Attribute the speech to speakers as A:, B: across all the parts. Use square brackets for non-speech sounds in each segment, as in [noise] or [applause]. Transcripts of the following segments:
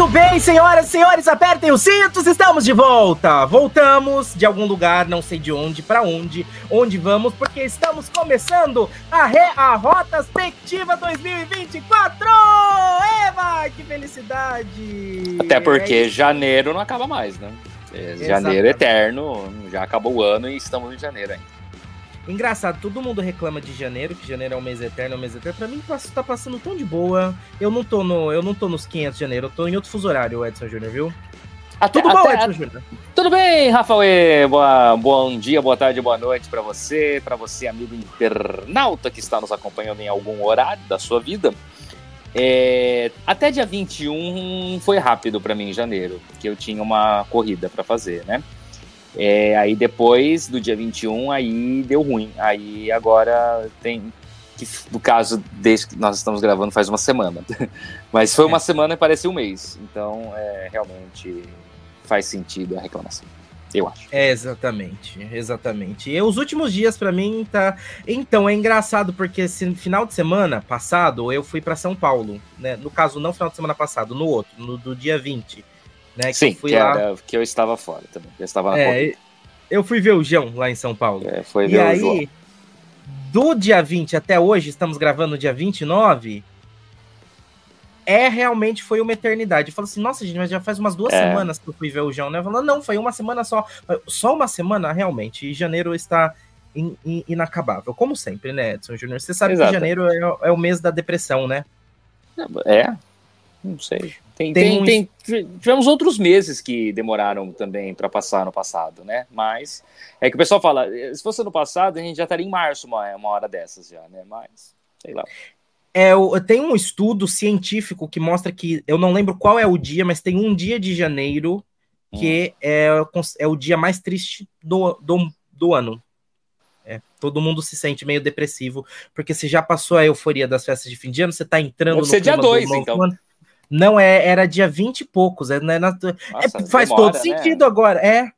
A: Muito bem, senhoras e senhores, apertem os cintos, estamos de volta. Voltamos de algum lugar, não sei de onde, para onde, onde vamos, porque estamos começando a, re, a Rotaspectiva 2024. Eva, que felicidade!
B: Até porque é janeiro não acaba mais, né? É, janeiro eterno, já acabou o ano e estamos em janeiro ainda.
A: Engraçado, todo mundo reclama de janeiro, que janeiro é um mês eterno, é um mês eterno. Pra mim tá passando tão de boa. Eu não tô no, eu não tô nos 500 de janeiro, eu tô em outro fuso horário, Edson Júnior, viu?
B: Até, tudo bom, até, Edson Júnior? Tudo bem, Rafael. Boa, bom dia, boa tarde, boa noite para você, para você, amigo internauta que está nos acompanhando em algum horário da sua vida. É, até dia 21 foi rápido para mim em janeiro, porque eu tinha uma corrida para fazer, né? É, aí depois do dia 21, aí deu ruim. Aí agora tem. Que, no caso, desde que nós estamos gravando, faz uma semana. [laughs] Mas foi uma é. semana e parece um mês. Então, é, realmente faz sentido a reclamação. Eu acho.
A: É, exatamente, exatamente. E os últimos dias para mim tá. Então, é engraçado porque esse final de semana passado eu fui para São Paulo, né? No caso, não final de semana passado, no outro, no do dia 20. Né,
B: que Sim, que, era, que eu estava fora também. Eu estava
A: é, Eu fui ver o João lá em São Paulo. É, foi ver e aí, João. do dia 20 até hoje, estamos gravando dia 29, é realmente foi uma eternidade. Eu falo assim, nossa, gente, mas já faz umas duas é. semanas que eu fui ver o João, né? Falando, não, foi uma semana só. Só uma semana, realmente. E janeiro está in, in, inacabável, como sempre, né, Edson Júnior? Você sabe Exato. que janeiro é, é, o mês da depressão, né?
B: É, não sei. Tem, tem, tem, tem, tivemos outros meses que demoraram também para passar no passado, né? Mas é que o pessoal fala, se fosse no passado, a gente já estaria em março uma, uma hora dessas já, né? Mas, sei lá.
A: É, tem um estudo científico que mostra que, eu não lembro qual é o dia, mas tem um dia de janeiro que hum. é, é o dia mais triste do, do, do ano. É, todo mundo se sente meio depressivo, porque você já passou a euforia das festas de fim de ano, você tá entrando Deve
B: no ser dia 2, então. Ano.
A: Não, é, era dia 20 e poucos. É, né, na, Nossa, é, faz demora, todo né? sentido agora. É.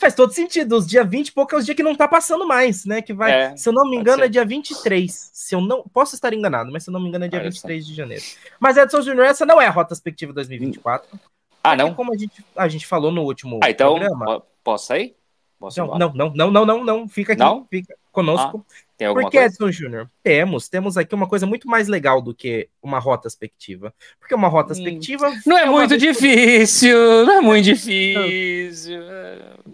A: Faz todo sentido. Os dia 20 e poucos é os dias que não tá passando mais, né? Que vai. É, se eu não me engano, é dia 23. Se eu não. Posso estar enganado, mas se eu não me engano, é dia ah, 23 de janeiro. Mas Edson Júnior, essa não é a Rota Perspectiva 2024.
B: Ah, não?
A: Como a gente, a gente falou no último
B: ah, então, programa. Posso sair?
A: Posso não, não, não, não, não, não, não. Fica aqui. Não? Fica conosco. Ah. Tem alguma Porque, Edson Júnior, temos, temos aqui uma coisa muito mais legal do que uma rota expectiva. Porque uma rota expectiva.
B: Hum, não é, é muito difícil, não é muito difícil.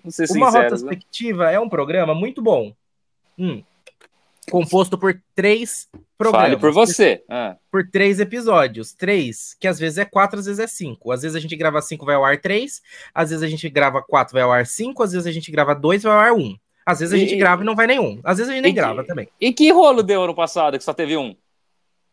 B: Não sei
A: uma rota expectiva é um programa muito bom. Hum, composto por três programas. Fale
B: por você.
A: Ah. Por três episódios. Três, que às vezes é quatro, às vezes é cinco. Às vezes a gente grava cinco, vai ao ar três. Às vezes a gente grava quatro, vai ao ar cinco. Às vezes a gente grava dois, vai ao ar um. Às vezes a gente e, grava e não vai nenhum. Às vezes a gente nem grava também.
B: E que rolo deu ano passado que só teve um?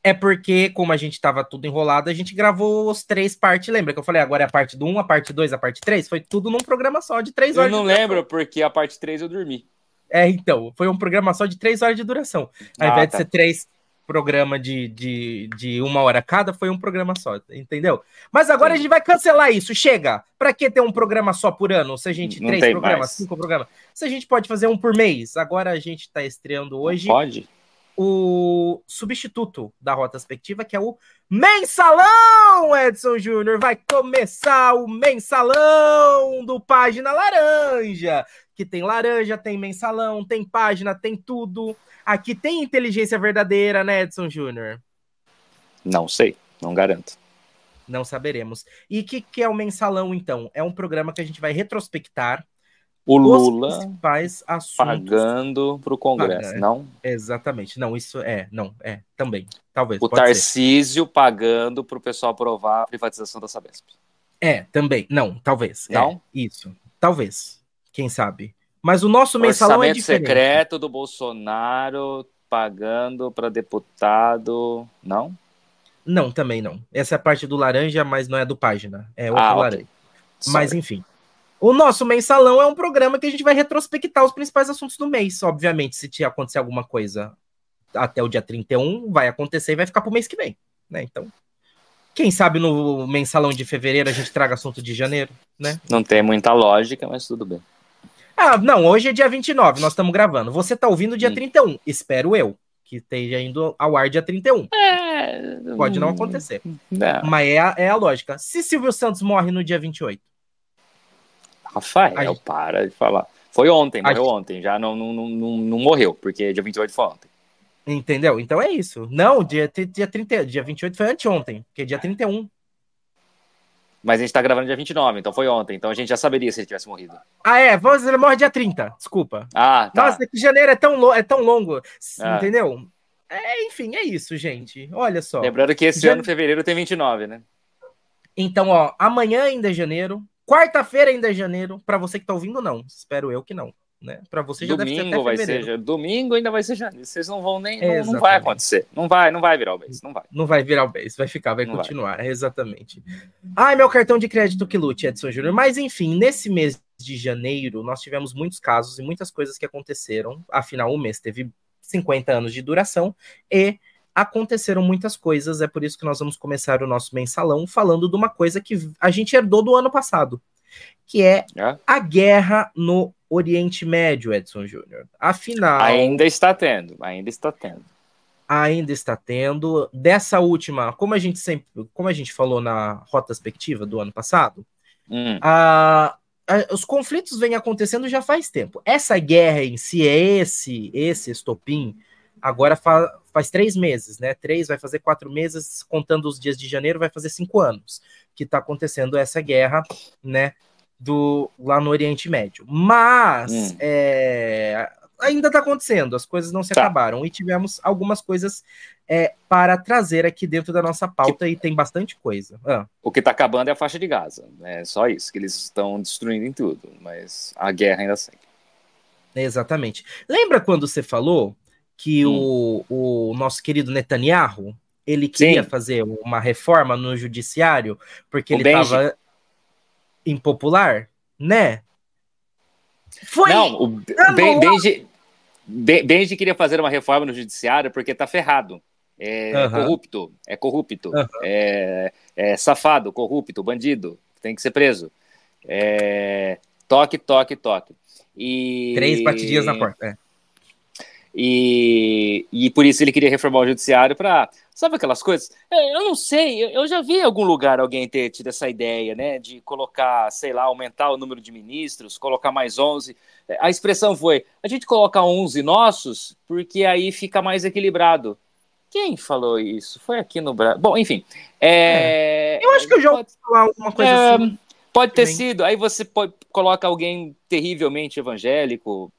A: É porque, como a gente tava tudo enrolado, a gente gravou os três partes. Lembra que eu falei agora é a parte do 1, a parte 2, a parte 3? Foi tudo num programa só de três horas.
B: Eu não lembro, porque a parte 3 eu dormi.
A: É, então, foi um programa só de três horas de duração. Ao ah, invés tá. de ser três programa de, de, de uma hora cada, foi um programa só, entendeu? Mas agora Sim. a gente vai cancelar isso, chega! Pra que ter um programa só por ano? Se a gente, Não três programas, mais. cinco programas, se a gente pode fazer um por mês, agora a gente tá estreando hoje.
B: Não pode?
A: O substituto da Rota Perspectiva, que é o Mensalão, Edson Júnior. Vai começar o Mensalão do Página Laranja, que tem laranja, tem mensalão, tem página, tem tudo. Aqui tem inteligência verdadeira, né, Edson Júnior?
B: Não sei, não garanto.
A: Não saberemos. E o que, que é o mensalão, então? É um programa que a gente vai retrospectar
B: o Lula
A: principais assuntos
B: pagando para o Congresso, Paga, não?
A: Exatamente. Não, isso é, não, é, também. Talvez.
B: O Tarcísio ser. pagando para o pessoal aprovar a privatização da Sabesp.
A: É, também. Não, talvez. É, não? É, isso. Talvez. Quem sabe? Mas o nosso mensalão é diferente.
B: secreto do Bolsonaro pagando para deputado, não?
A: Não, também não. Essa é a parte do laranja, mas não é do página. É outro ah, laranja. Mas enfim. O nosso mensalão é um programa que a gente vai retrospectar os principais assuntos do mês. Obviamente, se acontecer alguma coisa até o dia 31, vai acontecer e vai ficar pro mês que vem. Né? Então, quem sabe no mensalão de fevereiro a gente traga assunto de janeiro, né?
B: Não tem muita lógica, mas tudo bem.
A: Ah, não, hoje é dia 29, nós estamos gravando. Você tá ouvindo dia hum. 31, espero eu. que esteja indo ao ar dia 31. É... Pode não acontecer. Não. Mas é a, é a lógica. Se Silvio Santos morre no dia 28?
B: Rafael, Aí... para de falar. Foi ontem, morreu Aí... ontem. Já não, não, não, não, morreu, porque dia 28 foi ontem.
A: Entendeu? Então é isso. Não, dia, dia, 30, dia 28 foi anteontem, porque é dia 31.
B: Mas a gente tá gravando dia 29, então foi ontem. Então a gente já saberia se ele tivesse morrido.
A: Ah, é? Vamos, ele morre dia 30, desculpa.
B: Ah, tá.
A: Nossa, é que janeiro é tão, é tão longo, ah. entendeu? É, enfim, é isso, gente. Olha só.
B: Lembrando que esse ano, fevereiro, tem 29, né?
A: Então, ó, amanhã ainda é janeiro. Quarta-feira ainda é janeiro. Para você que tá ouvindo, não. Espero eu que não né? Para você já
B: domingo deve ser vai ser, domingo ainda vai ser janeiro. Vocês não vão nem, não, não, vai acontecer. Não vai, não vai virar o base, não vai.
A: Não vai virar o base, vai ficar, vai não continuar, vai. exatamente. Ai, meu cartão de crédito que lute, Edson Júnior. Mas enfim, nesse mês de janeiro, nós tivemos muitos casos e muitas coisas que aconteceram. Afinal, o mês teve 50 anos de duração e aconteceram muitas coisas. É por isso que nós vamos começar o nosso mensalão falando de uma coisa que a gente herdou do ano passado, que é, é? a guerra no Oriente Médio, Edson Júnior. Afinal.
B: Ainda está tendo, ainda está tendo.
A: Ainda está tendo. Dessa última, como a gente sempre, como a gente falou na rota perspectiva do ano passado, hum. a, a, os conflitos vêm acontecendo já faz tempo. Essa guerra em si é esse, esse estopim, agora fa, faz três meses, né? Três, vai fazer quatro meses, contando os dias de janeiro, vai fazer cinco anos que está acontecendo essa guerra, né? Do lá no Oriente Médio. Mas hum. é, ainda está acontecendo, as coisas não se tá. acabaram e tivemos algumas coisas é, para trazer aqui dentro da nossa pauta que... e tem bastante coisa. Ah.
B: O que está acabando é a faixa de Gaza, é só isso, que eles estão destruindo em tudo, mas a guerra ainda segue.
A: Exatamente. Lembra quando você falou que hum. o, o nosso querido Netanyahu ele queria Sim. fazer uma reforma no judiciário porque o ele estava impopular, né?
B: Foi. Não, o ben, Benji, Benji queria fazer uma reforma no judiciário porque tá ferrado. É uhum. corrupto, é corrupto, uhum. é, é, safado, corrupto, bandido, tem que ser preso. É, toque, toque, toque. E...
A: Três batidinhas na porta. É.
B: E, e por isso ele queria reformar o judiciário para. Sabe aquelas coisas? Eu não sei, eu já vi em algum lugar alguém ter tido essa ideia, né? De colocar, sei lá, aumentar o número de ministros, colocar mais 11. A expressão foi: a gente coloca 11 nossos, porque aí fica mais equilibrado. Quem falou isso? Foi aqui no Brasil. Bom, enfim. É...
A: É. Eu acho que eu já ouvi falar alguma coisa é... assim.
B: Pode ter sido. Aí você pode, coloca alguém terrivelmente evangélico,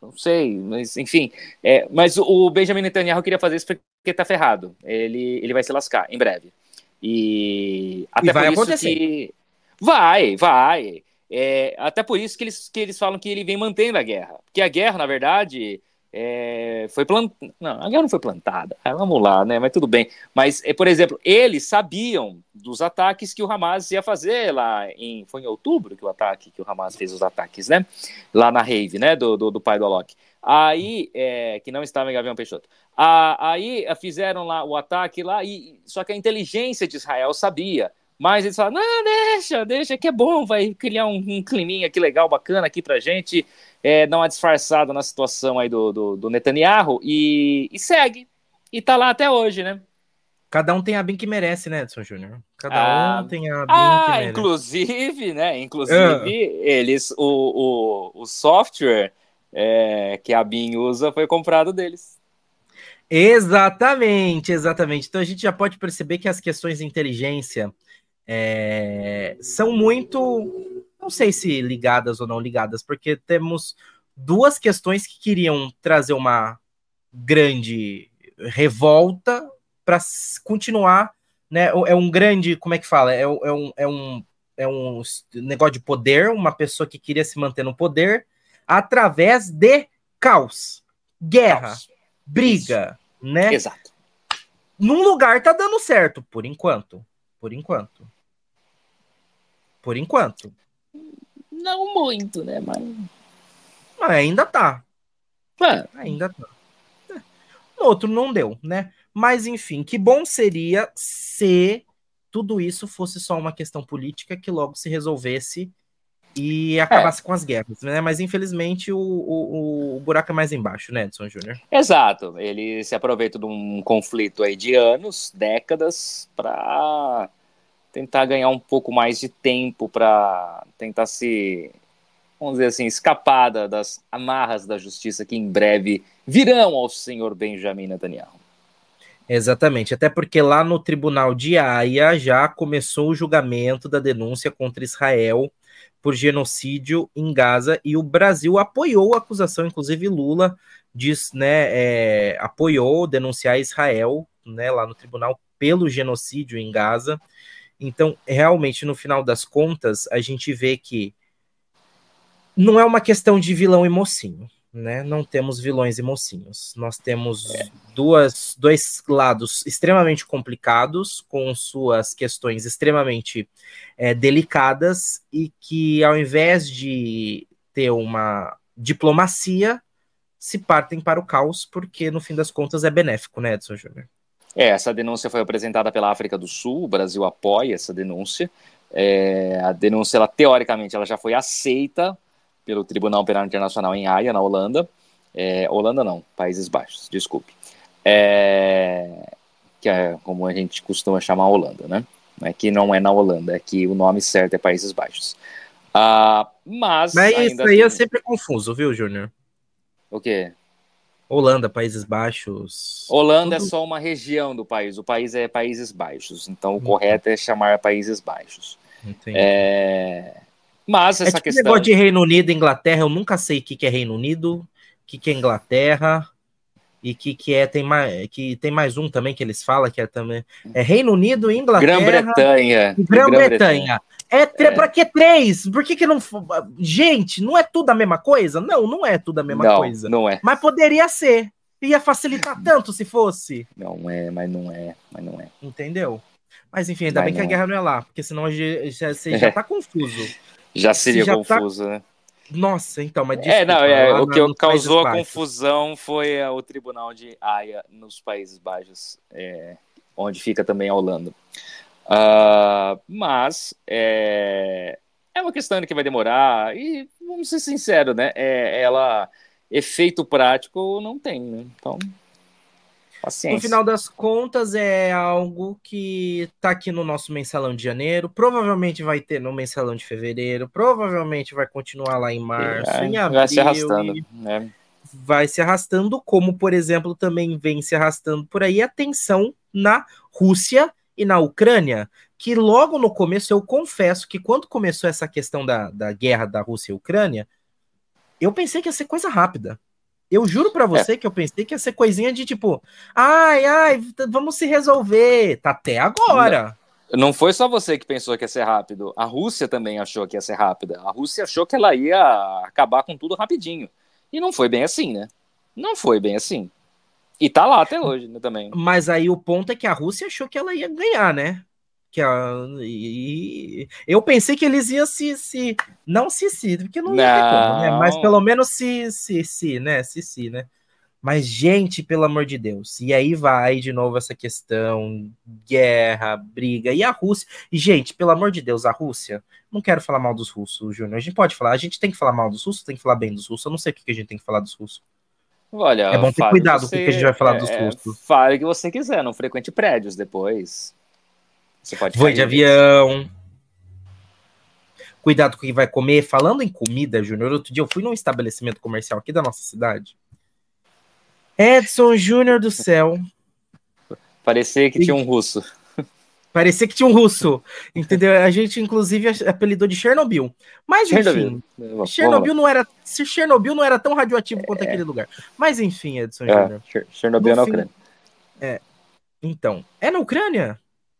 B: não sei, mas enfim. É, mas o Benjamin Netanyahu queria fazer isso porque tá ferrado. Ele, ele vai se lascar em breve. E até
A: e vai acontecer. Que...
B: Vai, vai. É, até por isso que eles, que eles falam que ele vem mantendo a guerra. Porque a guerra, na verdade, é, foi plantada. Não, a guerra não foi plantada. Ah, vamos lá, né? Mas tudo bem. Mas, é, por exemplo, eles sabiam dos ataques que o Hamas ia fazer lá em. Foi em outubro que o ataque, que o Hamas fez os ataques, né? Lá na Rave, né? Do, do, do pai do Alok. Aí, é, que não estava em Gavião Peixoto. aí fizeram lá o ataque lá, e só que a inteligência de Israel sabia. Mas eles falam, não, deixa, deixa, que é bom, vai criar um, um climinha aqui legal, bacana aqui pra gente, é, dar uma disfarçada na situação aí do, do, do Netanyahu e, e, segue. E tá lá até hoje, né?
A: Cada um tem a BIM que merece, né, Edson Júnior? Cada
B: ah,
A: um tem a BIM
B: ah, que merece. Inclusive, né, inclusive, ah. eles, o, o, o software é, que a BIM usa foi comprado deles.
A: Exatamente, exatamente. Então a gente já pode perceber que as questões de inteligência é, são muito, não sei se ligadas ou não ligadas, porque temos duas questões que queriam trazer uma grande revolta para continuar, né? É um grande, como é que fala? É, é, um, é, um, é um negócio de poder, uma pessoa que queria se manter no poder através de caos, guerra, caos. briga, Isso. né?
B: Exato.
A: Num lugar tá dando certo, por enquanto. Por enquanto. Por enquanto.
B: Não muito, né? Mas.
A: Mas ainda tá. É. Ainda tá. No outro não deu, né? Mas enfim, que bom seria se tudo isso fosse só uma questão política que logo se resolvesse e acabasse é. com as guerras, né? Mas infelizmente o, o, o, buraco é mais embaixo, né, Edson Júnior?
B: Exato. Ele se aproveita de um conflito aí de anos, décadas, para tentar ganhar um pouco mais de tempo para tentar se, vamos dizer assim, escapada das amarras da justiça que em breve virão ao senhor Benjamin Netanyahu.
A: Exatamente, até porque lá no tribunal de Haia já começou o julgamento da denúncia contra Israel por genocídio em Gaza e o Brasil apoiou a acusação, inclusive Lula diz, né, é, apoiou denunciar Israel, né, lá no tribunal pelo genocídio em Gaza. Então, realmente, no final das contas, a gente vê que não é uma questão de vilão e mocinho né? Não temos vilões e mocinhos. Nós temos é. duas, dois lados extremamente complicados, com suas questões extremamente é, delicadas, e que ao invés de ter uma diplomacia, se partem para o caos, porque no fim das contas é benéfico, né, Edson Júnior?
B: É, essa denúncia foi apresentada pela África do Sul, o Brasil apoia essa denúncia. É, a denúncia, ela, teoricamente, ela já foi aceita pelo Tribunal Penal Internacional em Haia, na Holanda. É, Holanda não, Países Baixos, desculpe. É, que é como a gente costuma chamar a Holanda, né? É que não é na Holanda, é que o nome certo é Países Baixos. Uh, mas.
A: Mas isso aí tem... é sempre confuso, viu, Júnior?
B: O quê?
A: Holanda, Países Baixos.
B: Holanda é tudo... é só uma região do país, o país é Países Baixos, então o uhum. correto é chamar Países Baixos. Entendi. É... Mas é essa é tipo questão. negócio
A: de Reino Unido e Inglaterra, eu nunca sei o que, que é Reino Unido, o que, que é Inglaterra e que, que é tem mais que tem mais um também que eles falam que é também é Reino Unido, Inglaterra,
B: Grã-Bretanha,
A: Grã-Bretanha. É, é. para que três? Por que que não Gente, não é tudo a mesma coisa? Não, não é tudo a mesma
B: não,
A: coisa.
B: Não é.
A: Mas poderia ser. Ia facilitar tanto se fosse.
B: Não é, mas não é, mas não é.
A: Entendeu? Mas enfim, ainda mas bem que a guerra não é lá, porque senão você já, já, [laughs] já tá confuso.
B: Já seria já tá confuso, tá... né?
A: Nossa, então, mas
B: desculpa, É, não, é, o que causou a confusão foi o tribunal de Haia nos Países Baixos, é, onde fica também a Holanda. Uh, mas é, é uma questão que vai demorar e vamos ser sinceros, né? É, ela efeito prático não tem, né? Então
A: Paciência. No final das contas, é algo que tá aqui no nosso mensalão de janeiro, provavelmente vai ter no mensalão de fevereiro, provavelmente vai continuar lá em março, é, em abril.
B: Vai se arrastando, né?
A: Vai se arrastando, como, por exemplo, também vem se arrastando por aí a tensão na Rússia e na Ucrânia, que logo no começo, eu confesso que quando começou essa questão da, da guerra da Rússia e Ucrânia, eu pensei que ia ser coisa rápida. Eu juro para você é. que eu pensei que ia ser coisinha de tipo, ai, ai, vamos se resolver. Tá até agora.
B: Não, não, foi só você que pensou que ia ser rápido. A Rússia também achou que ia ser rápida. A Rússia achou que ela ia acabar com tudo rapidinho. E não foi bem assim, né? Não foi bem assim. E tá lá até hoje, né, também.
A: Mas aí o ponto é que a Rússia achou que ela ia ganhar, né? Que a, e, eu pensei que eles iam se, se não se se, porque não, não. ia ter como, né? Mas pelo menos se, se, se, né? Se, se, né? Mas, gente, pelo amor de Deus. E aí vai de novo essa questão, guerra, briga. E a Rússia. E, gente, pelo amor de Deus, a Rússia. Não quero falar mal dos russos, Júnior. A gente pode falar. A gente tem que falar mal dos russos, tem que falar bem dos russos. Eu não sei o que a gente tem que falar dos russos.
B: Olha,
A: é bom ter cuidado você, com o que a gente vai falar é, dos russos.
B: Fale o que você quiser, não frequente prédios depois.
A: Você pode Voe de avião. Cuidado com o que vai comer. Falando em comida, Júnior, outro dia eu fui num estabelecimento comercial aqui da nossa cidade. Edson Júnior do céu.
B: Parecia que tinha um russo.
A: Parecia que tinha um russo, entendeu? A gente, inclusive, apelidou de Chernobyl. Mas, enfim, Chernobyl, Chernobyl não era. Se Chernobyl não era tão radioativo quanto é. aquele lugar. Mas, enfim, Edson é, Júnior.
B: Chernobyl é na Ucrânia.
A: É. Então, é na Ucrânia?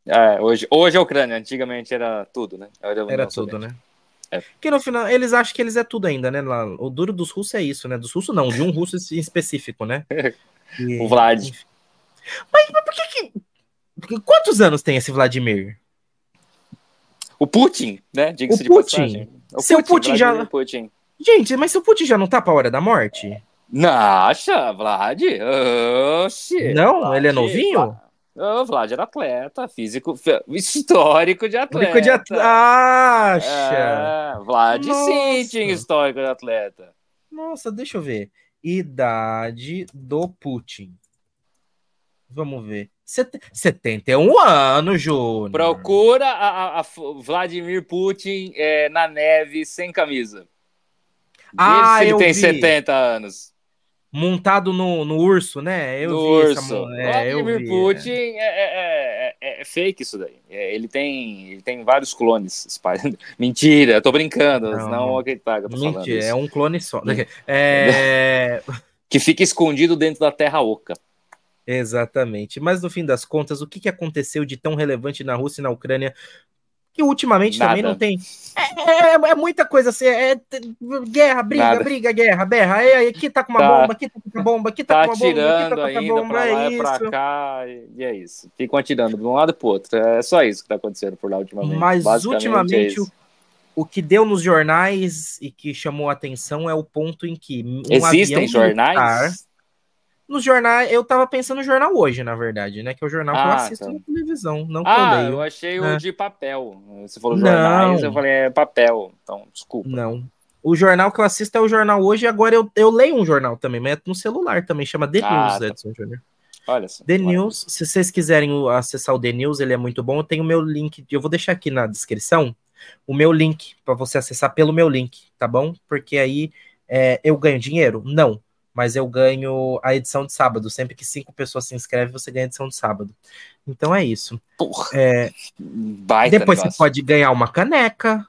B: É, hoje, hoje é Ucrânia, antigamente era tudo, né?
A: Era, era tudo, né? É. Que no final, eles acham que eles é tudo ainda, né? O duro dos russos é isso, né? Dos russos não, de um russo em específico, né? [laughs]
B: E, o Vlad.
A: Mas, mas por que que... Quantos anos tem esse Vladimir?
B: O Putin, né?
A: Diga-se de Putin. passagem. O seu Putin, Putin já... Putin. Gente, mas seu Putin já não tá pra hora da morte?
B: Não, acha, Vlad? Oxi,
A: não, Vlad, ele é novinho?
B: O Vlad era atleta, físico, histórico de atleta.
A: De at... Acha!
B: É, Vlad Nossa. sim tinha histórico de atleta.
A: Nossa, deixa eu ver. Idade do Putin. Vamos ver. Set... 71 anos, Júnior.
B: Procura a, a, a Vladimir Putin é, na neve sem camisa.
A: ah, ele
B: tem
A: vi.
B: 70 anos
A: montado no, no urso, né?
B: Eu no vi urso. Essa, é, Vladimir vi, Putin é. É, é, é. fake isso daí. ele, tem, ele tem vários clones espalhando. [laughs] Mentira, tô brincando. Não, não acreditar que eu tô mentira, falando
A: é um clone só. [laughs] É... [laughs]
B: que fica escondido dentro da Terra Oca.
A: Exatamente. Mas no fim das contas, o que, que aconteceu de tão relevante na Rússia e na Ucrânia que ultimamente Nada. também não tem. É, é, é, muita coisa assim, é, guerra, briga, Nada. briga, guerra, berra. É, aqui tá com uma tá, bomba, aqui tá com uma bomba, aqui tá, tá com uma bomba, aqui tá com
B: uma bomba, pra lá, é pra cá, e é isso. Ficam atirando de um lado pro outro. É só isso que tá acontecendo por lá ultimamente.
A: Mas ultimamente é o, o que deu nos jornais e que chamou a atenção é o ponto em que um
B: Existem jornais? Militar,
A: nos jornais, eu tava pensando no jornal hoje, na verdade, né? Que é o jornal ah, que eu ah, assisto tá. na televisão, não que
B: ah, eu leio. eu achei né? o de papel. Você falou jornais, não. eu falei é papel, então desculpa.
A: Não. O jornal que eu assisto é o jornal hoje, agora eu, eu leio um jornal também, mas é no celular também, chama The ah, News, tá. Edson Júnior.
B: Olha só.
A: The. News, se vocês quiserem acessar o The News, ele é muito bom. Eu tenho o meu link, eu vou deixar aqui na descrição o meu link para você acessar pelo meu link, tá bom? Porque aí é, eu ganho dinheiro? Não mas eu ganho a edição de sábado. Sempre que cinco pessoas se inscrevem, você ganha a edição de sábado. Então é isso.
B: Porra,
A: é, depois negócio. você pode ganhar uma caneca.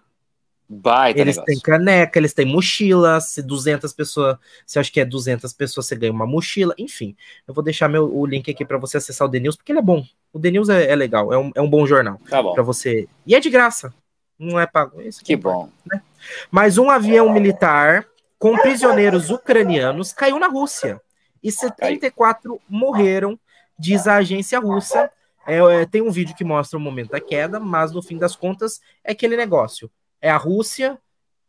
B: Baita
A: eles
B: negócio.
A: têm caneca, eles têm mochila. Se 200 pessoas, se acho que é 200 pessoas, você ganha uma mochila. Enfim, eu vou deixar meu, o link aqui para você acessar o The News, porque ele é bom. O The News é, é legal, é um, é um bom jornal.
B: Tá bom.
A: Para você. E é de graça. Não é pago. Isso
B: que, que bom.
A: Né? Mas um avião militar com prisioneiros ucranianos caiu na Rússia e 74 morreram, diz a agência russa. É, é, tem um vídeo que mostra o momento da queda, mas no fim das contas é aquele negócio. É a Rússia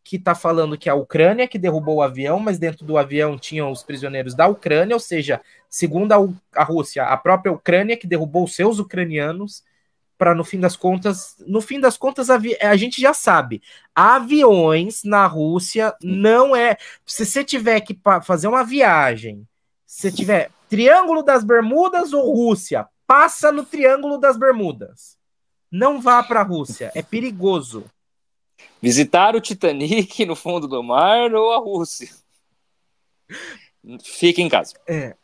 A: que está falando que é a Ucrânia que derrubou o avião, mas dentro do avião tinham os prisioneiros da Ucrânia, ou seja, segundo a, a Rússia, a própria Ucrânia que derrubou os seus ucranianos para no fim das contas, no fim das contas a, a, gente já sabe, aviões na Rússia não é, se você tiver que fazer uma viagem, se tiver Triângulo das Bermudas ou Rússia, passa no Triângulo das Bermudas. Não vá para a Rússia, é perigoso.
B: Visitar o Titanic no fundo do mar ou a Rússia? Fique em casa.
A: É.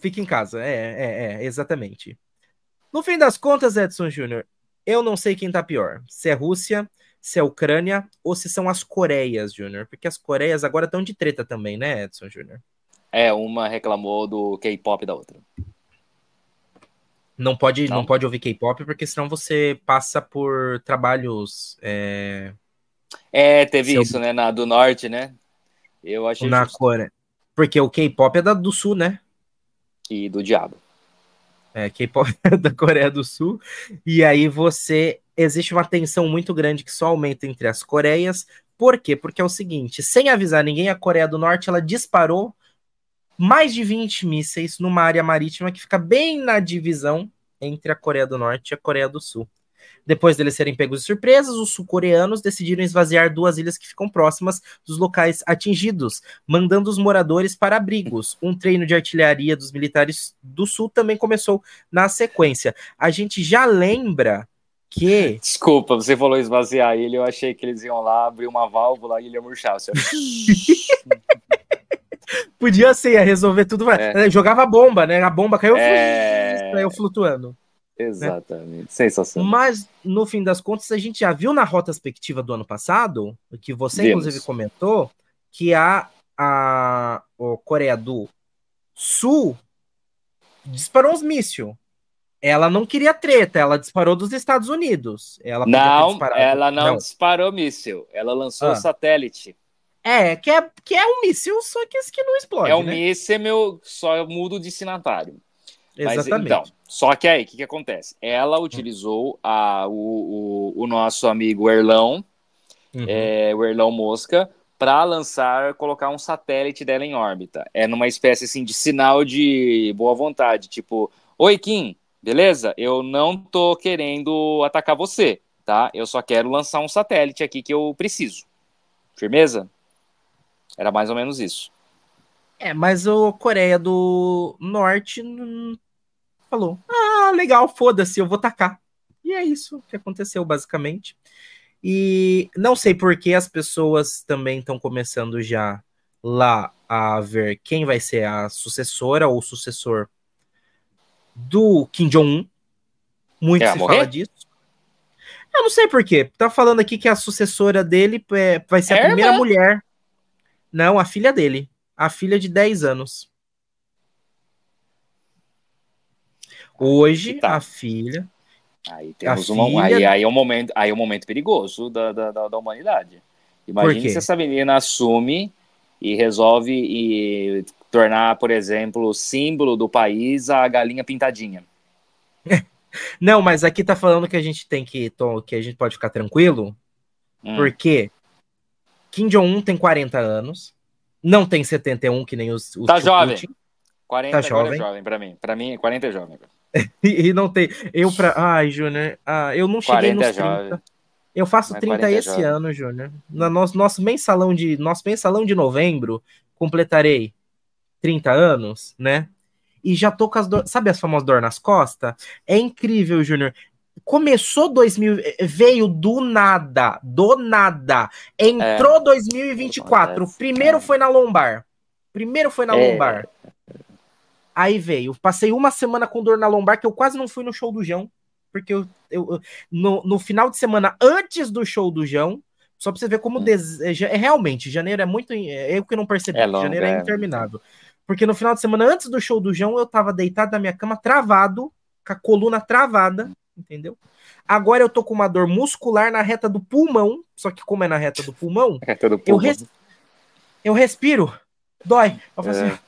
A: Fique em casa, é, é, é exatamente. No fim das contas, Edson Júnior, eu não sei quem tá pior. Se é Rússia, se é Ucrânia ou se são as Coreias, Júnior. Porque as Coreias agora estão de treta também, né, Edson Júnior?
B: É, uma reclamou do K-pop da outra.
A: Não pode, não. não pode ouvir K-pop, porque senão você passa por trabalhos. É,
B: é teve Seu... isso, né? Na do norte, né? Eu achei.
A: Na Coreia. Porque o K-pop é da, do sul, né?
B: E do diabo
A: é, K-pop [laughs] da Coreia do Sul, e aí você existe uma tensão muito grande que só aumenta entre as Coreias. Por quê? Porque é o seguinte, sem avisar ninguém, a Coreia do Norte ela disparou mais de 20 mísseis numa área marítima que fica bem na divisão entre a Coreia do Norte e a Coreia do Sul. Depois deles serem pegos de surpresas, os sul-coreanos decidiram esvaziar duas ilhas que ficam próximas dos locais atingidos, mandando os moradores para abrigos. Um treino de artilharia dos militares do sul também começou na sequência. A gente já lembra que.
B: Desculpa, você falou esvaziar a ilha, eu achei que eles iam lá abrir uma válvula e ele ia murchar.
A: Podia ser, ia resolver tudo. É. Jogava bomba, né? A bomba caiu, é... [laughs] caiu flutuando.
B: Né? Exatamente, né? sensacional.
A: Mas, no fim das contas, a gente já viu na retrospectiva do ano passado, que você Vimos. inclusive comentou, que a, a, a Coreia do Sul disparou uns mísseis. Ela não queria treta, ela disparou dos Estados Unidos. Ela
B: não, ela não, não, disparou míssil, ela lançou ah. satélite.
A: É, que é, que é um míssil, só que esse que não explode. É
B: um
A: né?
B: míssil, meu, só mudo de destinatário. Mas, Exatamente. então, só que aí, o que, que acontece? Ela utilizou a, o, o, o nosso amigo Erlão, uhum. é, o Erlão Mosca, para lançar, colocar um satélite dela em órbita. É numa espécie assim de sinal de boa vontade, tipo, oi Kim, Beleza? Eu não tô querendo atacar você, tá? Eu só quero lançar um satélite aqui que eu preciso. Firmeza? Era mais ou menos isso.
A: É, mas o Coreia do Norte falou: ah, legal, foda-se, eu vou tacar. E é isso que aconteceu, basicamente. E não sei por que as pessoas também estão começando já lá a ver quem vai ser a sucessora ou sucessor do Kim Jong-un. Muito é, se morrer? fala disso. Eu não sei por quê. Tá falando aqui que a sucessora dele é, vai ser a é primeira mulher. Não, a filha dele. A filha de 10 anos. Hoje, tá. a filha.
B: Aí temos uma, filha... aí, aí, é um momento, aí é um momento perigoso da, da, da humanidade. Imagine se essa menina assume e resolve e tornar, por exemplo, símbolo do país a galinha pintadinha. [laughs]
A: Não, mas aqui tá falando que a gente tem que que a gente pode ficar tranquilo, hum. porque Kim Jong-un tem 40 anos, não tem 71 que nem os, os
B: Tá jovem. 40 tá é jovem. é jovem para mim. Para mim 40 é jovem. [laughs]
A: e, não tem eu para Ai, Júnior, ah, eu não cheguei nos é 30. Jovem. Eu faço Mas 30 é esse é ano, Júnior. No nosso, nosso mensalão de nosso mensalão de novembro, completarei 30 anos, né? E já tô com as dor... Sabe as famosas dor nas costas? É incrível, Júnior. Começou 2000, veio do nada, do nada. Entrou é, 2024. Primeiro foi na lombar. Primeiro foi na é. lombar. Aí veio. Passei uma semana com dor na lombar que eu quase não fui no show do João porque eu, eu no, no final de semana antes do show do João, só pra você ver como hum. deseja. É, realmente, janeiro é muito. É eu que não percebi. É janeiro é, é interminável. Porque no final de semana, antes do show do João, eu tava deitado na minha cama, travado, com a coluna travada, entendeu? Agora eu tô com uma dor muscular na reta do pulmão, só que como é na reta do pulmão, [laughs] reta do pulmão. Eu, res... eu respiro, dói. Eu faço assim, é.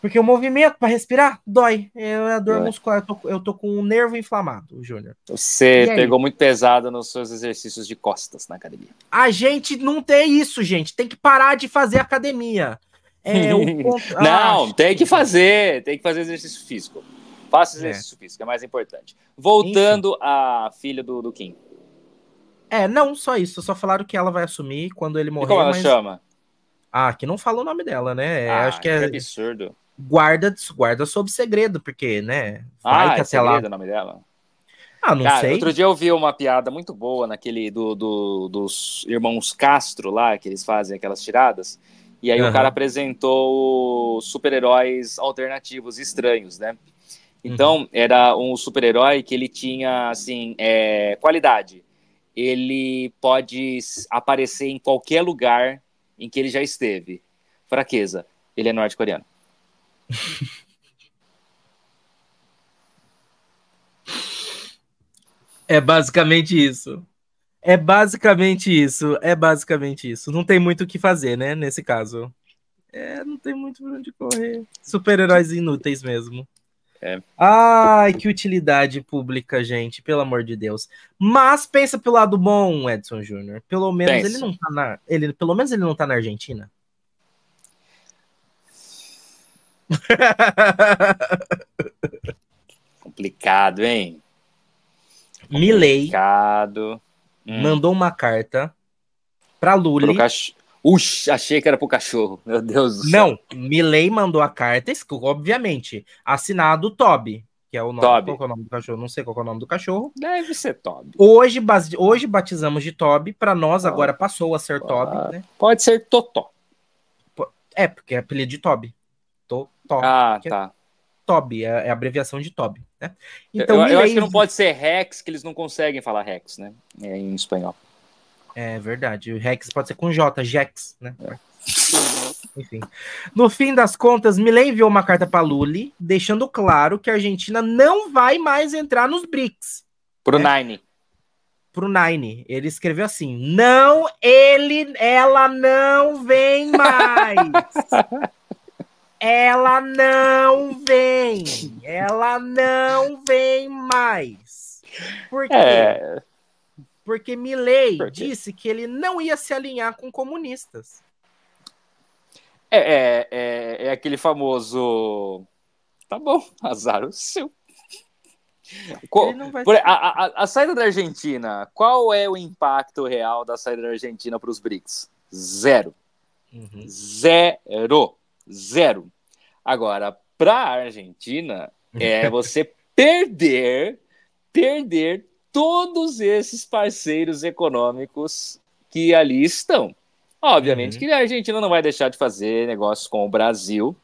A: Porque o movimento para respirar dói. É a dor dói. muscular. Eu tô, eu tô, com o um nervo inflamado, Júnior.
B: Você pegou muito pesado nos seus exercícios de costas na academia.
A: A gente não tem isso, gente. Tem que parar de fazer academia.
B: É, [laughs] ponto... não, ah, tem que fazer. Tem que fazer exercício físico. Faça é. exercício é. físico, é mais importante. Voltando à filha do, do Kim.
A: É, não, só isso. Só falaram que ela vai assumir quando ele morrer. E
B: como ela mas... chama?
A: Ah, que não fala o nome dela, né?
B: Ah,
A: acho que é.
B: Que absurdo
A: guarda, guarda sob segredo, porque, né?
B: Vai ah, que é até lá... o nome dela?
A: Ah, não Cara, sei.
B: Outro dia eu vi uma piada muito boa naquele do, do dos irmãos Castro lá, que eles fazem aquelas tiradas. E aí uhum. o cara apresentou super-heróis alternativos estranhos, né? Então, uhum. era um super-herói que ele tinha, assim, é, qualidade. Ele pode aparecer em qualquer lugar em que ele já esteve. Fraqueza, ele é norte-coreano.
A: É basicamente isso. É basicamente isso. É basicamente isso. Não tem muito o que fazer, né? Nesse caso. É, não tem muito por onde correr. Super-heróis inúteis mesmo. É. Ai, que utilidade pública, gente, pelo amor de Deus. Mas pensa pelo lado bom, Edson Júnior. Pelo menos pensa. ele não tá na, ele, pelo menos ele não tá na Argentina. [laughs]
B: Complicado, hein?
A: Milley
B: Complicado.
A: Hum. mandou uma carta para Lula.
B: Cach... Ux, achei que era pro cachorro. Meu Deus do
A: Não, céu. Milley mandou a carta, obviamente, assinado Toby, que é o nome,
B: Toby.
A: qual é o nome do cachorro, não sei qual é o nome do cachorro.
B: Deve ser Toby.
A: Hoje, hoje batizamos de Toby, para nós agora passou a ser Toby, né?
B: Pode ser Totó.
A: É, porque é apelido de Toby.
B: Toby. Ah, tá. É
A: Toby, é, é, a abreviação de Toby. Né?
B: Então, eu, eu acho que não pode ser Rex, que eles não conseguem falar Rex, né? É, em espanhol.
A: É verdade. O Rex pode ser com J, Jex, né? É. Enfim. No fim das contas, Milley enviou uma carta para Lully, deixando claro que a Argentina não vai mais entrar nos BRICS.
B: Pro né? Nine.
A: Pro Nine. Ele escreveu assim: não, ele, ela não vem mais. [laughs] Ela não vem. Ela não vem mais. Por quê? É... Porque Milley Por disse que ele não ia se alinhar com comunistas.
B: É, é, é, é aquele famoso. Tá bom, azar o seu. Qual, por, a, a, a, saída da Argentina, qual é o impacto real da saída da Argentina para os BRICS? Zero. Uhum. Zero. Zero. Agora, para a Argentina, é [laughs] você perder, perder todos esses parceiros econômicos que ali estão. Obviamente uhum. que a Argentina não vai deixar de fazer negócios com o Brasil,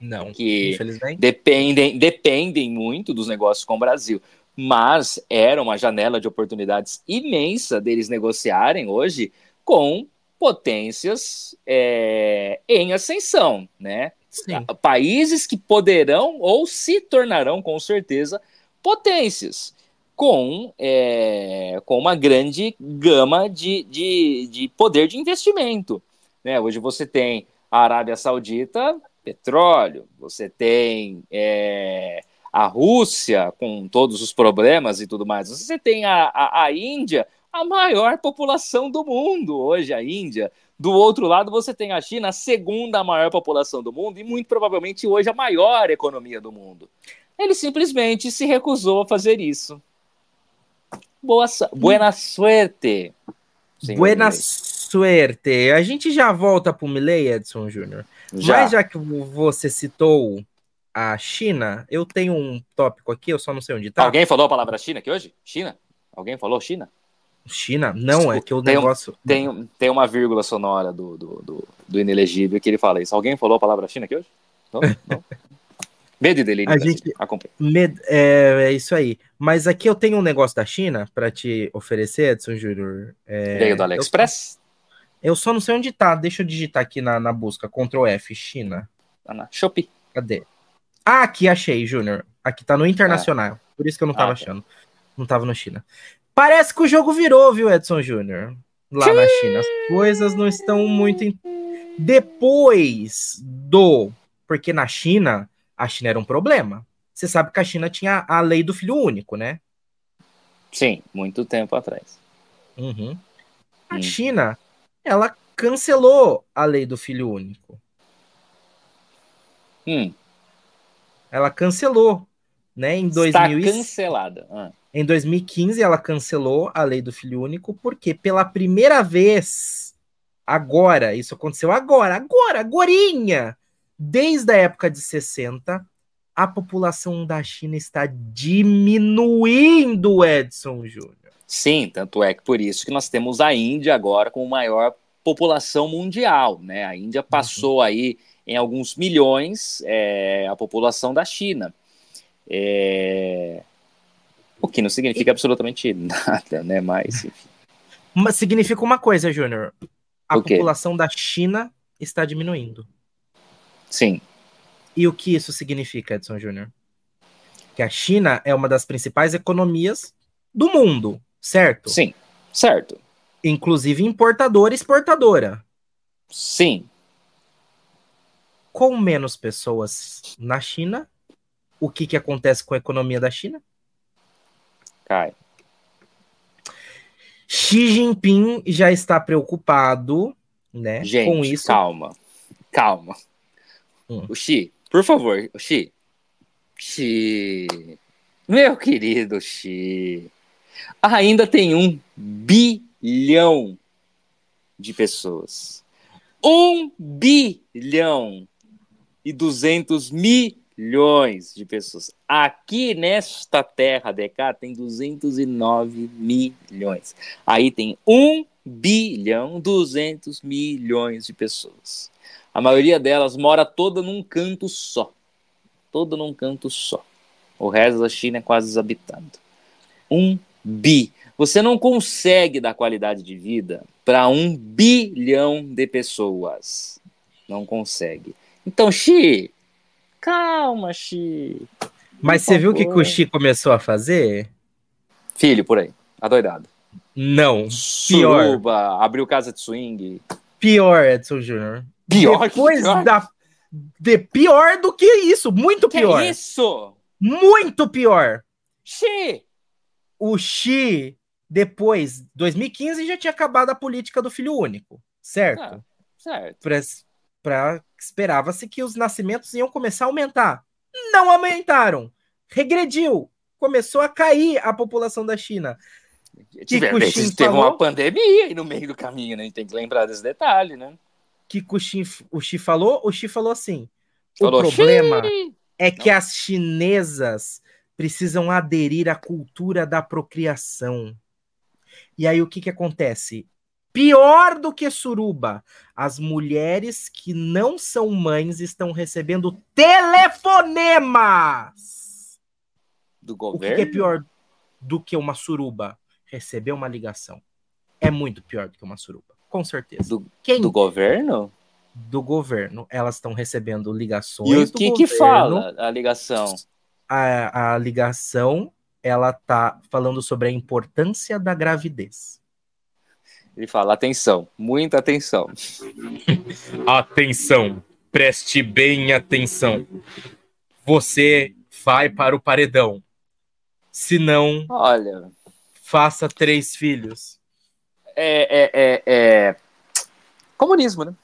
A: não,
B: que dependem, dependem muito dos negócios com o Brasil. Mas era uma janela de oportunidades imensa deles negociarem hoje com potências é, em ascensão, né? Sim. Países que poderão ou se tornarão, com certeza, potências, com, é, com uma grande gama de, de, de poder de investimento. Né? Hoje você tem a Arábia Saudita petróleo, você tem é, a Rússia com todos os problemas e tudo mais, você tem a, a, a Índia, a maior população do mundo hoje, a Índia. Do outro lado, você tem a China, a segunda maior população do mundo e muito provavelmente hoje a maior economia do mundo. Ele simplesmente se recusou a fazer isso. Boa, buena suerte.
A: Buena suerte. A gente já volta para o Milley, Edson Júnior. Já. Mas já que você citou a China, eu tenho um tópico aqui, eu só não sei onde tá.
B: Alguém falou a palavra China aqui hoje? China? Alguém falou China?
A: China? Não, é que o negócio.
B: Tem, tem uma vírgula sonora do, do, do, do inelegível que ele fala isso. Alguém falou a palavra China aqui hoje? Não? Não? [laughs] Medo e delírio.
A: A gente, med, é, é, isso aí. Mas aqui eu tenho um negócio da China para te oferecer, Edson Júnior.
B: É, Veio do AliExpress?
A: Eu só não sei onde tá. Deixa eu digitar aqui na, na busca. Ctrl F, China.
B: Tá na Shopee.
A: Cadê? Ah, aqui achei, Júnior. Aqui tá no internacional. Ah. Por isso que eu não tava ah, tá. achando. Não tava no China. Parece que o jogo virou, viu, Edson Júnior? Lá Sim. na China. As coisas não estão muito. Depois do. Porque na China, a China era um problema. Você sabe que a China tinha a lei do filho único, né?
B: Sim, muito tempo atrás.
A: Uhum. A hum. China ela cancelou a lei do filho único.
B: Hum.
A: Ela cancelou, né? Em
B: Está cancelada. Ah.
A: Em 2015 ela cancelou a lei do filho único porque pela primeira vez agora, isso aconteceu agora, agora, agorinha, desde a época de 60, a população da China está diminuindo, Edson Júnior.
B: Sim, tanto é que por isso que nós temos a Índia agora com maior população mundial, né? A Índia passou uhum. aí em alguns milhões é, a população da China. É... O que não significa absolutamente nada, né? Mas, enfim.
A: Mas significa uma coisa, Júnior. A população da China está diminuindo.
B: Sim.
A: E o que isso significa, Edson Júnior? Que a China é uma das principais economias do mundo certo?
B: Sim, certo.
A: Inclusive importadora e exportadora.
B: Sim.
A: Com menos pessoas na China, o que, que acontece com a economia da China?
B: Cai.
A: Xi Jinping já está preocupado, né,
B: Gente, com isso. Calma, calma. Hum. O Xi, por favor, o Xi. Xi. Meu querido Xi ainda tem um bilhão de pessoas. Um bilhão e duzentos milhões de pessoas. Aqui nesta terra, DK, tem 209 milhões. Aí tem um bilhão 200 milhões de pessoas. A maioria delas mora toda num canto só. Toda num canto só. O resto da China é quase desabitado. Um bi. Você não consegue dar qualidade de vida para um bilhão de pessoas. Não consegue. Então, Xi, calma, Xi.
A: Mas você viu o que, que o Xi começou a fazer?
B: Filho, por aí. Adoidado.
A: Não.
B: Pior. Suruba, abriu casa de swing.
A: Pior, Edson Júnior.
B: Pior?
A: Depois pior? da. De pior do que isso. Muito que pior.
B: É isso?
A: Muito pior.
B: Xi
A: o Xi, depois, 2015, já tinha acabado a política do filho único, certo? Ah,
B: certo.
A: Pra, esperava-se que os nascimentos iam começar a aumentar. Não aumentaram. Regrediu. começou a cair a população da China.
B: Tiver, teve falou, uma pandemia aí no meio do caminho, né? A gente tem que lembrar desse detalhe, né?
A: Que o Xi, o Xi falou, o Xi falou assim: falou, o problema Xi! é que as chinesas precisam aderir à cultura da procriação. E aí o que, que acontece? Pior do que suruba, as mulheres que não são mães estão recebendo telefonemas.
B: Do governo? O
A: que, é pior do que uma suruba? Receber uma ligação. É muito pior do que uma suruba, com certeza.
B: Do, Quem... do governo?
A: Do governo. Elas estão recebendo ligações.
B: E o que, que fala a ligação?
A: A, a ligação, ela tá falando sobre a importância da gravidez.
B: Ele fala: atenção, muita atenção. [laughs]
A: atenção, preste bem atenção. Você vai para o paredão. Se não,
B: olha,
A: faça três filhos.
B: É, é, é, é... comunismo, né?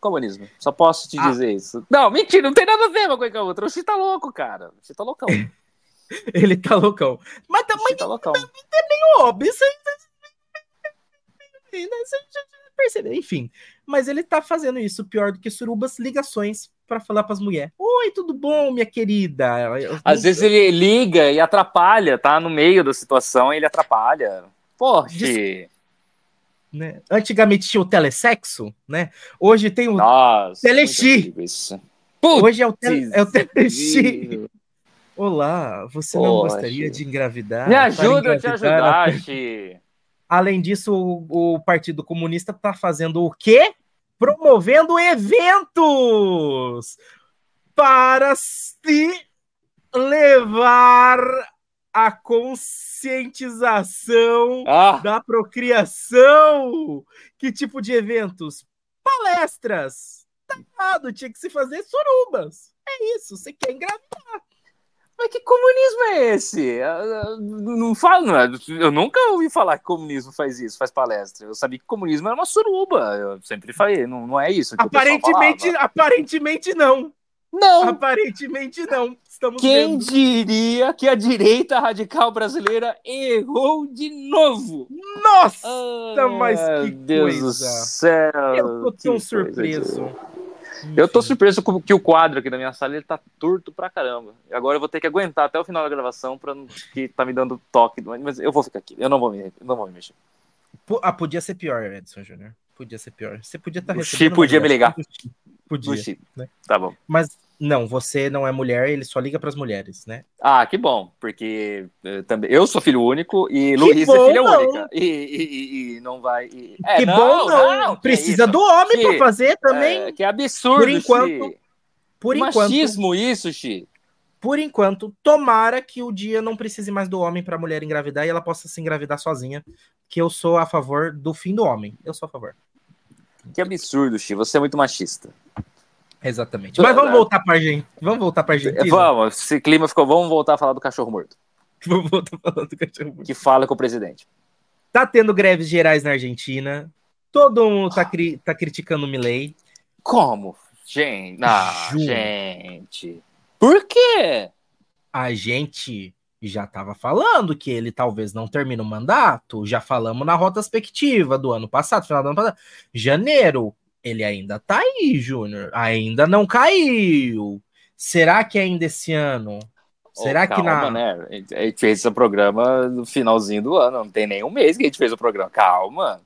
B: Comunismo. Só posso te ah. dizer isso. Não, mentira, não tem nada a ver uma coisa com a outra. O Xi tá louco, cara. O Xi tá loucão. [laughs]
A: Ele tá loucão. Mas também
B: tá loucão.
A: Não é meio óbvio. Isso aí perceber, enfim. Mas ele tá fazendo isso pior do que surubas, ligações para falar para as mulheres. Oi, tudo bom, minha querida?
B: Às vezes ele liga e atrapalha, tá no meio da situação, ele atrapalha. Poxa. Des...
A: Né? Antigamente tinha o telesexo, né? Hoje tem o
B: Nossa,
A: telexi. Hoje é o, te... é o telexi. Olá, você Poxa. não gostaria de engravidar?
B: Me ajuda a te ajudar, Xi.
A: Além disso, o, o Partido Comunista está fazendo o quê? Promovendo eventos para se levar a conscientização ah. da procriação. Que tipo de eventos? Palestras. Tá errado, tinha que se fazer surubas. É isso, você quer engravidar.
B: Mas que comunismo é esse? Não falo, é, eu nunca ouvi falar que comunismo faz isso, faz palestra. Eu sabia que comunismo era uma suruba. Eu sempre falei, não, não é isso.
A: aparentemente, aparentemente não.
B: Não.
A: Aparentemente não. Estamos
B: Quem vendo. diria que a direita radical brasileira errou de novo?
A: Nossa, ah, mas que
B: Deus
A: coisa.
B: do céu.
A: Eu tô tão surpreso.
B: Eu tô surpreso que o quadro aqui da minha sala ele tá torto pra caramba. Agora eu vou ter que aguentar até o final da gravação para que tá me dando toque, mas eu vou ficar aqui. Eu não vou me, não vou me mexer.
A: Ah, podia ser pior, Edson Júnior. Podia ser pior. Você podia estar tá
B: recebendo. O podia me ligar.
A: Podia. Né?
B: Tá bom.
A: Mas não, você não é mulher, ele só liga para as mulheres, né?
B: Ah, que bom, porque eu, eh, também eu sou filho único e Luísa é filha não. única. E, e, e, não vai. E...
A: É, que não, bom, não. não Precisa do homem para fazer também.
B: É, que absurdo,
A: por enquanto. Por
B: enquanto. Machismo isso, Xi.
A: Por enquanto, tomara que o dia não precise mais do homem para a mulher engravidar e ela possa se engravidar sozinha. Que eu sou a favor do fim do homem. Eu sou a favor.
B: Que absurdo, Xi. Você é muito machista.
A: Exatamente. Mas vamos voltar para gente. Vamos voltar para Argentina.
B: Vamos. Esse clima ficou. Vamos voltar a falar do cachorro morto. [laughs]
A: Vamos voltar a falar do cachorro morto.
B: Que fala com o presidente.
A: Tá tendo greves gerais na Argentina. Todo mundo tá, cri tá criticando o Milley.
B: Como? Gente, ah, gente. Por quê?
A: A gente já estava falando que ele talvez não termine o mandato. Já falamos na retrospectiva do ano passado, final do ano passado. Janeiro, ele ainda tá aí, Júnior. Ainda não caiu. Será que ainda esse ano? Será oh, calma, que na.
B: Né? A gente fez esse programa no finalzinho do ano. Não tem nem um mês que a gente fez o programa. Calma.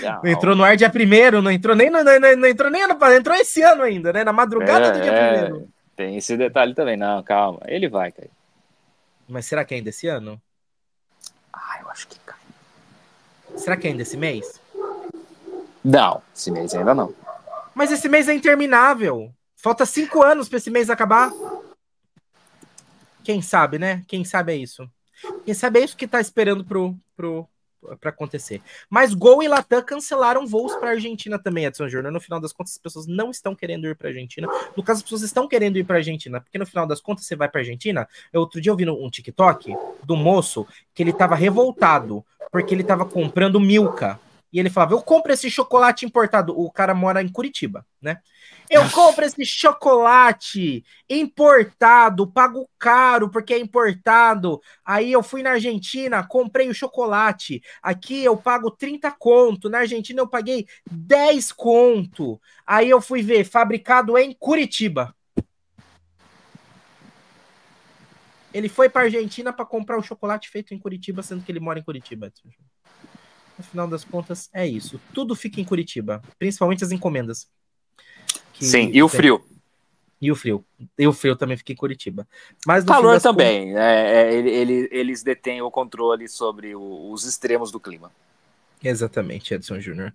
A: Calma. Entrou no ar dia primeiro, não entrou nem no, não, não, entrou nem ano entrou esse ano ainda, né? Na madrugada é, do dia é, primeiro.
B: Tem esse detalhe também. Não, calma. Ele vai cair.
A: Mas será que ainda esse ano?
B: Ah, eu acho que cai.
A: Será que ainda esse mês?
B: Não, esse mês ainda não.
A: Mas esse mês é interminável. Falta cinco anos para esse mês acabar. Quem sabe, né? Quem sabe é isso. Quem sabe é isso que tá esperando pro, pro, para acontecer. Mas Gol e Latam cancelaram voos para Argentina também, Edson Júnior. No final das contas, as pessoas não estão querendo ir para Argentina. No caso, as pessoas estão querendo ir para Argentina, porque no final das contas você vai para Argentina. Eu, outro dia eu vi um TikTok do moço que ele estava revoltado porque ele estava comprando Milka E ele falava: Eu compro esse chocolate importado. O cara mora em Curitiba, né? Eu compro esse chocolate importado, pago caro porque é importado. Aí eu fui na Argentina, comprei o chocolate. Aqui eu pago 30 conto. Na Argentina eu paguei 10 conto. Aí eu fui ver, fabricado em Curitiba. Ele foi para Argentina para comprar o chocolate feito em Curitiba, sendo que ele mora em Curitiba. No final das contas, é isso. Tudo fica em Curitiba, principalmente as encomendas.
B: Sim, e o frio.
A: E o frio. E o frio também fica em Curitiba.
B: Mas Calor também. Contas... É, é, ele, eles detêm o controle sobre o, os extremos do clima.
A: Exatamente, Edson Júnior.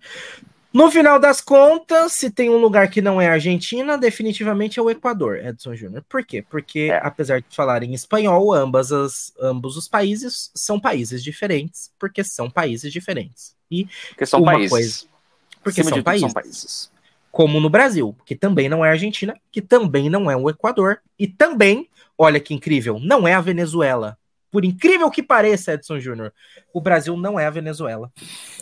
A: No final das contas, se tem um lugar que não é Argentina, definitivamente é o Equador, Edson Júnior. Por quê? Porque, é. apesar de falarem espanhol, ambas as, ambos os países são países diferentes, porque são países diferentes. E
B: porque são países. Coisa,
A: porque são países. são países. Como no Brasil, que também não é Argentina, que também não é o Equador, e também, olha que incrível, não é a Venezuela. Por incrível que pareça, Edson Júnior, o Brasil não é a Venezuela.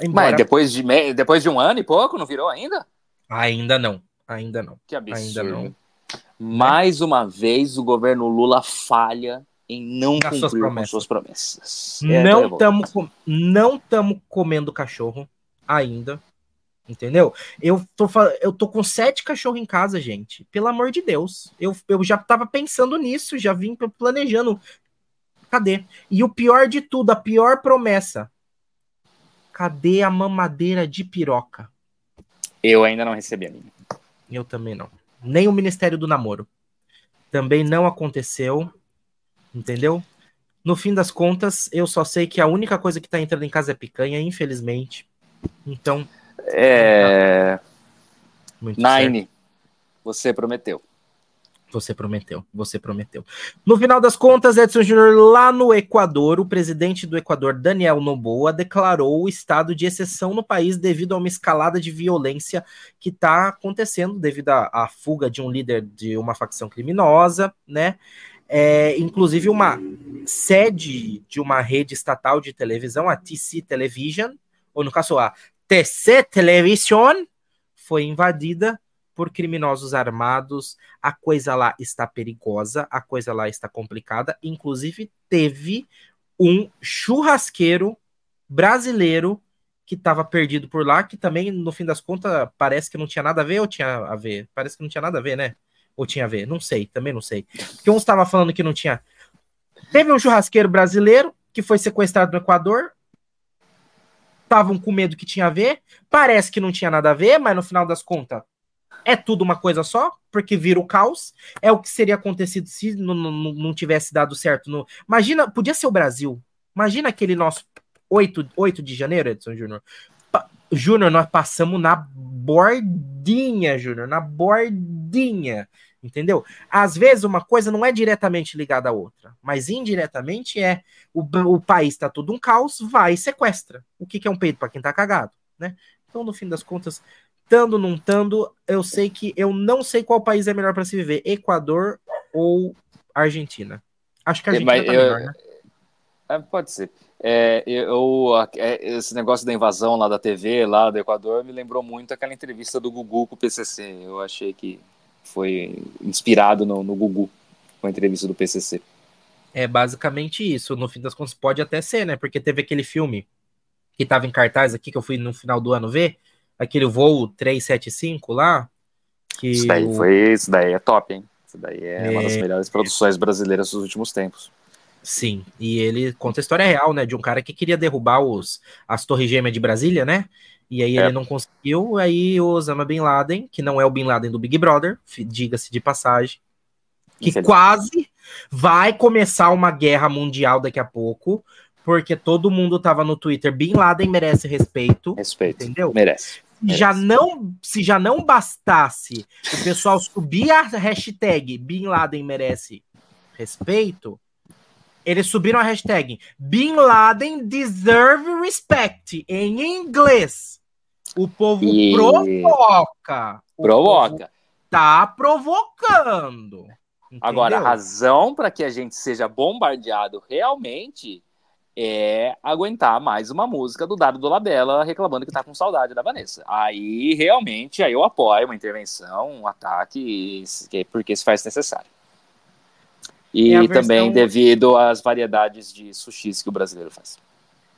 B: Embora... Mas depois de, me... depois de um ano e pouco, não virou ainda?
A: Ainda não. Ainda não.
B: Que absurdo. Ainda não. Mais uma vez, o governo Lula falha em não Nas cumprir suas com suas promessas.
A: É, não estamos com... não tamo comendo cachorro ainda. Entendeu? Eu tô, eu tô com sete cachorros em casa, gente. Pelo amor de Deus. Eu, eu já tava pensando nisso, já vim planejando Cadê? E o pior de tudo, a pior promessa. Cadê a mamadeira de piroca?
B: Eu ainda não recebi a minha.
A: Eu também não. Nem o Ministério do Namoro. Também não aconteceu. Entendeu? No fim das contas, eu só sei que a única coisa que tá entrando em casa é picanha, infelizmente. Então.
B: É. Muito Nine, certo. você prometeu.
A: Você prometeu, você prometeu. No final das contas, Edson Júnior, lá no Equador, o presidente do Equador, Daniel Noboa, declarou o estado de exceção no país devido a uma escalada de violência que está acontecendo devido à, fuga de um líder de uma facção criminosa, né? É, inclusive, uma sede de uma rede estatal de televisão, a TC Television, ou no caso a TC Television, foi invadida por criminosos armados, a coisa lá está perigosa, a coisa lá está complicada. Inclusive, teve um churrasqueiro brasileiro que estava perdido por lá, que também, no fim das contas, parece que não tinha nada a ver ou tinha a ver? Parece que não tinha nada a ver, né? Ou tinha a ver? Não sei, também não sei. Porque uns estava falando que não tinha. Teve um churrasqueiro brasileiro que foi sequestrado no Equador. Estavam com medo que tinha a ver. Parece que não tinha nada a ver, mas no final das contas, é tudo uma coisa só, porque vira o caos. É o que seria acontecido se não, não, não tivesse dado certo. No... Imagina, podia ser o Brasil. Imagina aquele nosso 8, 8 de janeiro, Edson Júnior. Júnior, nós passamos na bordinha, Júnior, na bordinha. Entendeu? Às vezes uma coisa não é diretamente ligada à outra, mas indiretamente é. O, o país está todo um caos, vai e sequestra. O que, que é um peito para quem tá cagado, né? Então, no fim das contas, Tando, não tando, eu sei que eu não sei qual país é melhor para se viver, Equador ou Argentina. Acho que a Argentina tá melhor, né?
B: É, pode ser. É, eu, é, esse negócio da invasão lá da TV, lá do Equador, me lembrou muito aquela entrevista do Gugu com o PCC. Eu achei que foi inspirado no, no Gugu, com a entrevista do PCC.
A: É basicamente isso. No fim das contas, pode até ser, né? Porque teve aquele filme que tava em cartaz aqui, que eu fui no final do ano ver, aquele voo 375 lá.
B: Que isso daí, o... foi, isso daí é top, hein? Isso daí é, é, uma das é. melhores produções brasileiras dos últimos tempos.
A: Sim, e ele conta a história real, né? De um cara que queria derrubar os, as torres gêmeas de Brasília, né? E aí é. ele não conseguiu, aí o Osama Bin Laden, que não é o Bin Laden do Big Brother, diga-se de passagem, que quase vai começar uma guerra mundial daqui a pouco, porque todo mundo tava no Twitter, Bin Laden merece respeito.
B: Respeito. Entendeu? Merece
A: já não, se já não bastasse o pessoal subir a hashtag Bin Laden merece respeito, eles subiram a hashtag Bin Laden deserve respect em inglês. O povo e... provoca.
B: O provoca.
A: tá provocando.
B: Entendeu? Agora, a razão para que a gente seja bombardeado realmente é aguentar mais uma música do Dado do Labella reclamando que tá com saudade da Vanessa. Aí, realmente, aí eu apoio uma intervenção, um ataque, porque se faz necessário. E é versão... também devido às variedades de sushis que o brasileiro faz.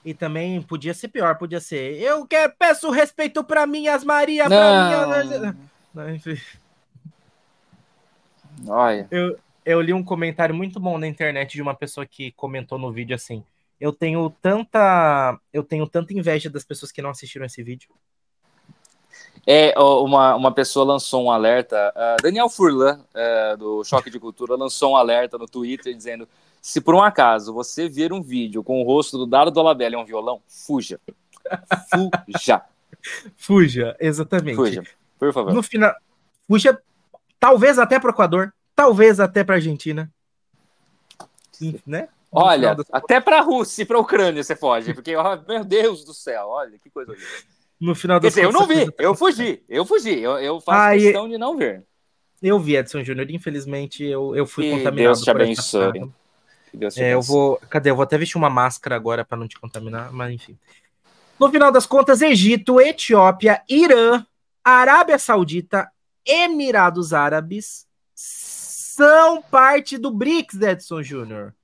A: E também podia ser pior, podia ser. Eu quero, peço respeito para minhas Maria, para minha. Não, enfim. Olha. Eu, eu li um comentário muito bom na internet de uma pessoa que comentou no vídeo assim: eu tenho tanta, eu tenho tanta inveja das pessoas que não assistiram esse vídeo.
B: É, uma, uma pessoa lançou um alerta, uh, Daniel Furlan, uh, do Choque de Cultura, lançou um alerta no Twitter dizendo: se por um acaso você ver um vídeo com o rosto do Dado Dolabella e um violão, fuja. Fuja. [laughs]
A: fuja, exatamente.
B: Fuja, por favor.
A: No final, fuja, talvez até para o Equador, talvez até para a Argentina. Né?
B: Olha, até para a Rússia e para a Ucrânia você foge, porque, oh, [laughs] meu Deus do céu, olha que coisa.
A: No final das
B: Quer dizer, eu não vi, eu fugi, eu fugi, eu, eu faço ah, questão e... de não ver.
A: Eu vi, Edson Júnior, infelizmente eu, eu fui
B: que
A: contaminado.
B: Deus te abençoe.
A: Deus te é, eu vou. Cadê? Eu vou até vestir uma máscara agora para não te contaminar, mas enfim. No final das contas, Egito, Etiópia, Irã, Arábia Saudita, Emirados Árabes são parte do BRICS, Edson Júnior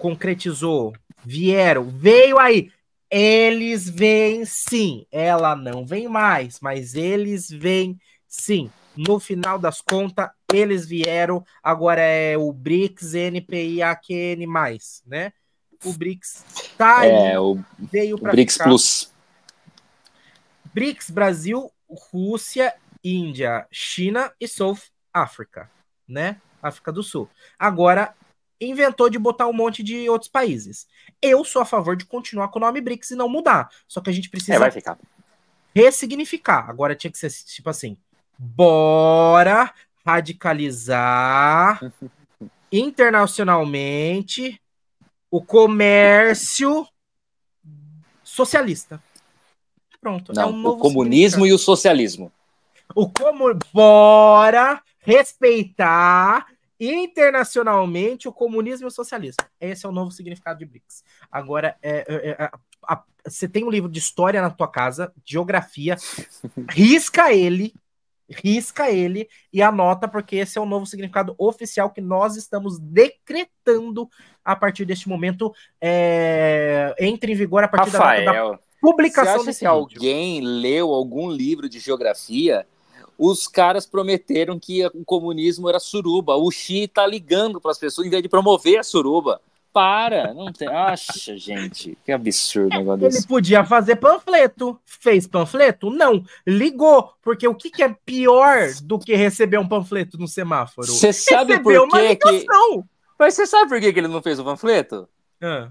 A: concretizou, vieram, veio aí. Eles vêm sim. Ela não vem mais, mas eles vêm sim. No final das contas, eles vieram. Agora é o BRICS, NPI, AQN, né? O BRICS tá
B: é, aí, o veio para BRICS ficar. Plus.
A: BRICS, Brasil, Rússia, Índia, China e South África, né? África do Sul. Agora inventou de botar um monte de outros países. Eu sou a favor de continuar com o nome BRICS e não mudar. Só que a gente precisa
B: é, vai ficar.
A: ressignificar. Agora tinha que ser tipo assim: bora radicalizar [laughs] internacionalmente o comércio socialista. Pronto.
B: É não, é um o comunismo e o socialismo.
A: O como bora respeitar internacionalmente o comunismo e o socialismo. Esse é o novo significado de BRICS. Agora, é, é, é, a, a, você tem um livro de história na tua casa, geografia, [laughs] risca ele, risca ele e anota, porque esse é o novo significado oficial que nós estamos decretando a partir deste momento. É, entre em vigor a partir
B: Rafael,
A: da, da publicação
B: você acha
A: desse
B: que vídeo. alguém leu algum livro de geografia os caras prometeram que o comunismo era suruba. O Xi tá ligando para as pessoas em vez de promover a suruba. Para, não tem. Acha, gente, que absurdo negócio
A: Ele podia fazer panfleto. Fez panfleto? Não. Ligou. Porque o que, que é pior do que receber um panfleto no semáforo?
B: Você sabe por que. Que... Mas você sabe por que, que ele não fez o panfleto? Ah.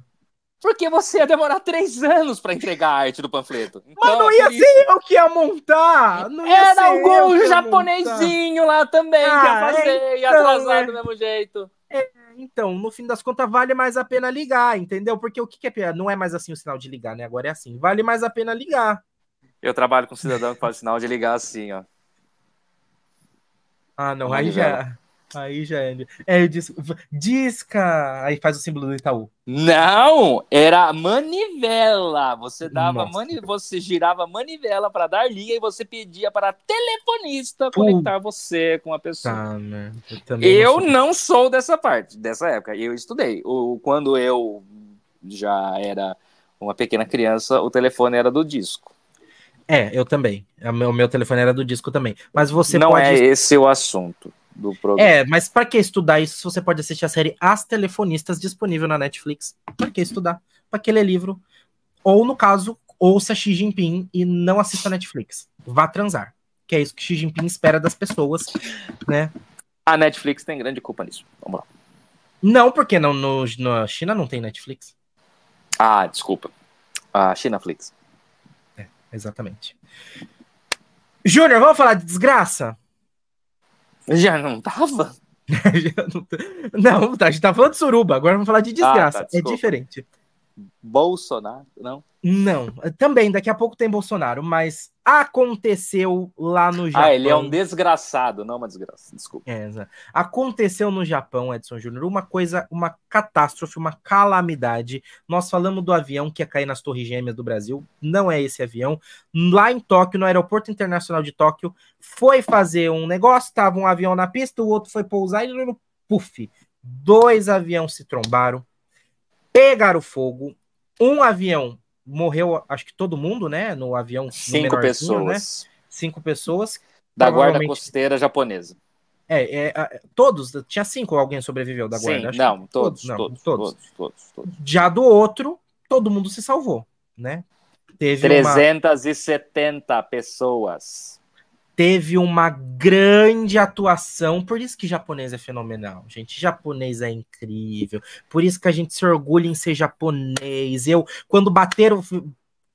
B: Porque você ia demorar três anos para entregar a arte do panfleto.
A: Então, Mas não ia ser eu que ia montar. Não ia
B: Era algum japonesinho lá também ah, que ia ah, fazer, então, atrasar é... do mesmo jeito.
A: É, então, no fim das contas, vale mais a pena ligar, entendeu? Porque o que, que é pior? Não é mais assim o sinal de ligar, né? Agora é assim. Vale mais a pena ligar.
B: Eu trabalho com um cidadão que faz sinal de ligar assim, ó.
A: Ah, não, aí já. Aí já é. É, dis... disca. Aí faz o símbolo do Itaú.
B: Não, era manivela. Você dava mani... você girava manivela para dar linha e você pedia para telefonista conectar você com a pessoa. Tá, né? Eu, eu não, não, sou dessa parte, dessa época. Eu estudei. O, quando eu já era uma pequena criança, o telefone era do disco.
A: É, eu também. O meu, o meu telefone era do disco também. Mas você
B: não
A: pode...
B: é esse o assunto do programa.
A: É, mas para que estudar isso se você pode assistir a série As Telefonistas disponível na Netflix? Para que estudar? Para que ler livro? Ou, no caso, ouça Xi Jinping e não assista a Netflix. Vá transar. Que é isso que Xi Jinping espera das pessoas, né?
B: A Netflix tem grande culpa nisso. Vamos lá.
A: Não, porque não, no, na China não tem Netflix.
B: Ah, desculpa. A Chinaflix.
A: É, exatamente. Júnior, vamos falar de desgraça?
B: Já não tava? [laughs]
A: não, tá, a gente tá falando de suruba, agora vamos falar de desgraça. Ah, tá, é diferente.
B: Bolsonaro, não?
A: Não, também, daqui a pouco tem Bolsonaro, mas aconteceu lá no Japão.
B: Ah, ele é um desgraçado, não uma desgraça, desculpa.
A: É, aconteceu no Japão, Edson Júnior, uma coisa, uma catástrofe, uma calamidade. Nós falamos do avião que ia cair nas Torres Gêmeas do Brasil, não é esse avião. Lá em Tóquio, no Aeroporto Internacional de Tóquio, foi fazer um negócio, tava um avião na pista, o outro foi pousar e, puf, dois aviões se trombaram, pegaram fogo, um avião morreu, acho que todo mundo, né? No avião.
B: Cinco no pessoas.
A: Né? Cinco pessoas.
B: Da guarda costeira japonesa.
A: É, é, todos, tinha cinco alguém sobreviveu da guarda.
B: Sim, não, todos, todos, não, todos, todos, todos, todos,
A: Já do outro, todo mundo se salvou, né?
B: Teve 370 uma... pessoas
A: teve uma grande atuação. Por isso que japonês é fenomenal, gente. Japonês é incrível. Por isso que a gente se orgulha em ser japonês. Eu, quando bateram.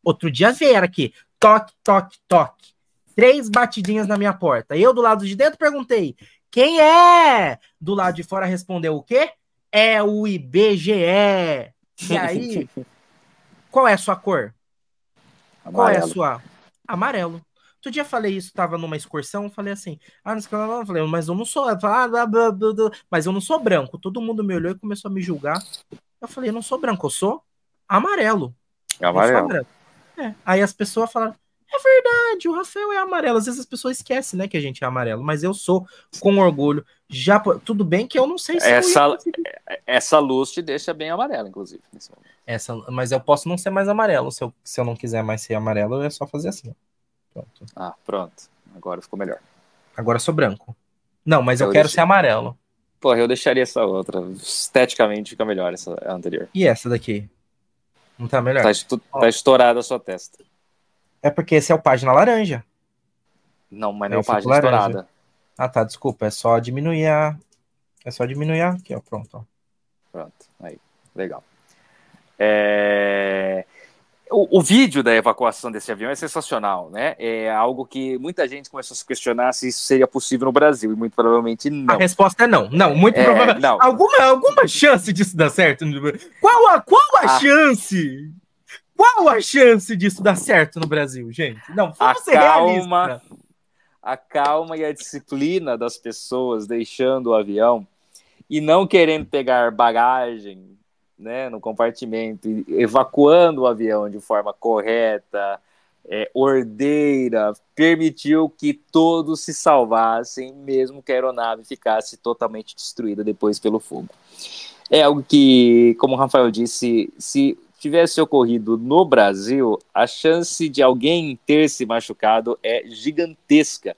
A: Outro dia vieram aqui. Toque, toque, toque. Três batidinhas na minha porta. Eu, do lado de dentro, perguntei: quem é? Do lado de fora respondeu o quê? É o IBGE. E aí, [laughs] qual é a sua cor? Amarelo. Qual é a sua? Amarelo. Outro dia falei isso, tava numa excursão, falei assim, ah, não falei, mas eu não sou, ah, mas eu não sou branco. Todo mundo me olhou e começou a me julgar. Eu falei, eu não sou branco, eu sou amarelo.
B: Amarelo.
A: É. Aí as pessoas falaram, é verdade, o Rafael é amarelo. Às vezes as pessoas esquecem, né, que a gente é amarelo, mas eu sou com orgulho. Já tudo bem que eu não sei se
B: essa essa luz te deixa bem amarelo, inclusive.
A: Essa, mas eu posso não ser mais amarelo. Se eu, se eu não quiser mais ser amarelo, é só fazer assim.
B: Pronto. Ah, pronto. Agora ficou melhor.
A: Agora sou branco. Não, mas eu, eu quero deixei... ser amarelo.
B: Porra, eu deixaria essa outra. Esteticamente fica melhor essa anterior.
A: E essa daqui? Não tá melhor?
B: Tá, estu... tá estourada a sua testa.
A: É porque esse é o página laranja.
B: Não, mas não é o página laranja. estourada.
A: Ah, tá, desculpa. É só diminuir a. É só diminuir aqui, ó. Pronto. Ó.
B: Pronto. Aí. Legal. É... O, o, vídeo da evacuação desse avião é sensacional, né? É algo que muita gente começou a se questionar se isso seria possível no Brasil, e muito provavelmente não.
A: A resposta é não. Não, muito é, provavelmente. Não. Alguma, alguma chance disso dar certo? Qual a, qual a ah. chance? Qual a chance disso dar certo no Brasil, gente? Não, vamos a ser calma, realista.
B: A calma e a disciplina das pessoas deixando o avião e não querendo pegar bagagem, né, no compartimento, evacuando o avião de forma correta, é, ordeira, permitiu que todos se salvassem, mesmo que a aeronave ficasse totalmente destruída depois pelo fogo. É algo que, como o Rafael disse, se tivesse ocorrido no Brasil, a chance de alguém ter se machucado é gigantesca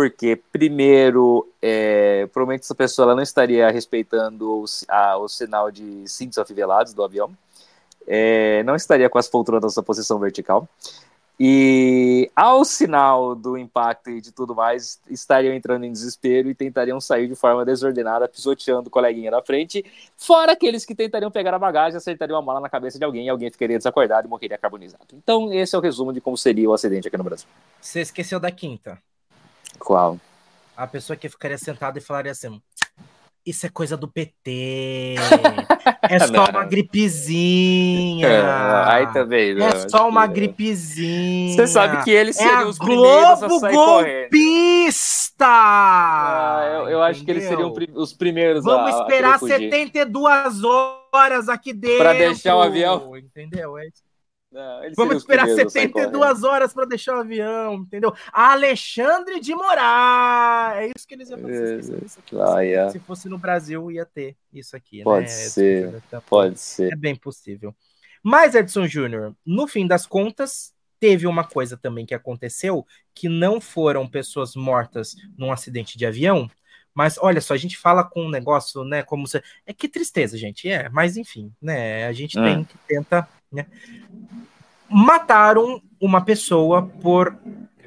B: porque, primeiro, é, provavelmente essa pessoa ela não estaria respeitando o, a, o sinal de cintos afivelados do avião, é, não estaria com as poltronas na sua posição vertical, e ao sinal do impacto e de tudo mais, estariam entrando em desespero e tentariam sair de forma desordenada, pisoteando o coleguinha na frente, fora aqueles que tentariam pegar a bagagem, acertariam a mala na cabeça de alguém e alguém ficaria desacordado e morreria carbonizado. Então, esse é o resumo de como seria o acidente aqui no Brasil.
A: Você esqueceu da quinta.
B: Qual?
A: A pessoa que ficaria sentada e falaria assim: Isso é coisa do PT. [laughs] É só uma gripezinha. É,
B: aí também.
A: Não, é só uma gripezinha.
B: Você sabe que eles é seriam é os primeiros a sair
A: golpista!
B: Ah, eu, eu acho que eles seriam os primeiros
A: Vamos a, esperar a 72 horas aqui dentro.
B: Para deixar o avião.
A: Entendeu? É isso. Não, Vamos esperar 72 horas para deixar o avião, entendeu? Alexandre de Moraes! É isso que eles iam fazer. Se, ah, yeah. se fosse no Brasil, ia ter isso aqui.
B: Pode
A: né?
B: ser. Tá pode ser.
A: É bem possível. Mas, Edson Júnior, no fim das contas, teve uma coisa também que aconteceu, que não foram pessoas mortas num acidente de avião, mas olha só, a gente fala com um negócio, né? Como se. É que tristeza, gente. É, mas enfim, né? A gente tem que tenta né? Mataram uma pessoa por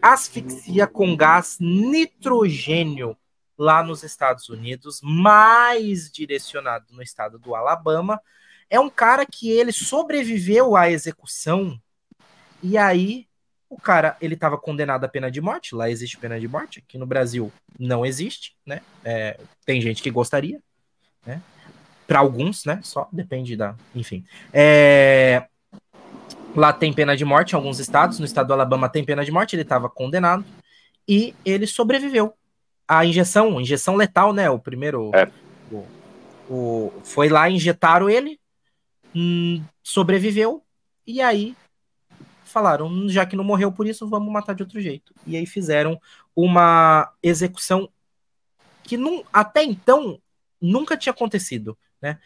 A: asfixia com gás nitrogênio lá nos Estados Unidos, mais direcionado no estado do Alabama. É um cara que ele sobreviveu à execução e aí o cara ele estava condenado à pena de morte. Lá existe pena de morte, aqui no Brasil não existe, né? É, tem gente que gostaria, né? para alguns, né? Só depende da. Enfim. É, lá tem pena de morte em alguns estados. No estado do Alabama tem pena de morte. Ele estava condenado e ele sobreviveu. A injeção, injeção letal, né? O primeiro. É. O, o, foi lá, injetaram ele, hum, sobreviveu, e aí falaram: já que não morreu por isso, vamos matar de outro jeito. E aí fizeram uma execução que não, até então nunca tinha acontecido. Né?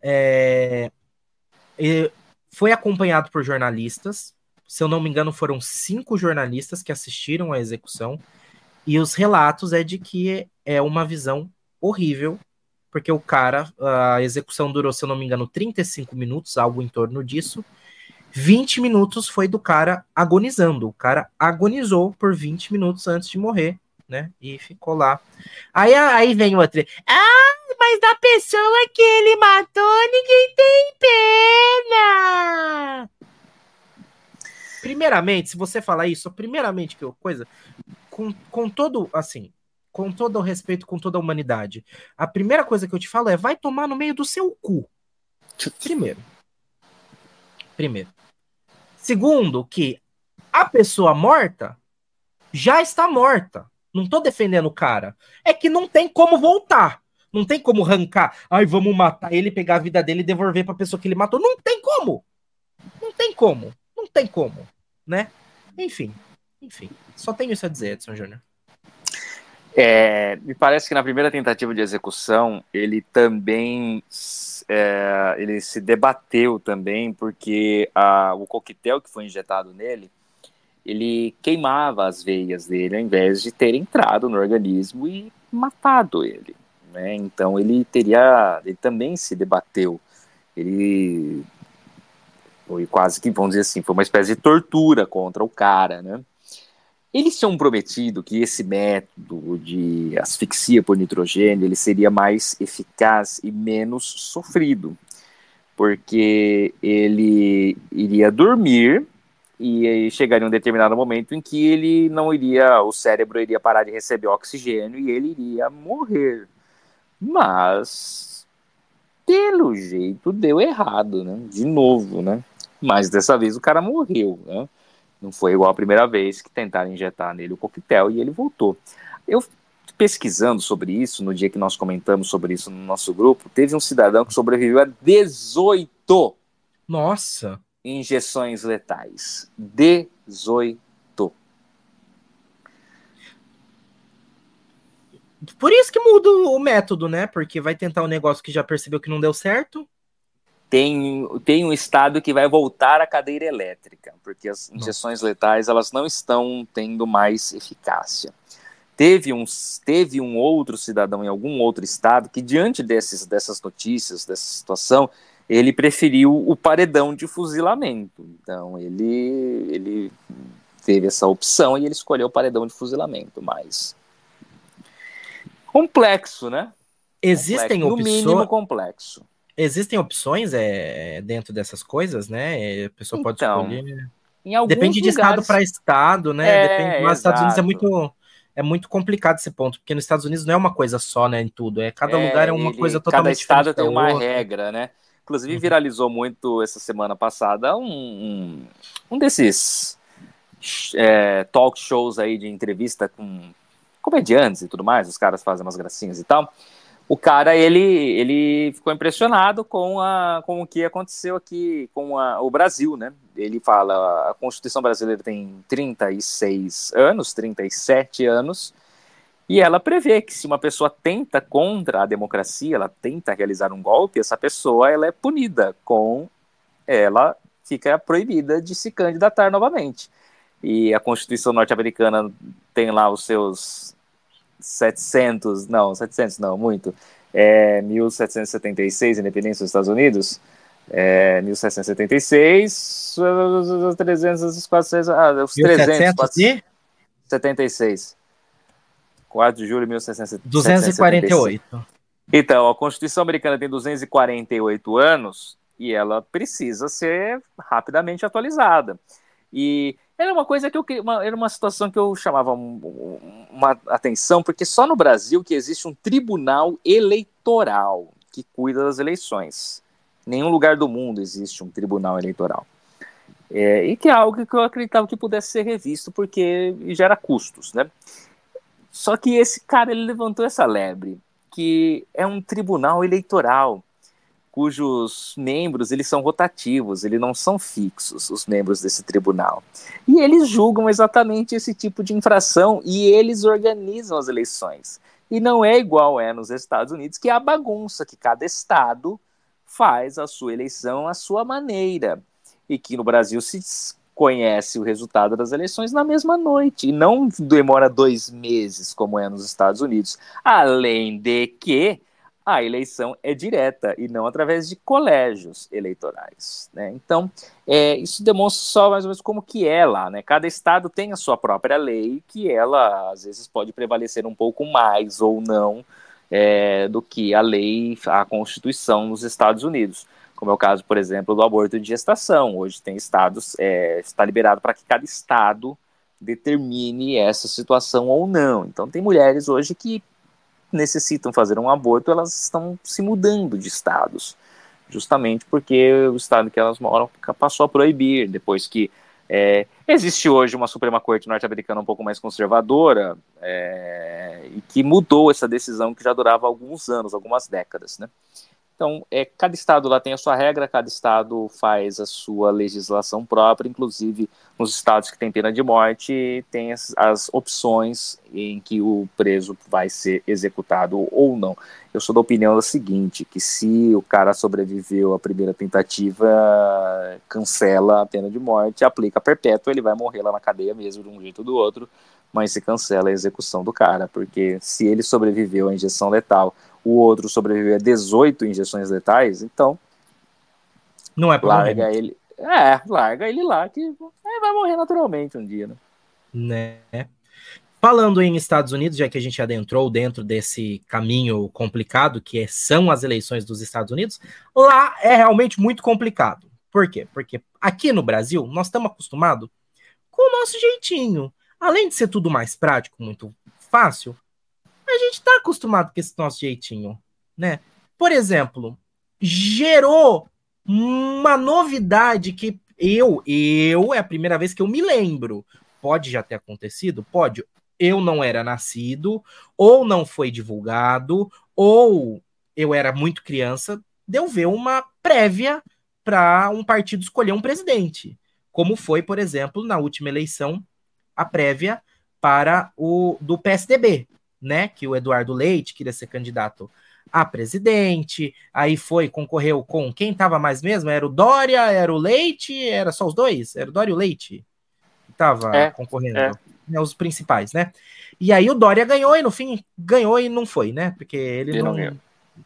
A: É, foi acompanhado por jornalistas. Se eu não me engano, foram cinco jornalistas que assistiram à execução. E os relatos é de que é uma visão horrível, porque o cara, a execução durou, se eu não me engano, 35 minutos, algo em torno disso. 20 minutos foi do cara agonizando. O cara agonizou por 20 minutos antes de morrer, né? E ficou lá. Aí, aí vem o outro. Ah, mas da pessoa que ele matou, ninguém tem pena. Primeiramente, se você falar isso, primeiramente que coisa, com, com todo, assim, com todo o respeito, com toda a humanidade, a primeira coisa que eu te falo é vai tomar no meio do seu cu. Primeiro. Primeiro. Segundo, que a pessoa morta já está morta. Não tô defendendo o cara. É que não tem como voltar. Não tem como arrancar. Ai, vamos matar ele, pegar a vida dele e devolver pra pessoa que ele matou. Não tem como. Não tem como. Não tem como. Né? Enfim. Enfim. Só tenho isso a dizer, Edson Júnior.
B: É, me parece que na primeira tentativa de execução ele também é, ele se debateu também porque a, o coquetel que foi injetado nele ele queimava as veias dele ao invés de ter entrado no organismo e matado ele. Né? Então ele teria, ele também se debateu. Ele foi quase que, vamos dizer assim, foi uma espécie de tortura contra o cara, né? Eles tinham prometido que esse método de asfixia por nitrogênio ele seria mais eficaz e menos sofrido, porque ele iria dormir e chegaria um determinado momento em que ele não iria, o cérebro iria parar de receber oxigênio e ele iria morrer. Mas pelo jeito deu errado, né? De novo, né? Mas dessa vez o cara morreu, né? Não foi igual a primeira vez que tentaram injetar nele o coquetel e ele voltou. Eu pesquisando sobre isso, no dia que nós comentamos sobre isso no nosso grupo, teve um cidadão que sobreviveu a 18
A: Nossa.
B: Injeções letais. 18.
A: Por isso que muda o método, né? Porque vai tentar um negócio que já percebeu que não deu certo
B: tem, tem um estado que vai voltar à cadeira elétrica, porque as injeções letais elas não estão tendo mais eficácia. Teve um, teve um outro cidadão em algum outro estado que, diante desses, dessas notícias, dessa situação, ele preferiu o paredão de fuzilamento. Então, ele, ele teve essa opção e ele escolheu o paredão de fuzilamento, mas complexo, né?
A: Existem
B: complexo,
A: opções.
B: No mínimo complexo
A: existem opções é, dentro dessas coisas, né? A pessoa pode então, escolher.
B: Depende
A: de estado para estado, né? É, Depende, mas nos Estados Unidos é muito é muito complicado esse ponto, porque nos Estados Unidos não é uma coisa só, né, em tudo. É cada é, lugar é uma ele, coisa totalmente
B: Cada estado tem uma outra. regra, né? Inclusive uhum. viralizou muito essa semana passada um, um, um desses é, talk shows aí de entrevista com comediantes e tudo mais, os caras fazem umas gracinhas e tal o cara ele, ele ficou impressionado com, a, com o que aconteceu aqui com a, o Brasil, né? Ele fala, a Constituição brasileira tem 36 anos, 37 anos, e ela prevê que se uma pessoa tenta contra a democracia, ela tenta realizar um golpe, essa pessoa ela é punida com ela fica proibida de se candidatar novamente. E a Constituição norte-americana tem lá os seus 700, não, 700 não, muito, é 1776, independência dos Estados Unidos, é, 1776, 300, 400, ah, os 300, 476. 4 de julho de 1776.
A: 248.
B: Então, a Constituição Americana tem 248 anos e ela precisa ser rapidamente atualizada. E era uma coisa que eu uma, era uma situação que eu chamava uma atenção, porque só no Brasil que existe um tribunal eleitoral. que cuida das eleições. Em nenhum lugar do mundo existe um tribunal eleitoral. É, e que é algo que eu acreditava que pudesse ser revisto, porque gera custos, né? Só que esse cara ele levantou essa lebre, que é um tribunal eleitoral cujos membros eles são rotativos, eles não são fixos, os membros desse tribunal. E eles julgam exatamente esse tipo de infração e eles organizam as eleições. E não é igual é nos Estados Unidos, que é a bagunça, que cada estado faz a sua eleição à sua maneira. E que no Brasil se conhece o resultado das eleições na mesma noite, e não demora dois meses, como é nos Estados Unidos. Além de que a eleição é direta e não através de colégios eleitorais. Né? Então, é, isso demonstra só mais ou menos como que é lá. Né? Cada estado tem a sua própria lei, que ela às vezes pode prevalecer um pouco mais ou não é, do que a lei, a Constituição nos Estados Unidos. Como é o caso, por exemplo, do aborto de gestação. Hoje tem estados, é, está liberado para que cada estado determine essa situação ou não. Então, tem mulheres hoje que necessitam fazer um aborto, elas estão se mudando de estados, justamente porque o estado que elas moram passou a proibir, depois que é, existe hoje uma Suprema Corte norte-americana um pouco mais conservadora é, e que mudou essa decisão que já durava alguns anos, algumas décadas, né? Então, é, cada estado lá tem a sua regra, cada estado faz a sua legislação própria, inclusive nos estados que tem pena de morte, tem as, as, opções em que o preso vai ser executado ou não. Eu sou da opinião da seguinte, que se o cara sobreviveu à primeira tentativa, cancela a pena de morte, aplica perpétua, ele vai morrer lá na cadeia mesmo, de um jeito ou do outro, mas se cancela a execução do cara, porque se ele sobreviveu à injeção letal o outro sobreviveu a 18 injeções letais, então.
A: Não é
B: Larga ele. É, larga ele lá, que é, vai morrer naturalmente um dia,
A: né? Né? Falando em Estados Unidos, já que a gente adentrou dentro desse caminho complicado que é, são as eleições dos Estados Unidos, lá é realmente muito complicado. Por quê? Porque aqui no Brasil nós estamos acostumados com o nosso jeitinho. Além de ser tudo mais prático, muito fácil, a gente tá acostumado com esse nosso jeitinho, né? Por exemplo, gerou uma novidade que eu, eu é a primeira vez que eu me lembro. Pode já ter acontecido? Pode. Eu não era nascido, ou não foi divulgado, ou eu era muito criança, deu ver uma prévia para um partido escolher um presidente. Como foi, por exemplo, na última eleição, a prévia para o do PSDB, né? Que o Eduardo Leite queria ser candidato a presidente, aí foi, concorreu com quem estava mais mesmo? Era o Dória, era o Leite, era só os dois? Era o Dória e o Leite que estava é, concorrendo, é. Né, os principais, né? E aí o Dória ganhou e no fim ganhou e não foi, né? Porque ele, ele não, não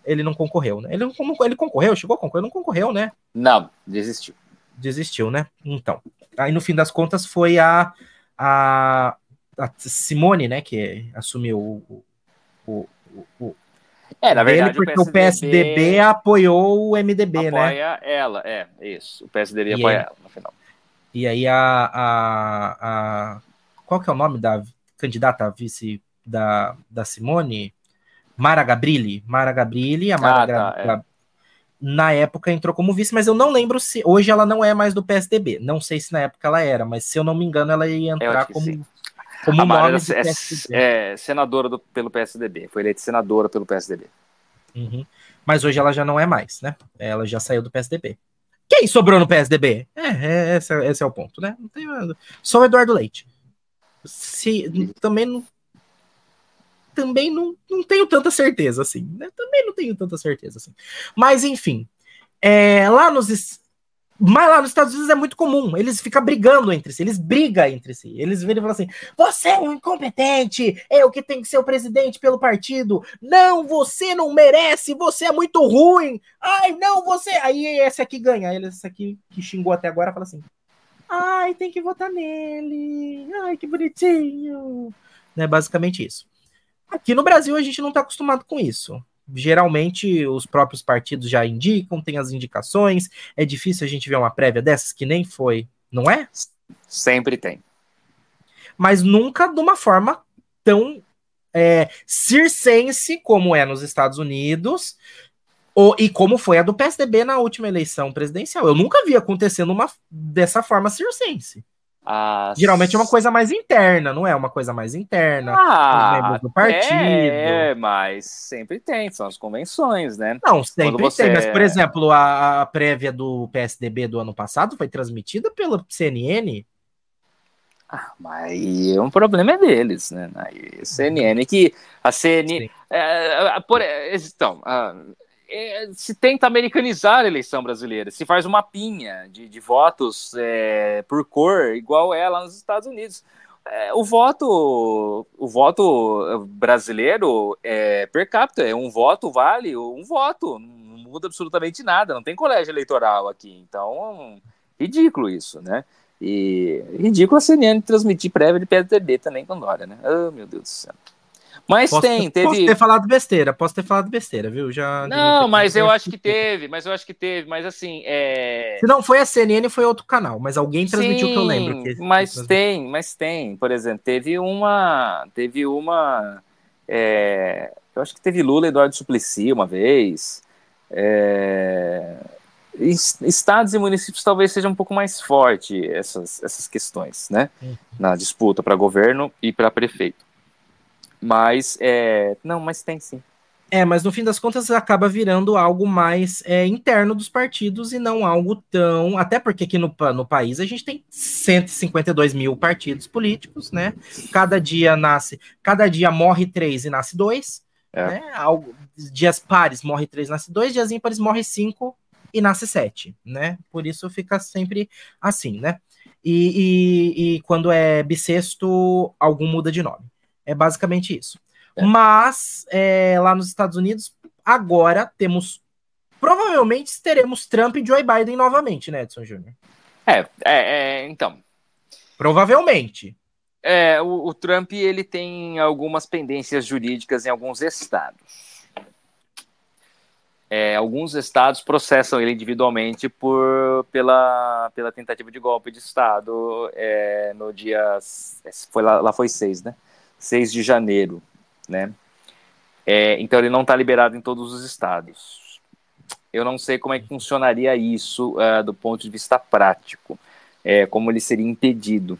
A: ele não concorreu, né? Ele, não, ele concorreu, chegou a concorrer, não concorreu, né?
B: Não, desistiu.
A: Desistiu, né? Então, aí no fim das contas foi a, a a Simone, né, que assumiu o, o, o,
B: é, na verdade,
A: porque o PSDB, o PSDB apoiou o MDB,
B: apoia
A: né?
B: Apoia ela, é, isso. O PSDB e apoia aí, ela no final.
A: E aí a, a, a, Qual que é o nome da candidata a vice da, da Simone? Mara Gabrilli. Mara Gabrilli, a Mara ah, tá, é. na época entrou como vice, mas eu não lembro se. Hoje ela não é mais do PSDB. Não sei se na época ela era, mas se eu não me engano, ela ia entrar como. Sim
B: como a Mara é, é, senadora do, pelo PSDB, foi eleita senadora pelo PSDB.
A: Uhum. Mas hoje ela já não é mais, né? Ela já saiu do PSDB. Quem sobrou no PSDB? É, é esse, é, esse é o ponto, né? Não tem, só o Eduardo Leite. Se, também não, também não, não tenho tanta certeza assim, né? Também não tenho tanta certeza assim. Mas enfim, é, lá nos mas lá nos Estados Unidos é muito comum, eles ficam brigando entre si, eles brigam entre si. Eles viram e falam assim: você é um incompetente, eu que tenho que ser o presidente pelo partido. Não, você não merece, você é muito ruim. Ai, não, você. Aí esse aqui ganha. Aí esse aqui que xingou até agora fala assim: ai, tem que votar nele. Ai, que bonitinho. É basicamente isso. Aqui no Brasil a gente não está acostumado com isso geralmente os próprios partidos já indicam, tem as indicações. É difícil a gente ver uma prévia dessas que nem foi, não é?
B: Sempre tem.
A: Mas nunca de uma forma tão é, circense como é nos Estados Unidos, O, e como foi a do PSDB na última eleição presidencial. Eu nunca vi acontecendo uma dessa forma circense. Ah, Geralmente é uma coisa mais interna, não é uma coisa mais interna.
B: Ah, membros do partido. É, mas sempre tem, são as convenções, né?
A: Não, sempre você... tem. Mas, por exemplo, a, a, prévia do PSDB do ano passado foi transmitida pela CNN.
B: Ah, mas o problema é deles, né? A CNN que a CNN. É, por, então, é, se tenta americanizar a eleição brasileira, se faz uma pinha de, de votos é, por cor, igual é lá nos Estados Unidos. É, o voto o voto brasileiro é per capita, é um voto vale um voto, não muda absolutamente nada, não tem colégio eleitoral aqui, então ridículo isso, né? E ridículo a CNN transmitir prévia de PSDB também com Dória, né? Oh, meu Deus do céu. Mas
A: posso
B: tem,
A: ter,
B: teve.
A: Posso ter falado besteira, posso ter falado besteira, viu? Já.
B: Não, mas eu acho que teve, mas eu acho que teve, mas assim. É...
A: Se não foi a CNN, foi outro canal, mas alguém transmitiu Sim, que eu lembro. Que
B: mas tem, mas tem. Por exemplo, teve uma. Teve uma. É... Eu acho que teve Lula e Eduardo Suplicy uma vez. É... Estados e municípios talvez seja um pouco mais forte essas, essas questões, né? Uhum. Na disputa para governo e para prefeito. Mas, é... não, mas tem sim.
A: É, mas no fim das contas acaba virando algo mais é, interno dos partidos e não algo tão. Até porque aqui no, no país a gente tem 152 mil partidos políticos, né? Cada dia nasce, cada dia morre três e nasce dois. É. Né? Algo, dias pares morre três, nasce dois, dias ímpares morre cinco e nasce sete, né? Por isso fica sempre assim, né? E, e, e quando é bissexto, algum muda de nome. É basicamente isso. É. Mas é, lá nos Estados Unidos, agora temos. Provavelmente teremos Trump e Joe Biden novamente, né, Edson Júnior?
B: É, é, é, então.
A: Provavelmente.
B: É, o, o, Trump ele tem algumas pendências jurídicas em alguns estados. É, alguns estados processam ele individualmente por, pela, pela tentativa de golpe de Estado é, no dia. Foi lá, lá foi seis, né? 6 de janeiro, né? É, então ele não está liberado em todos os estados. Eu não sei como é que funcionaria isso uh, do ponto de vista prático, é, como ele seria impedido.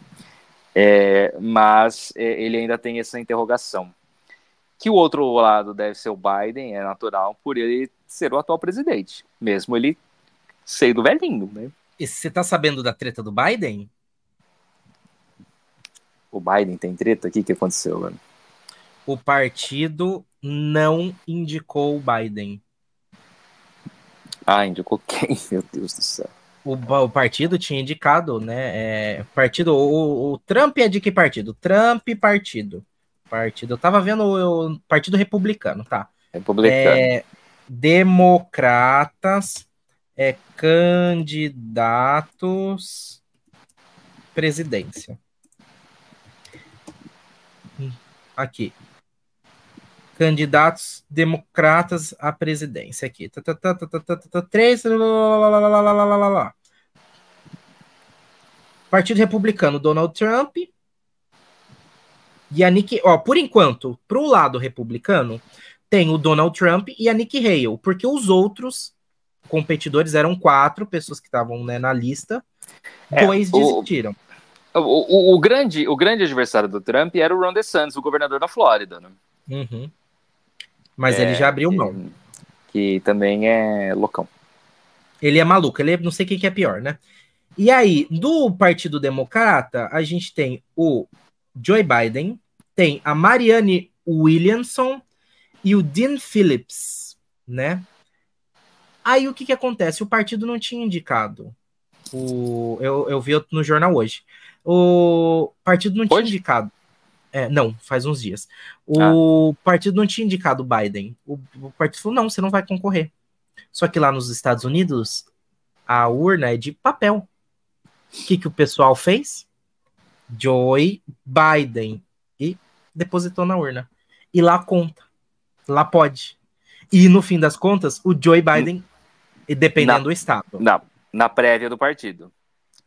B: É, mas é, ele ainda tem essa interrogação. Que o outro lado deve ser o Biden, é natural, por ele ser o atual presidente, mesmo ele sendo velhinho, né?
A: E você tá sabendo da treta do Biden?
B: O Biden tem treta aqui? O que aconteceu, mano?
A: O partido não indicou o Biden.
B: Ah, indicou quem? [laughs] Meu Deus do céu.
A: O, o partido tinha indicado, né? É, partido, o, o, Trump é de que partido? Trump partido. Partido. Eu tava vendo o, o Partido Republicano, tá?
B: Republicano.
A: É, democratas, é, candidatos, presidência. Aqui. Candidatos democratas à presidência. Aqui. Três. Partido Republicano, Donald Trump. E a Nikki. Ó, por enquanto, pro lado republicano, tem o Donald Trump e a Nikki Haley, porque os outros competidores eram quatro pessoas que estavam né, na lista. É, dois desistiram. O
B: o, o, o, grande, o grande adversário do Trump era o Ron DeSantis, o governador da Flórida, né?
A: Uhum. Mas é, ele já abriu mão.
B: Que, que, também é loucão.
A: Ele é maluco, ele é, não sei quem que é pior, né? E aí, do Partido Democrata, a gente tem o Joe Biden, tem a Marianne Williamson e o Dean Phillips, né? Aí o que que acontece? O partido não tinha indicado. O, eu, eu vi no jornal hoje. O partido não tinha indicado. É, não, faz uns dias. O ah. partido não tinha indicado o Biden. O, o partido falou: não, você não vai concorrer. Só que lá nos Estados Unidos, a urna é de papel. O que, que o pessoal fez? Joe Biden. E depositou na urna. E lá conta. Lá pode. E no fim das contas, o Joe Biden, dependendo na, do estado.
B: Na, na prévia do partido.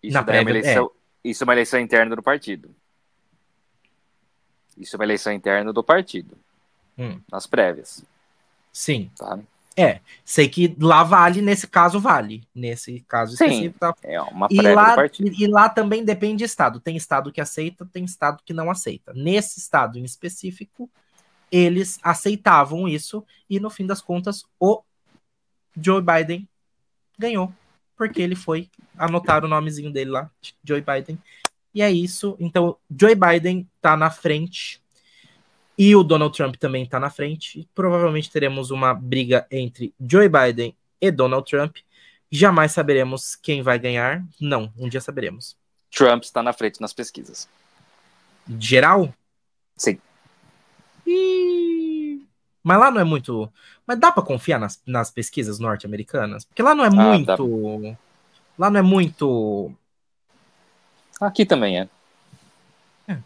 B: Isso na prévia, é eleição, é. Isso é uma eleição interna do partido. Isso é uma eleição interna do partido. Hum. Nas prévias.
A: Sim.
B: Tá?
A: É, sei que lá vale, nesse caso vale. Nesse caso
B: Sim, específico. Tá? É uma
A: e lá, e lá também depende de estado. Tem estado que aceita, tem estado que não aceita. Nesse estado em específico, eles aceitavam isso e no fim das contas o Joe Biden ganhou, porque ele foi anotar o nomezinho dele lá, Joe Biden. E é isso. Então, Joe Biden tá na frente e o Donald Trump também tá na frente. Provavelmente teremos uma briga entre Joe Biden e Donald Trump. Jamais saberemos quem vai ganhar. Não, um dia saberemos.
B: Trump está na frente nas pesquisas.
A: Geral?
B: Sim.
A: E... Mas lá não é muito. Mas dá para confiar nas, nas pesquisas norte-americanas? Porque lá não é ah, muito. Dá. Lá não é muito.
B: Aqui também é.
A: é.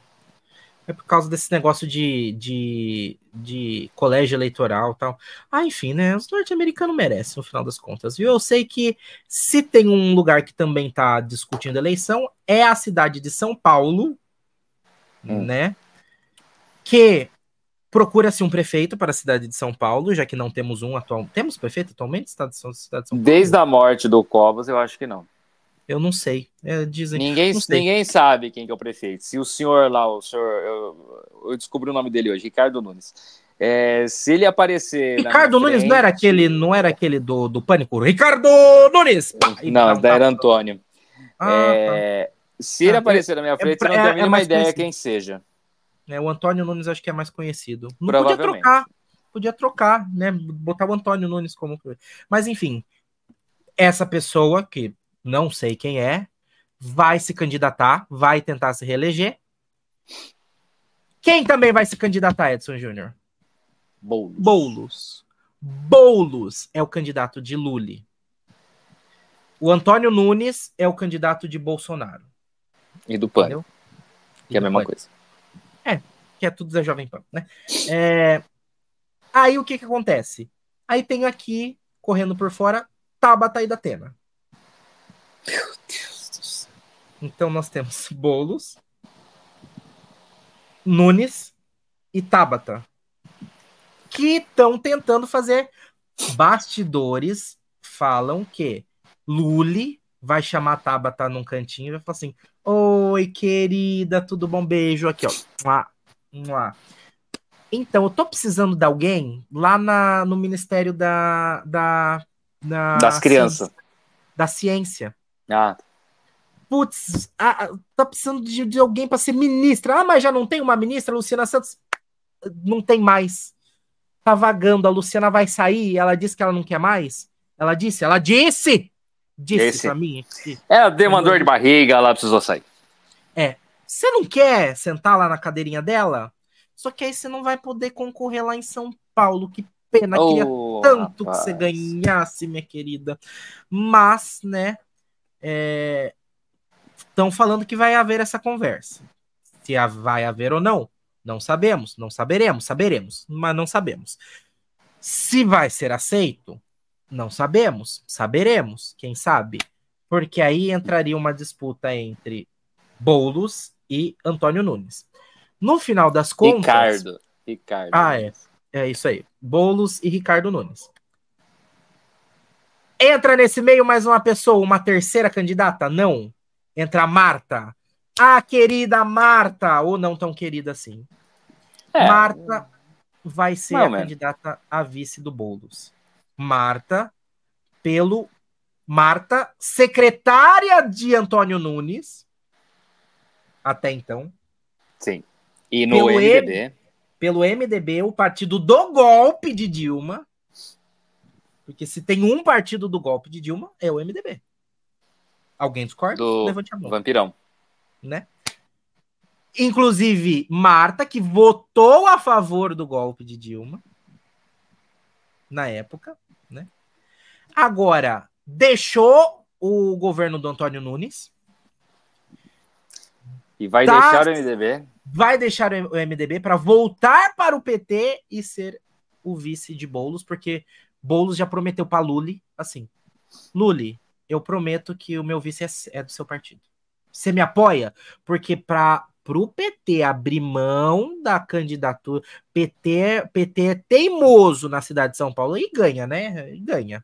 A: É por causa desse negócio de, de, de colégio eleitoral e tal. Ah, enfim, né? Os norte-americanos merecem, no final das contas. Viu? Eu sei que se tem um lugar que também está discutindo eleição, é a cidade de São Paulo, hum. né? Que Procura-se um prefeito para a cidade de São Paulo, já que não temos um atual. Temos prefeito atualmente cidade de São, cidade de São
B: Paulo? Desde a morte do Covas, eu acho que não.
A: Eu não sei. É, dizem.
B: Ninguém,
A: sei.
B: ninguém sabe quem que é o prefeito. Se o senhor lá, o senhor. Eu, eu descobri o nome dele hoje, Ricardo Nunes. É, se ele aparecer.
A: Ricardo Nunes frente... não era aquele, não era aquele do, do Pânico? Ricardo Nunes!
B: Pá, não, da era Antônio. Ah, é, tá. Se ele ah, aparecer na minha frente, é, eu não tenho a é, é mínima ideia conhecido. quem seja.
A: Né? O Antônio Nunes acho que é mais conhecido. Não podia trocar, podia trocar, né? Botar o Antônio Nunes como. Mas enfim, essa pessoa que não sei quem é, vai se candidatar, vai tentar se reeleger. Quem também vai se candidatar, Edson Júnior?
B: Boulos.
A: Boulos. Boulos é o candidato de Lully. O Antônio Nunes é o candidato de Bolsonaro.
B: E do PAN. Que é a mesma PAN. coisa.
A: Que é tudo da Jovem Pan, né? É... Aí o que que acontece? Aí tem aqui, correndo por fora, Tabata e Datena.
B: Meu Deus do céu.
A: Então nós temos Bolos, Nunes e Tabata. Que estão tentando fazer bastidores. Falam que Luli vai chamar a Tabata num cantinho e vai falar assim: Oi, querida, tudo bom? Beijo aqui, ó. Mua, mua. Então, eu tô precisando de alguém lá na, no Ministério da, da, da
B: das Crianças.
A: Da Ciência.
B: Ah.
A: Putz, ah, tá precisando de, de alguém para ser ministra. Ah, mas já não tem uma ministra, Luciana Santos? Não tem mais. Tá vagando. A Luciana vai sair. Ela disse que ela não quer mais. Ela disse, ela disse disse Esse... pra mim.
B: Que, é, deu uma dor de barriga, ela precisou sair.
A: Você não quer sentar lá na cadeirinha dela? Só que aí você não vai poder concorrer lá em São Paulo. Que pena, oh, queria tanto rapaz. que você ganhasse, minha querida. Mas, né, estão é... falando que vai haver essa conversa. Se vai haver ou não, não sabemos. Não saberemos, saberemos, mas não sabemos. Se vai ser aceito, não sabemos, saberemos, quem sabe? Porque aí entraria uma disputa entre Boulos e Antônio Nunes. No final das contas.
B: Ricardo. Ricardo.
A: Ah, é. É isso aí. Boulos e Ricardo Nunes. Entra nesse meio mais uma pessoa, uma terceira candidata? Não. Entra a Marta. A querida Marta, ou não tão querida assim. É. Marta vai ser a candidata a vice do Boulos. Marta, pelo Marta, secretária de Antônio Nunes, até então.
B: Sim. E no pelo MDB? M,
A: pelo MDB, o partido do golpe de Dilma. Porque se tem um partido do golpe de Dilma, é o MDB. Alguém discorda?
B: Do Levante a mão. Vampirão.
A: Né? Inclusive, Marta, que votou a favor do golpe de Dilma na época, né? Agora, deixou o governo do Antônio Nunes.
B: E vai tá, deixar o MDB.
A: Vai deixar o MDB para voltar para o PT e ser o vice de Bolos, porque Bolos já prometeu para Luli assim: Luli, eu prometo que o meu vice é, é do seu partido. Você me apoia? Porque para pro PT abrir mão da candidatura. PT, PT é teimoso na cidade de São Paulo e ganha, né? E ganha.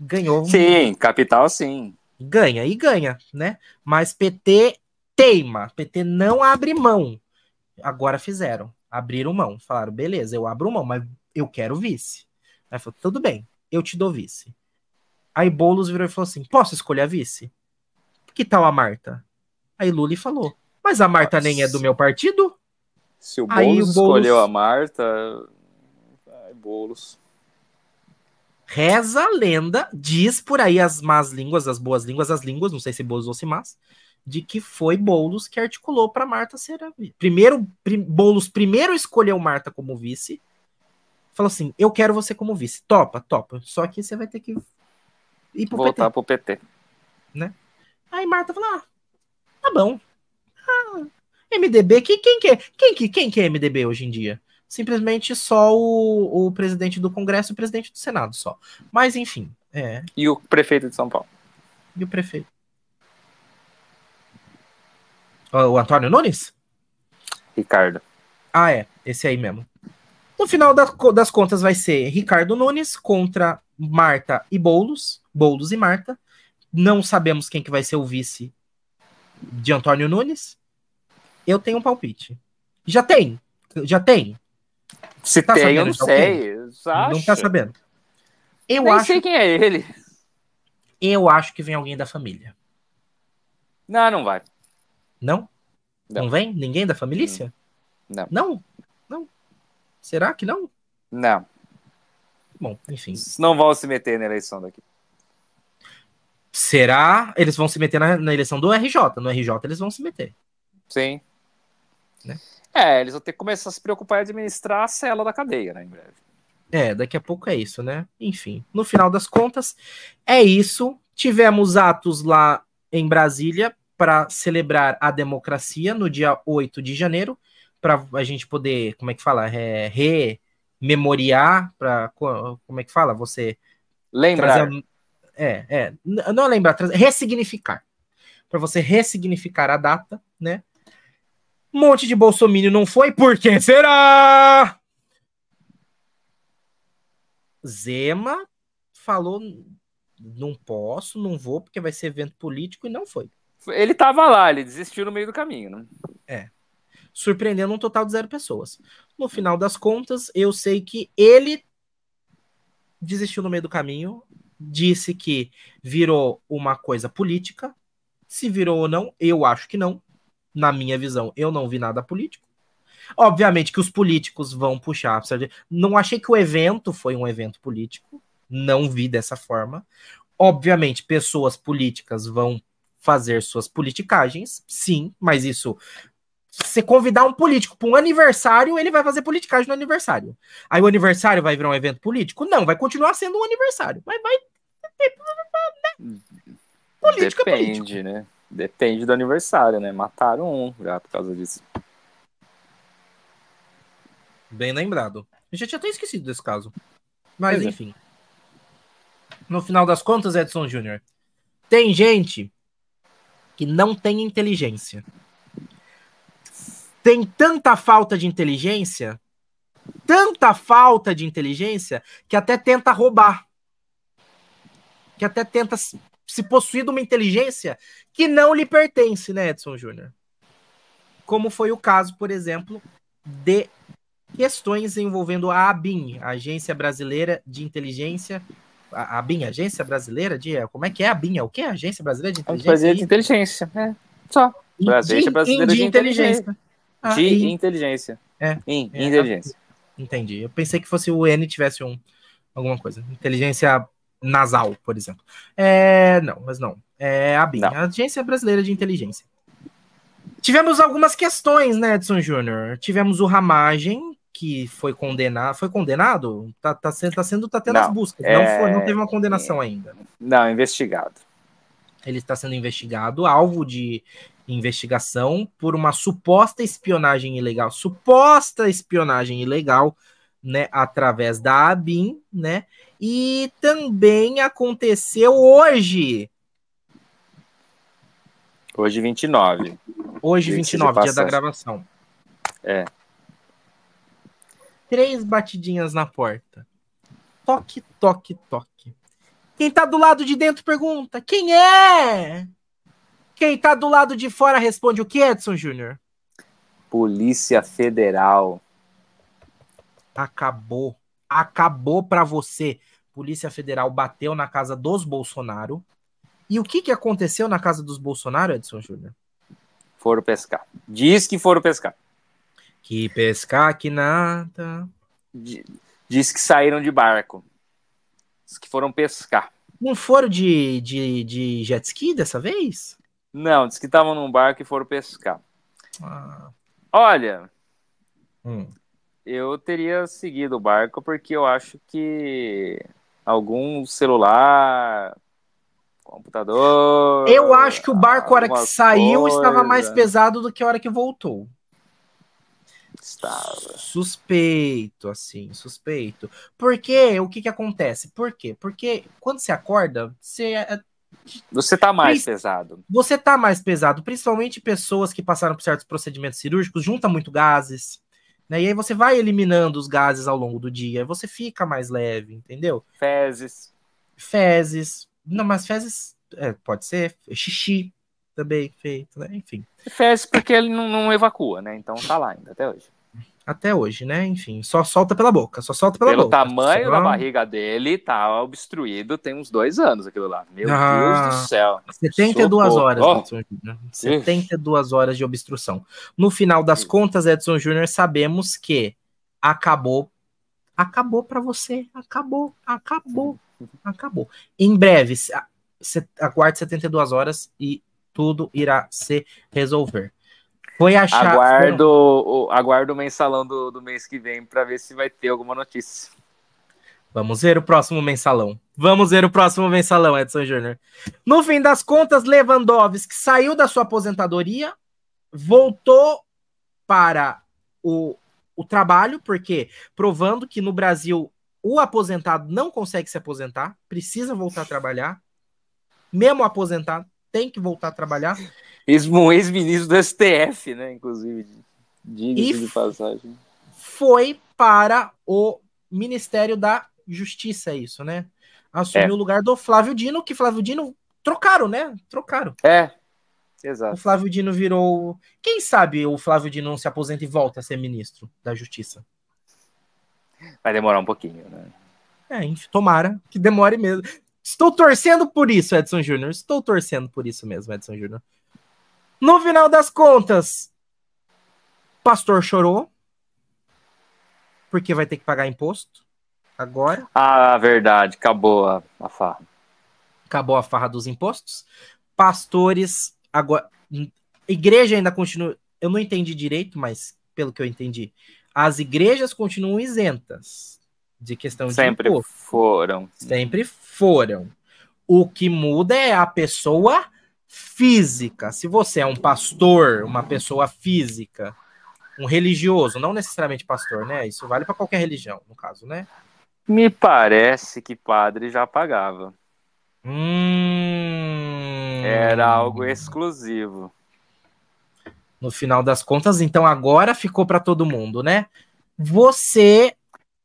A: Ganhou.
B: Sim, capital sim.
A: Ganha e ganha, né? Mas PT teima. PT não abre mão. Agora fizeram. Abriram mão. Falaram, beleza, eu abro mão, mas eu quero vice. Aí falou, tudo bem, eu te dou vice. Aí Boulos virou e falou assim: posso escolher a vice? Que tal a Marta? Aí Lula falou: mas a Marta Nossa. nem é do meu partido?
B: Se o Boulos, Boulos... escolheu a Marta. Ai, Boulos.
A: Reza a lenda, diz por aí as más línguas, as boas línguas, as línguas, não sei se Boulos ou se más, de que foi Boulos que articulou para Marta ser a vice. Primeiro, prim, Boulos primeiro escolheu Marta como vice, falou assim: Eu quero você como vice. Topa, topa. Só que você vai ter que
B: ir pro Voltar PT. pro PT.
A: Né? Aí Marta falou: Ah, tá bom. Ah, MDB, que, quem, que é, quem, que, quem que é MDB hoje em dia? Simplesmente só o, o presidente do Congresso e o presidente do Senado, só. Mas, enfim. É.
B: E o prefeito de São Paulo.
A: E o prefeito. O Antônio Nunes?
B: Ricardo.
A: Ah, é. Esse aí mesmo. No final das contas, vai ser Ricardo Nunes contra Marta e Boulos. Boulos e Marta. Não sabemos quem que vai ser o vice de Antônio Nunes. Eu tenho um palpite. Já tem. Já tem.
B: Se tá tem, sabendo, eu não sei.
A: Não tá sabendo.
B: Eu Nem acho... sei quem é ele.
A: Eu acho que vem alguém da família.
B: Não, não vai.
A: Não? Não, não vem? Ninguém da família?
B: Não.
A: Não? Não? Será que não?
B: Não.
A: Bom, enfim.
B: Não vão se meter na eleição daqui.
A: Será? Eles vão se meter na, na eleição do RJ. No RJ eles vão se meter.
B: Sim. Né? É, eles vão ter que começar a se preocupar em administrar a cela da cadeia, né, em breve.
A: É, daqui a pouco é isso, né? Enfim, no final das contas, é isso. Tivemos atos lá em Brasília para celebrar a democracia no dia 8 de janeiro, para a gente poder, como é que fala? É, rememoriar, para como é que fala? Você
B: lembrar.
A: Trazer, é, é, não lembrar, trazer, ressignificar. Para você ressignificar a data, né? Um monte de bolsomínio não foi, por que será? Zema falou: não posso, não vou, porque vai ser evento político, e não foi.
B: Ele tava lá, ele desistiu no meio do caminho, né?
A: É. Surpreendendo um total de zero pessoas. No final das contas, eu sei que ele desistiu no meio do caminho, disse que virou uma coisa política. Se virou ou não, eu acho que não na minha visão, eu não vi nada político. Obviamente que os políticos vão puxar. Não achei que o evento foi um evento político. Não vi dessa forma. Obviamente, pessoas políticas vão fazer suas politicagens, sim, mas isso. Se você convidar um político para um aniversário, ele vai fazer politicagem no aniversário. Aí o aniversário vai virar um evento político? Não, vai continuar sendo um aniversário. Mas vai.
B: Né? Política Depende, político. né? Depende do aniversário, né? Mataram um já por causa disso.
A: Bem lembrado. Eu já tinha até esquecido desse caso. Mas pois é. enfim. É. No final das contas, Edson Júnior, tem gente que não tem inteligência. Tem tanta falta de inteligência, tanta falta de inteligência, que até tenta roubar. Que até tenta se possuir de uma inteligência que não lhe pertence, né, Edson Júnior? Como foi o caso, por exemplo, de questões envolvendo a ABIN, Agência Brasileira de Inteligência. A ABIN, Agência Brasileira de. Como é que é a ABIN? É o que? Agência Brasileira de Inteligência?
B: Brasileira de Inteligência, é. Só.
A: Agência Brasileira de, de Inteligência.
B: Ah, de inteligência.
A: É.
B: In, é, inteligência.
A: Entendi. Eu pensei que fosse o N tivesse um alguma coisa. Inteligência nasal, por exemplo. É, não, mas não. É a BIM, a Agência Brasileira de Inteligência. Tivemos algumas questões, né, Edson Júnior? Tivemos o Ramagem, que foi condenado. Foi condenado? Tá, tá, sendo, tá sendo, tá tendo não, as buscas. É... Não, foi, não teve uma condenação ainda.
B: Não, investigado.
A: Ele está sendo investigado, alvo de investigação por uma suposta espionagem ilegal. Suposta espionagem ilegal né, através da ABIN, né? E também aconteceu hoje.
B: Hoje 29.
A: Hoje, 29, dia da gravação.
B: É.
A: Três batidinhas na porta. Toque, toque, toque. Quem tá do lado de dentro pergunta: quem é? Quem tá do lado de fora responde o que, Edson Júnior?
B: Polícia Federal.
A: Acabou. Acabou para você. Polícia Federal bateu na casa dos Bolsonaro. E o que, que aconteceu na casa dos Bolsonaro, Edson Júnior?
B: Foram pescar. Diz que foram pescar.
A: Que pescar que nada.
B: Diz que saíram de barco. Diz que foram pescar.
A: Não foram de, de, de jet ski dessa vez?
B: Não, diz que estavam num barco e foram pescar. Ah. Olha, hum. eu teria seguido o barco porque eu acho que algum celular, computador.
A: Eu acho que o barco, a hora que saiu, coisa... estava mais pesado do que a hora que voltou.
B: Estava.
A: Suspeito, assim, suspeito. Porque o que que acontece? Por quê? Porque quando você acorda, você. É,
B: você tá mais pesado.
A: Você tá mais pesado, principalmente pessoas que passaram por certos procedimentos cirúrgicos, junta muito gases, né? E aí você vai eliminando os gases ao longo do dia, você fica mais leve, entendeu?
B: Fezes.
A: Fezes. Não, mas fezes é, pode ser xixi também feito, né? Enfim.
B: Fezes porque ele não, não evacua, né? Então tá lá ainda até hoje.
A: Até hoje, né? Enfim, só solta pela boca, só solta pela
B: Pelo
A: boca.
B: Pelo tamanho só... da barriga dele, tá obstruído tem uns dois anos aquilo lá. Meu ah, Deus do céu.
A: 72 Socorro. horas, oh. Edson Júnior. 72 horas de obstrução. No final das contas, Edson Júnior, sabemos que acabou. Acabou para você. Acabou, acabou, [laughs] acabou. Em breve, aguarde 72 horas e tudo irá se resolver. Foi achar.
B: Aguardo, o, aguardo o mensalão do, do mês que vem para ver se vai ter alguma notícia.
A: Vamos ver o próximo mensalão. Vamos ver o próximo mensalão, Edson Júnior. No fim das contas, Lewandowski saiu da sua aposentadoria, voltou para o, o trabalho, porque provando que no Brasil o aposentado não consegue se aposentar, precisa voltar a trabalhar. Mesmo aposentado, tem que voltar a trabalhar.
B: Um ex-ministro do STF, né? Inclusive, diga de passagem.
A: Foi para o Ministério da Justiça, é isso, né? Assumiu é. o lugar do Flávio Dino, que Flávio Dino trocaram, né? Trocaram.
B: É, exato.
A: O Flávio Dino virou. Quem sabe o Flávio Dino não se aposenta e volta a ser ministro da Justiça?
B: Vai demorar um pouquinho, né?
A: É, tomara que demore mesmo. Estou torcendo por isso, Edson Júnior. Estou torcendo por isso mesmo, Edson Júnior. No final das contas, pastor chorou. Porque vai ter que pagar imposto agora.
B: Ah, verdade. Acabou a, a farra.
A: Acabou a farra dos impostos. Pastores, agora. Igreja ainda continua. Eu não entendi direito, mas pelo que eu entendi, as igrejas continuam isentas de questão
B: Sempre de imposto. foram.
A: Sempre foram. O que muda é a pessoa física. Se você é um pastor, uma pessoa física, um religioso, não necessariamente pastor, né? Isso vale para qualquer religião, no caso, né?
B: Me parece que padre já pagava.
A: Hum...
B: Era algo exclusivo.
A: No final das contas, então agora ficou para todo mundo, né? Você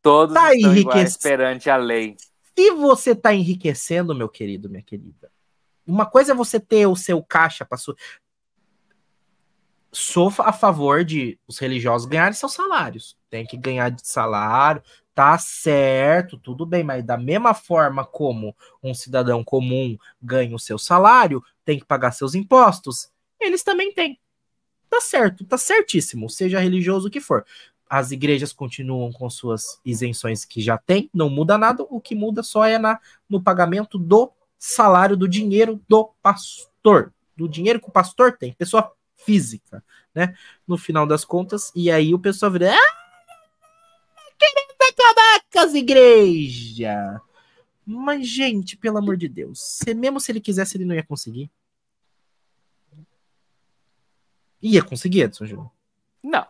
B: Todos tá estão enriquec... perante a lei.
A: Se você está enriquecendo, meu querido, minha querida, uma coisa é você ter o seu caixa para sua. Sou a favor de os religiosos ganharem seus salários. Tem que ganhar de salário, tá certo, tudo bem, mas da mesma forma como um cidadão comum ganha o seu salário, tem que pagar seus impostos, eles também têm. Tá certo, tá certíssimo, seja religioso o que for as igrejas continuam com suas isenções que já tem, não muda nada, o que muda só é na, no pagamento do salário, do dinheiro do pastor, do dinheiro que o pastor tem, pessoa física, né? No final das contas, e aí o pessoal vira, ah, querendo acabar com as igrejas. Mas, gente, pelo amor de Deus, se, mesmo se ele quisesse, ele não ia conseguir. Ia conseguir, Edson Júnior?
B: Não.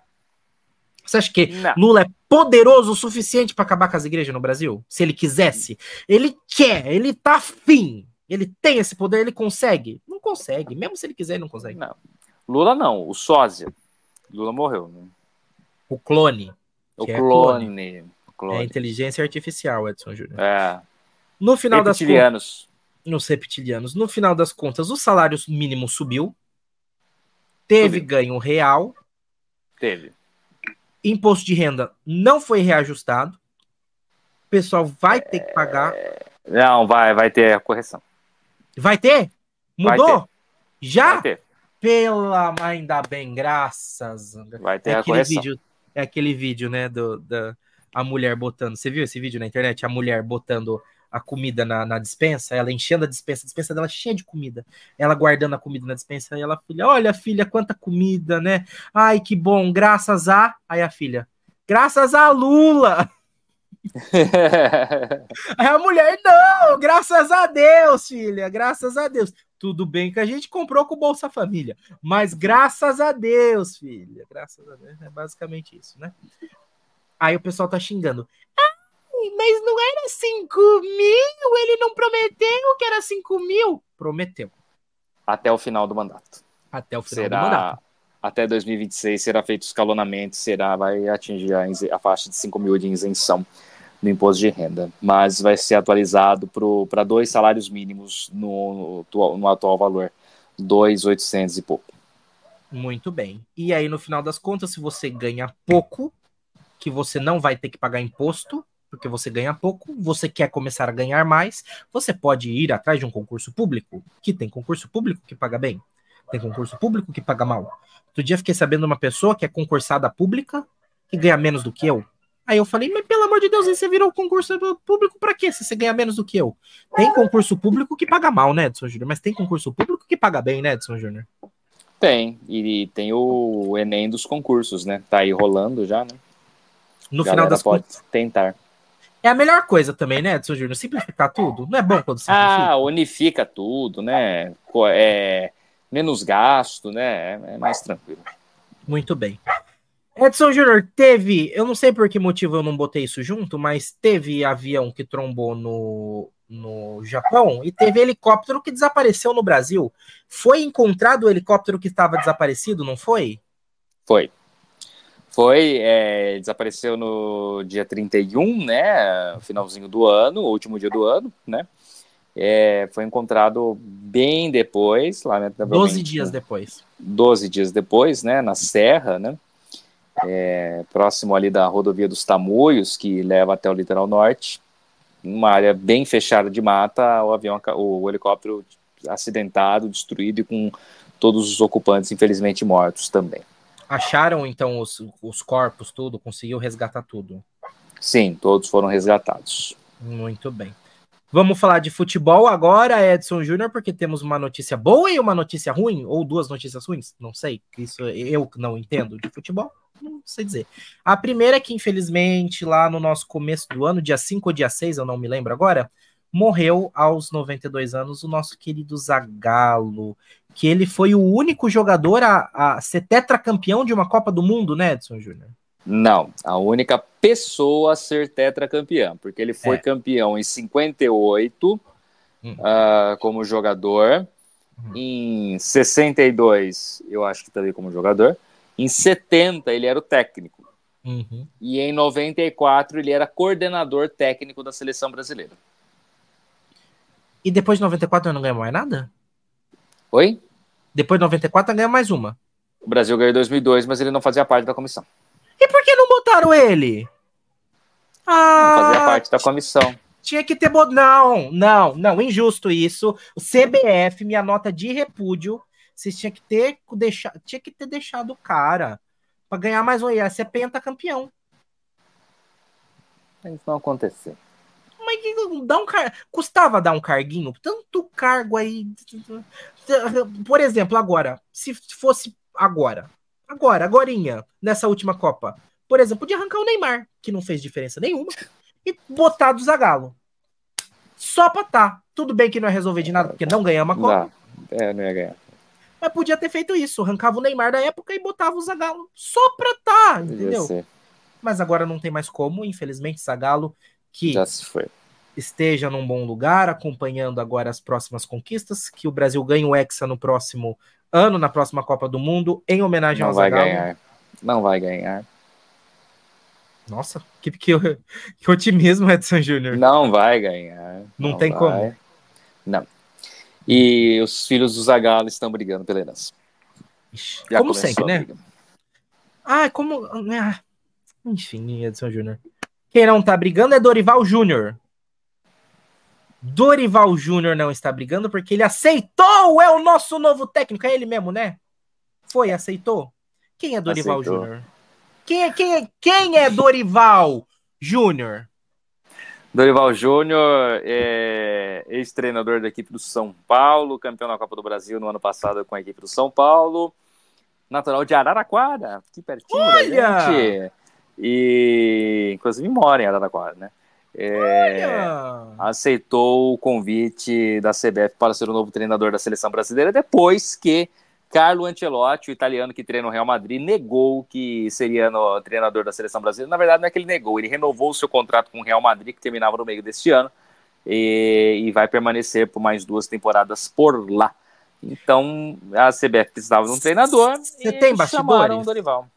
A: Você acha que não. Lula é poderoso o suficiente para acabar com as igrejas no Brasil? Se ele quisesse? Ele quer, ele tá afim. Ele tem esse poder, ele consegue? Não consegue. Mesmo se ele quiser, ele não consegue.
B: Não. Lula não, o sósia. Lula morreu, né?
A: O clone.
B: O clone. É clone.
A: clone. É inteligência artificial, Edson Júnior.
B: É.
A: No final das contas. Nos reptilianos. No final das contas, o salário mínimo subiu. Teve subiu. ganho real.
B: Teve.
A: Imposto de renda não foi reajustado. O pessoal vai ter que pagar.
B: Não, vai, vai ter a correção.
A: Vai ter? Mudou? Vai ter. Já? Vai ter. Pela mãe da bem, graças.
B: Vai ter é a correção.
A: Vídeo, é aquele vídeo, né, do, da a mulher botando. Você viu esse vídeo na internet? A mulher botando a comida na, na dispensa, ela enchendo a dispensa, a dispensa dela cheia de comida. Ela guardando a comida na dispensa, e ela, filha, olha, filha, quanta comida, né? Ai, que bom, graças a. Aí a filha, graças a Lula. [laughs] Aí a mulher, não, graças a Deus, filha, graças a Deus. Tudo bem que a gente comprou com o Bolsa Família, mas graças a Deus, filha, graças a Deus, é basicamente isso, né? Aí o pessoal tá xingando. Ai, mas não era 5 mil? Ele não prometeu que era 5 mil? Prometeu.
B: Até o final do mandato.
A: Até o final
B: será,
A: do mandato.
B: Até 2026 será feito escalonamento, será, vai atingir a, a faixa de 5 mil de isenção no imposto de renda, mas vai ser atualizado para dois salários mínimos no, no, no atual valor, 2.800 e pouco.
A: Muito bem. E aí, no final das contas, se você ganha pouco, que você não vai ter que pagar imposto, porque você ganha pouco, você quer começar a ganhar mais, você pode ir atrás de um concurso público, que tem concurso público que paga bem, tem concurso público que paga mal. Outro dia fiquei sabendo uma pessoa que é concursada pública, que ganha menos do que eu. Aí eu falei, mas pelo amor de Deus, você virou concurso público para quê? Se você ganha menos do que eu. Tem concurso público que paga mal, né, Edson Júnior? Mas tem concurso público que paga bem, né, Edson Júnior?
B: Tem, e tem o Enem dos concursos, né? Tá aí rolando já, né?
A: No final das
B: pode contas. tentar.
A: É a melhor coisa também, né, Edson Júnior? Simplificar tudo. Não é bom quando
B: simplifica? Ah, unifica tudo, né? É, menos gasto, né? É mais tranquilo.
A: Muito bem. Edson Júnior, teve, eu não sei por que motivo eu não botei isso junto, mas teve avião que trombou no, no Japão e teve helicóptero que desapareceu no Brasil. Foi encontrado o helicóptero que estava desaparecido, não foi?
B: Foi. Foi, é, desapareceu no dia 31, né? Finalzinho do ano, último dia do ano, né? É, foi encontrado bem depois, lamentavelmente.
A: 12 dias depois.
B: 12 dias depois, né? Na Serra, né? É, próximo ali da rodovia dos Tamoios, que leva até o litoral norte. Uma área bem fechada de mata, o avião, o helicóptero acidentado, destruído e com todos os ocupantes, infelizmente, mortos também.
A: Acharam então os, os corpos, tudo? Conseguiu resgatar tudo?
B: Sim, todos foram resgatados.
A: Muito bem. Vamos falar de futebol agora, Edson Júnior, porque temos uma notícia boa e uma notícia ruim, ou duas notícias ruins, não sei. Isso eu não entendo de futebol, não sei dizer. A primeira é que, infelizmente, lá no nosso começo do ano, dia 5 ou dia 6, eu não me lembro agora, morreu aos 92 anos o nosso querido Zagallo, que ele foi o único jogador a, a ser tetracampeão de uma Copa do Mundo, né, Edson Júnior?
B: Não, a única pessoa a ser tetracampeão, porque ele foi é. campeão em 58 hum. uh, como jogador, hum. em 62 eu acho que também como jogador, em 70 ele era o técnico,
A: uhum.
B: e em 94 ele era coordenador técnico da seleção brasileira.
A: E depois de 94 não ganhou mais nada?
B: Oi?
A: Depois de 94 ganhou mais uma.
B: O Brasil ganhou em 2002, mas ele não fazia parte da comissão.
A: E por que não botaram ele?
B: Ah, não fazia parte da comissão.
A: Tinha que ter botado. Não, não, não, injusto isso. O CBF, minha nota de repúdio, vocês tinham que ter deixado, tinha que ter deixado o cara para ganhar mais um. Ia ser pentacampeão.
B: Isso não aconteceu
A: mas dá um car... custava dar um carguinho, tanto cargo aí. Por exemplo, agora, se fosse agora, agora, agorinha, nessa última Copa, por exemplo, podia arrancar o Neymar, que não fez diferença nenhuma, e botar do Zagallo. Só pra tá. Tudo bem que não ia resolver de nada, porque não ganhamos a Copa.
B: Não, é, não ia ganhar.
A: Mas podia ter feito isso, arrancava o Neymar da época e botava o Zagallo só pra tá, entendeu? Mas agora não tem mais como, infelizmente, Zagallo que
B: já se foi.
A: Esteja num bom lugar, acompanhando agora as próximas conquistas, que o Brasil ganhe o Hexa no próximo ano na próxima Copa do Mundo, em homenagem
B: Não
A: ao
B: vai
A: Zagallo.
B: ganhar. Não vai ganhar.
A: Nossa, que, que, [laughs] que otimismo, Edson Júnior.
B: Não vai ganhar.
A: Não, não tem vai. como.
B: Não. E os filhos do Zagallo estão brigando pela herança.
A: como sempre, né? Ah, como. Ah, enfim, Edson Júnior. Quem não tá brigando é Dorival Júnior. Dorival Júnior não está brigando porque ele aceitou, é o nosso novo técnico, é ele mesmo, né? Foi, aceitou? Quem é Dorival Júnior? Quem é, quem, é, quem é Dorival Júnior?
B: Dorival Júnior é ex-treinador da equipe do São Paulo, campeão da Copa do Brasil no ano passado com a equipe do São Paulo, natural de Araraquara, aqui pertinho Olha! da gente. E inclusive mora em Araraquara, né? É, aceitou o convite da CBF para ser o novo treinador da seleção brasileira depois que Carlo Ancelotti, o italiano que treina o Real Madrid, negou que seria no treinador da seleção brasileira. Na verdade, não é que ele negou, ele renovou o seu contrato com o Real Madrid, que terminava no meio deste ano, e, e vai permanecer por mais duas temporadas por lá. Então, a CBF precisava de um treinador.
A: Você tem bastidores?
B: Dorival.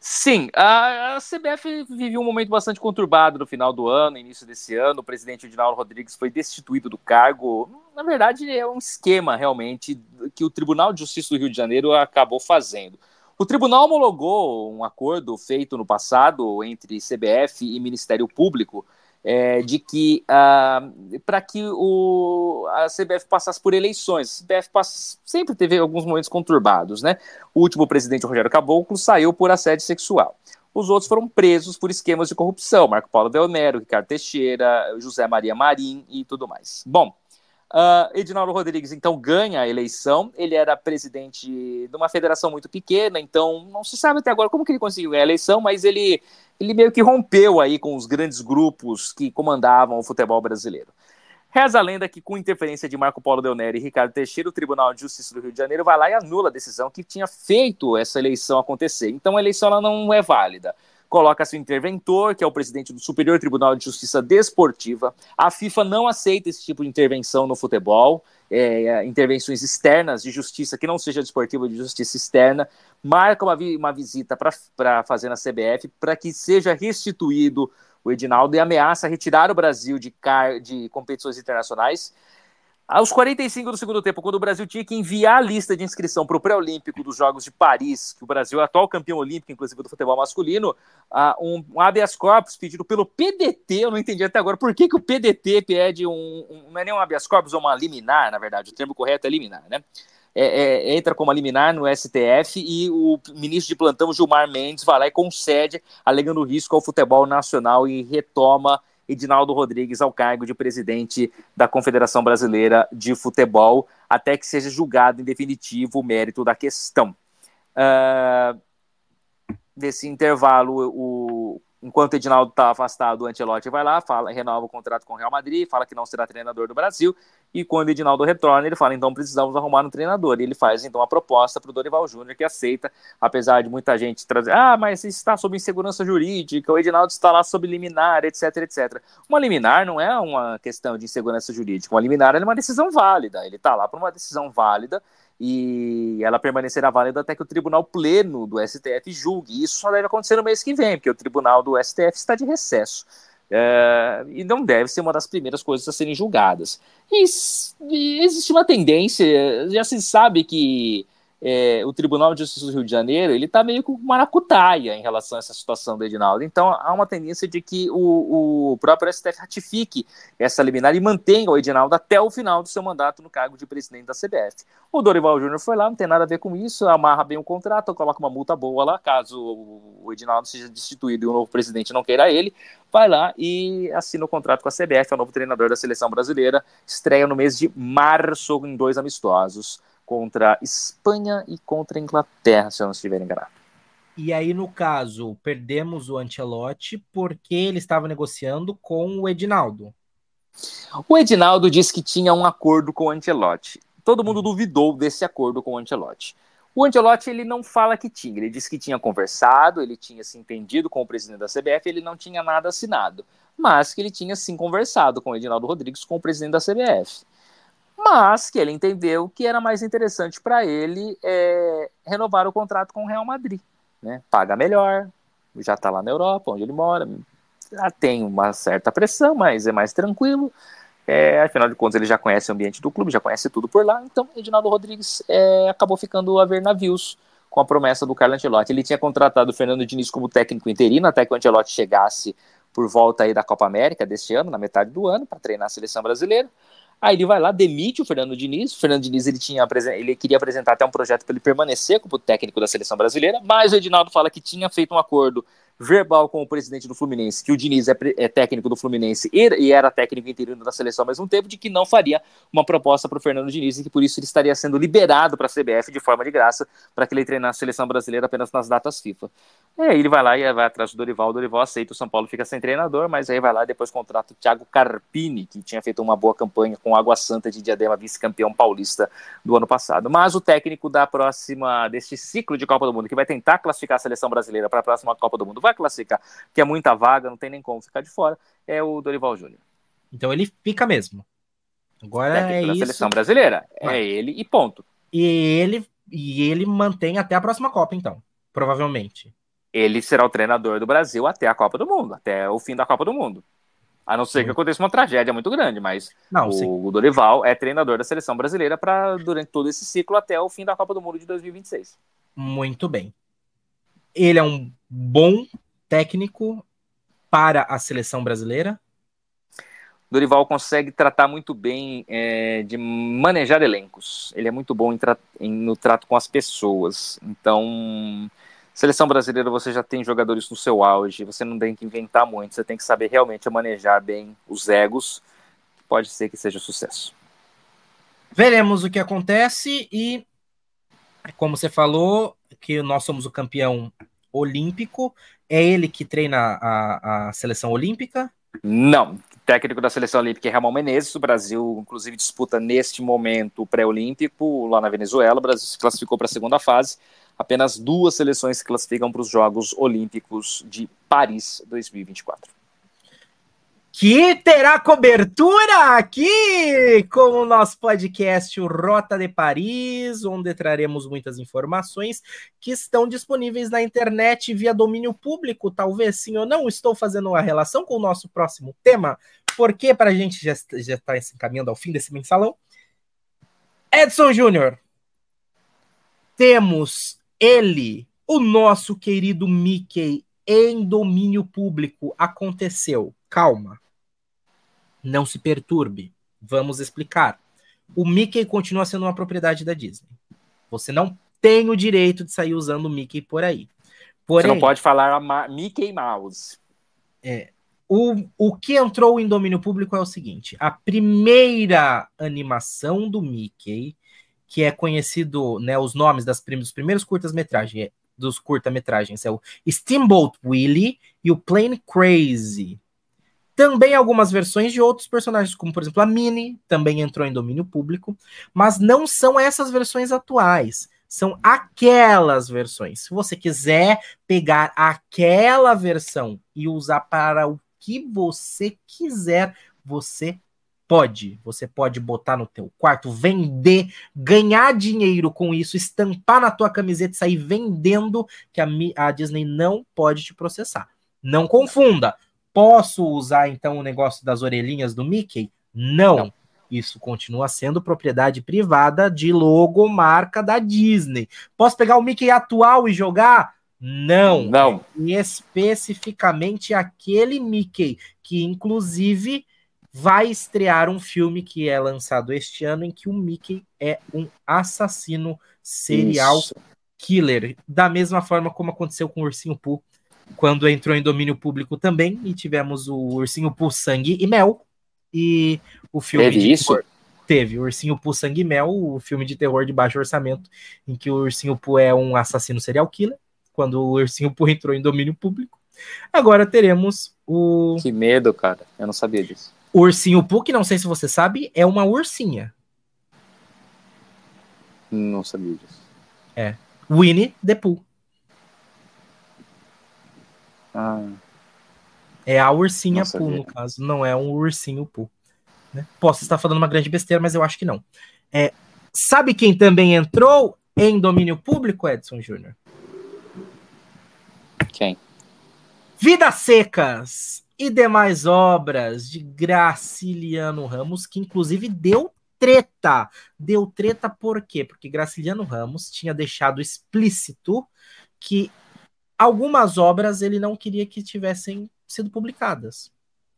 B: Sim, a, CBF viveu um momento bastante conturbado no final do ano, início desse ano. O presidente Edinaldo Rodrigues foi destituído do cargo. Na verdade, é um esquema realmente que o Tribunal de Justiça do Rio de Janeiro acabou fazendo. O tribunal homologou um acordo feito no passado entre CBF e Ministério Público é, de que ah, para que o, a CBF passasse por eleições, a CBF passa, sempre teve alguns momentos conturbados, né? O último presidente, Rogério Caboclo, saiu por assédio sexual. Os outros foram presos por esquemas de corrupção, Marco Paulo Del Nero, Ricardo Teixeira, José Maria Marim e tudo mais. Bom, Uh, Edinaldo Rodrigues, então, ganha a eleição. Ele era presidente de uma federação muito pequena, então não se sabe até agora como que ele conseguiu ganhar a eleição, mas ele, ele meio que rompeu aí com os grandes grupos que comandavam o futebol brasileiro. Reza a lenda que, com interferência de Marco Polo Del Nero e Ricardo Teixeira, o Tribunal de Justiça do Rio de Janeiro vai lá e anula a decisão que tinha feito essa eleição acontecer. Então, a eleição ela não é válida coloca-se o interventor, que é o presidente do Superior Tribunal de Justiça Desportiva. A FIFA não aceita esse tipo de intervenção no futebol, é, é intervenções externas de justiça que não seja desportiva, de justiça externa. Marca uma, vi uma visita para fazer na CBF para que seja restituído o Edinaldo e ameaça retirar o Brasil de, de competições internacionais. Aos 45 do segundo tempo, quando o Brasil tinha que enviar a lista de inscrição para o pré-olímpico dos Jogos de Paris, que o Brasil é atual campeão olímpico, inclusive do futebol masculino, um, habeas corpus pedido pelo PDT, eu não entendi até agora por que, que o PDT pede um, um não é nem um habeas corpus, é uma liminar, na verdade, o termo correto é liminar, né? É, é, entra como liminar no STF e o ministro de plantão Gilmar Mendes vai lá e concede, alegando risco ao futebol nacional e retoma Edinaldo Rodrigues ao cargo de presidente da Confederação Brasileira de Futebol, até que seja julgado em definitivo o mérito da questão. Uh, nesse intervalo, o, enquanto o Edinaldo está afastado, o Ancelotti vai lá, fala, renova o contrato com o Real Madrid, fala que não será treinador do Brasil, e quando o Edinaldo retorna, ele fala, então precisamos arrumar um treinador, e ele faz então a proposta para o Dorival Júnior, que aceita, apesar de muita gente trazer, ah, mas está sob insegurança jurídica, o Edinaldo está lá sob liminar, etc, etc. Uma liminar não é uma questão de insegurança jurídica, uma liminar é uma decisão válida, ele está lá por uma decisão válida, e ela permanecerá válida até que o Tribunal Pleno do STF julgue. Isso só deve acontecer no mês que vem, porque o Tribunal do STF está de recesso. É, e não deve ser uma das primeiras coisas a serem julgadas. E, e existe uma tendência, já se sabe que é, o Tribunal de Justiça do Rio de Janeiro ele está meio com maracutaia em relação a essa situação do Edinaldo. Então há uma tendência de que o, o próprio STF ratifique essa liminar e mantenha o Edinaldo até o final do seu mandato no cargo de presidente da CBF. O Dorival Júnior foi lá, não tem nada a ver com isso, amarra bem o contrato, coloca uma multa boa lá, caso o Edinaldo seja destituído e o novo presidente não queira ele, vai lá e assina o contrato com a CBF, é o novo treinador da seleção brasileira, estreia no mês de março em dois amistosos contra Espanha e contra Inglaterra, se eu não estiver enganado.
A: E aí, no caso, perdemos o Ancelotti porque ele estava negociando com o Edinaldo.
B: O Edinaldo disse que tinha um acordo com o Ancelotti. Todo mundo duvidou desse acordo com o Ancelotti. O Ancelotti ele não fala que tinha, ele disse que tinha conversado, ele tinha se entendido com o presidente da CBF, ele não tinha nada assinado, mas que ele tinha sim conversado com o Edinaldo Rodrigues, com o presidente da CBF. Mas que ele entendeu que era mais interessante para ele é, renovar o contrato com o Real Madrid. Né? Paga melhor, já está lá na Europa, onde ele mora, já tem uma certa pressão, mas é mais tranquilo. É, afinal de contas, ele já conhece o ambiente do clube, já conhece tudo por lá. Então, Edinaldo Rodrigues é, acabou ficando a ver navios com a promessa do Carlo Ancelotti. Ele tinha contratado o Fernando Diniz como técnico interino até que o Ancelotti chegasse por volta aí da Copa América deste ano, na metade do ano, para treinar a seleção brasileira. Aí ele vai lá, demite o Fernando Diniz. O Fernando Diniz ele tinha ele queria apresentar até um projeto para ele permanecer como técnico da seleção brasileira, mas o Edinaldo fala que tinha feito um acordo verbal com o presidente do Fluminense, que o Diniz é, é técnico do Fluminense e, era técnico interino da seleção ao mesmo tempo, de que não faria uma proposta para o Fernando Diniz e que por isso ele estaria sendo liberado para a CBF de forma de graça para que ele treinasse a seleção brasileira apenas nas datas FIFA. Aí ele vai lá e vai atrás do Dorival, o Dorival aceita, o São Paulo fica sem treinador, mas aí vai lá e depois contrata o Thiago Carpini, que tinha feito uma boa campanha com Água Santa de Diadema, vice-campeão paulista do ano passado. Mas o técnico da próxima, deste ciclo de Copa do Mundo, que vai tentar classificar a seleção brasileira para a próxima Copa do Mundo, vai classificar, que é muita vaga, não tem nem como ficar de fora, é o Dorival Júnior.
A: Então ele fica mesmo. Agora é da isso.
B: seleção brasileira, é ele e ponto.
A: E ele e ele mantém até a próxima Copa, então, provavelmente
B: ele será o treinador do Brasil até a Copa do Mundo, até o fim da Copa do Mundo. A não ser que aconteça uma tragédia muito grande, mas não, o, Dorival é treinador da seleção brasileira para durante todo esse ciclo até o fim da Copa do Mundo de 2026.
A: Muito bem. Ele é um bom técnico para a seleção brasileira.
B: Dorival consegue tratar muito bem é, de manejar elencos. Ele é muito bom em em, no trato com as pessoas. Então, Seleção brasileira, você já tem jogadores no seu auge, você não tem que inventar muito, você tem que saber realmente manejar bem os egos. Pode ser que seja sucesso.
A: Veremos o que acontece e, como você falou, que nós somos o campeão olímpico. É ele que treina a, a seleção olímpica?
B: Não. O técnico da seleção olímpica é Ramon Menezes. O Brasil, inclusive, disputa neste momento o pré-olímpico lá na Venezuela. O Brasil se classificou para a segunda fase apenas duas seleções se classificam para os Jogos Olímpicos de Paris 2024.
A: Que terá cobertura aqui com o nosso podcast o Rota de Paris, onde traremos muitas informações que estão disponíveis na internet via domínio público, talvez sim ou não. Estou fazendo uma relação com o nosso próximo tema, porque para a gente já está se encaminhando ao fim desse mensalão. Edson Júnior, temos ele, o nosso querido Mickey, em domínio público, aconteceu. Calma. Não se perturbe. Vamos explicar. O Mickey continua sendo uma propriedade da Disney. Você não tem o direito de sair usando o Mickey por aí.
B: Porém, Você não pode falar Mickey Mouse.
A: É, o, o que entrou em domínio público é o seguinte: a primeira animação do Mickey que é conhecido, né, os nomes das prim dos primeiros curtas-metragens, é, dos curta-metragens, é o Steamboat Willie e o Plane Crazy. Também algumas versões de outros personagens, como por exemplo a Minnie, também entrou em domínio público, mas não são essas versões atuais, são aquelas versões. Se você quiser pegar aquela versão e usar para o que você quiser, você Pode. Você pode botar no teu quarto, vender, ganhar dinheiro com isso, estampar na tua camiseta e sair vendendo, que a, a Disney não pode te processar. Não confunda. Posso usar então o negócio das orelhinhas do Mickey? Não. não. Isso continua sendo propriedade privada de logomarca da Disney. Posso pegar o Mickey atual e jogar? Não.
B: Não.
A: E especificamente aquele Mickey que inclusive vai estrear um filme que é lançado este ano em que o Mickey é um assassino serial Isso. killer, da mesma forma como aconteceu com o Ursinho Pooh quando entrou em domínio público também e tivemos o Ursinho Pooh Sangue e Mel e o filme
B: Teve isso? Terror.
A: Teve o Ursinho Pooh Sangue e Mel, o filme de terror de baixo orçamento em que o Ursinho Pooh é um assassino serial killer quando o Ursinho Pooh [laughs] entrou em domínio público. Agora teremos o
B: Que medo, cara. Eu não sabia disso.
A: Ursinho que não sei se você sabe, é uma ursinha.
B: Não sabia disso.
A: É. Winnie the Pooh.
B: Ah.
A: É a ursinha Pooh, no caso. Não é um ursinho Pooh. Né? Posso estar falando uma grande besteira, mas eu acho que não. É, sabe quem também entrou em domínio público, Edson Júnior?
B: Quem?
A: Vidas Secas e demais obras de Graciliano Ramos, que inclusive deu treta. Deu treta por quê? Porque Graciliano Ramos tinha deixado explícito que algumas obras ele não queria que tivessem sido publicadas.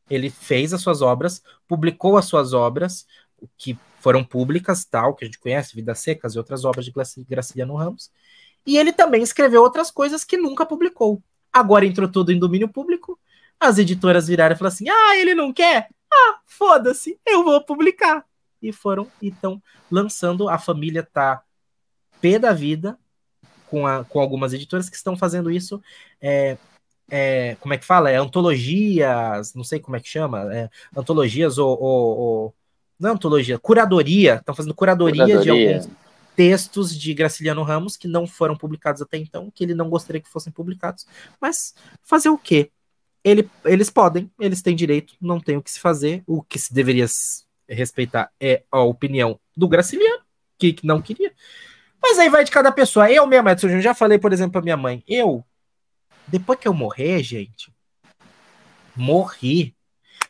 A: Ele fez as suas obras, publicou as suas obras, que foram públicas, tal, que a gente conhece, Vidas Secas e outras obras de Graciliano Ramos. E ele também escreveu outras coisas que nunca publicou. Agora entrou tudo em domínio público, as editoras viraram e falaram assim: ah, ele não quer? Ah, foda-se, eu vou publicar. E foram e estão lançando. A família tá pé da vida com, a, com algumas editoras que estão fazendo isso. É, é, como é que fala? É antologias, não sei como é que chama, é, antologias ou, ou, ou, não é antologia, curadoria, estão fazendo curadoria, curadoria, de alguns textos de Graciliano Ramos que não foram publicados até então, que ele não gostaria que fossem publicados, mas fazer o quê? Ele, eles podem, eles têm direito, não tem o que se fazer, o que se deveria respeitar é a opinião do Graciliano, que, não queria. Mas aí vai de cada pessoa. Eu mesmo, Edson, já falei, por exemplo, pra minha mãe, eu depois que eu morrer, gente, morri.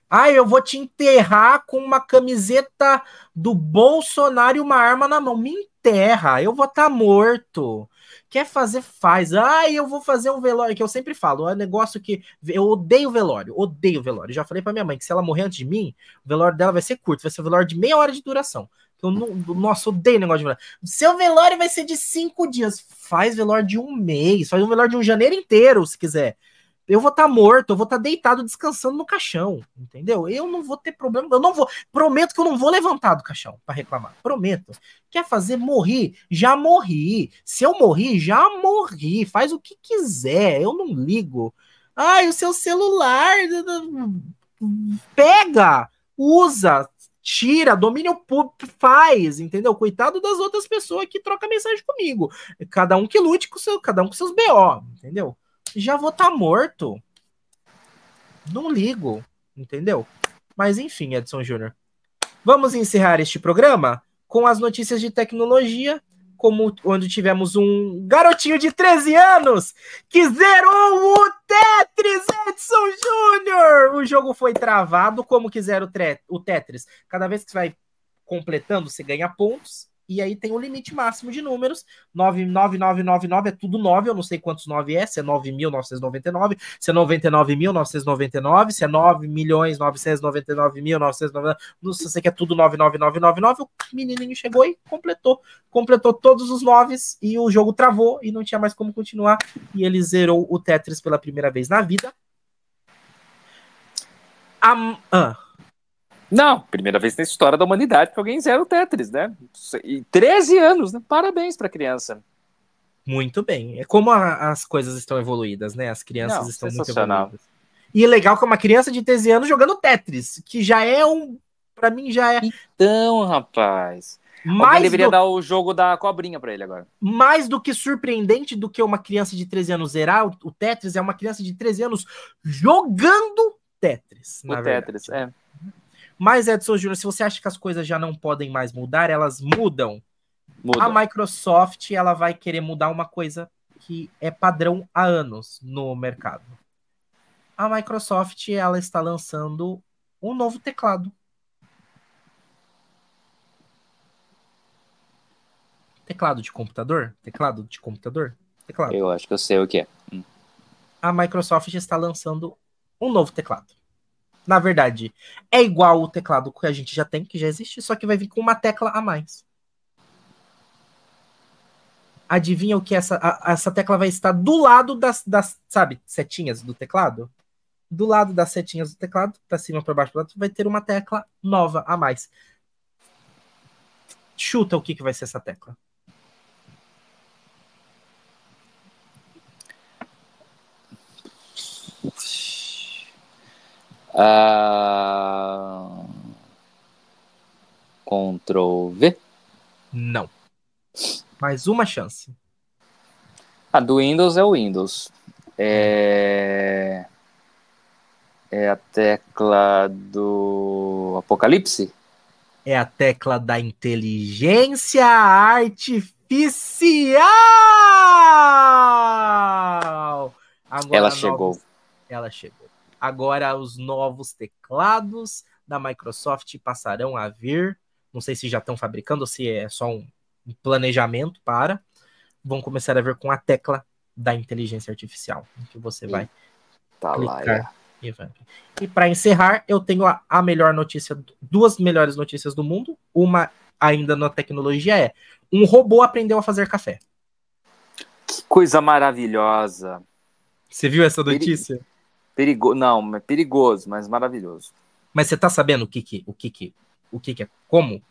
A: Ah, eu vou te enterrar com uma camiseta do Bolsonaro e uma arma na mão. Me enterra, eu vou estar tá morto. Quer fazer, faz. Ah, eu vou fazer um velório, que eu sempre falo, é um negócio que. Eu odeio velório, odeio velório. Já falei pra minha mãe que se ela morrer antes de mim, o velório dela vai ser curto, vai ser um velório de meia hora de duração. Eu não, nossa, odeio negócio de velório. Seu velório vai ser de cinco dias. Faz velório de um mês, faz um velório de um janeiro inteiro, se quiser. Eu vou estar tá morto, eu vou estar tá deitado descansando no caixão, entendeu? Eu não vou ter problema, eu não vou, prometo que eu não vou levantar do caixão para reclamar, prometo. Quer fazer morrer? Já morri. Se eu morri, já morri. Faz o que quiser, eu não ligo. Ai, o seu celular pega, usa, tira, domínio público faz, entendeu? Coitado das outras pessoas que trocam mensagem comigo. Cada um que lute com seu, cada um com seus BO, entendeu? Já vou estar tá morto. Não ligo, entendeu? Mas enfim, Edson Júnior. Vamos encerrar este programa com as notícias de tecnologia como onde tivemos um garotinho de 13 anos que zerou o Tetris Edson Júnior. O jogo foi travado, como que zera o Tetris? Cada vez que você vai completando, você ganha pontos e aí tem um limite máximo de números. 99999 é tudo 9, eu não sei quantos 9 é, se é 9.999, se é 99.999, se é 9.999.999, não sei se é tudo 99999. O menininho chegou e completou, completou todos os 9 e o jogo travou e não tinha mais como continuar e ele zerou o Tetris pela primeira vez na vida. Um, ah,
B: não, primeira vez na história da humanidade que alguém zera o Tetris, né? E 13 anos, né? Parabéns para a criança.
A: Muito bem. É como a, as coisas estão evoluídas, né? As crianças Não, estão muito evoluídas. E é legal que é uma criança de 13 anos jogando Tetris, que já é um. Para mim, já é.
B: Então, rapaz. Mais Alguém deveria do... dar o jogo da cobrinha para ele agora.
A: Mais do que surpreendente do que uma criança de 13 anos zerar o Tetris, é uma criança de 13 anos jogando Tetris.
B: O Tetris, verdade. é.
A: Mas, Edson Júnior, se você acha que as coisas já não podem mais mudar, elas mudam. Muda. A Microsoft ela vai querer mudar uma coisa que é padrão há anos no mercado. A Microsoft ela está lançando um novo teclado. Teclado de computador? Teclado de computador? Teclado.
B: Eu acho que eu sei o que é. Hum.
A: A Microsoft está lançando um novo teclado na verdade, é igual o teclado que a gente já tem, que já existe, só que vai vir com uma tecla a mais. Adivinha o que essa, a, essa tecla vai estar do lado das, das, sabe, setinhas do teclado? Do lado das setinhas do teclado, para cima, para baixo, para vai ter uma tecla nova a mais. Chuta o que, que vai ser essa tecla.
B: Uh... Ctrl V?
A: Não. Mais uma chance.
B: A do Windows é o Windows. É... É a tecla do Apocalipse?
A: É a tecla da inteligência artificial!
B: Agora, ela chegou.
A: Ela chegou. Agora os novos teclados da Microsoft passarão a vir. Não sei se já estão fabricando ou se é só um planejamento para. Vão começar a ver com a tecla da inteligência artificial, que você vai
B: tá clicar. Lá, é.
A: E, para encerrar, eu tenho a, a melhor notícia, duas melhores notícias do mundo. Uma ainda na tecnologia é um robô aprendeu a fazer café.
B: Que coisa maravilhosa.
A: Você viu essa notícia?
B: Perigo... Não, é perigoso, mas maravilhoso.
A: Mas você tá sabendo o que que, o que que, o que que é? Como?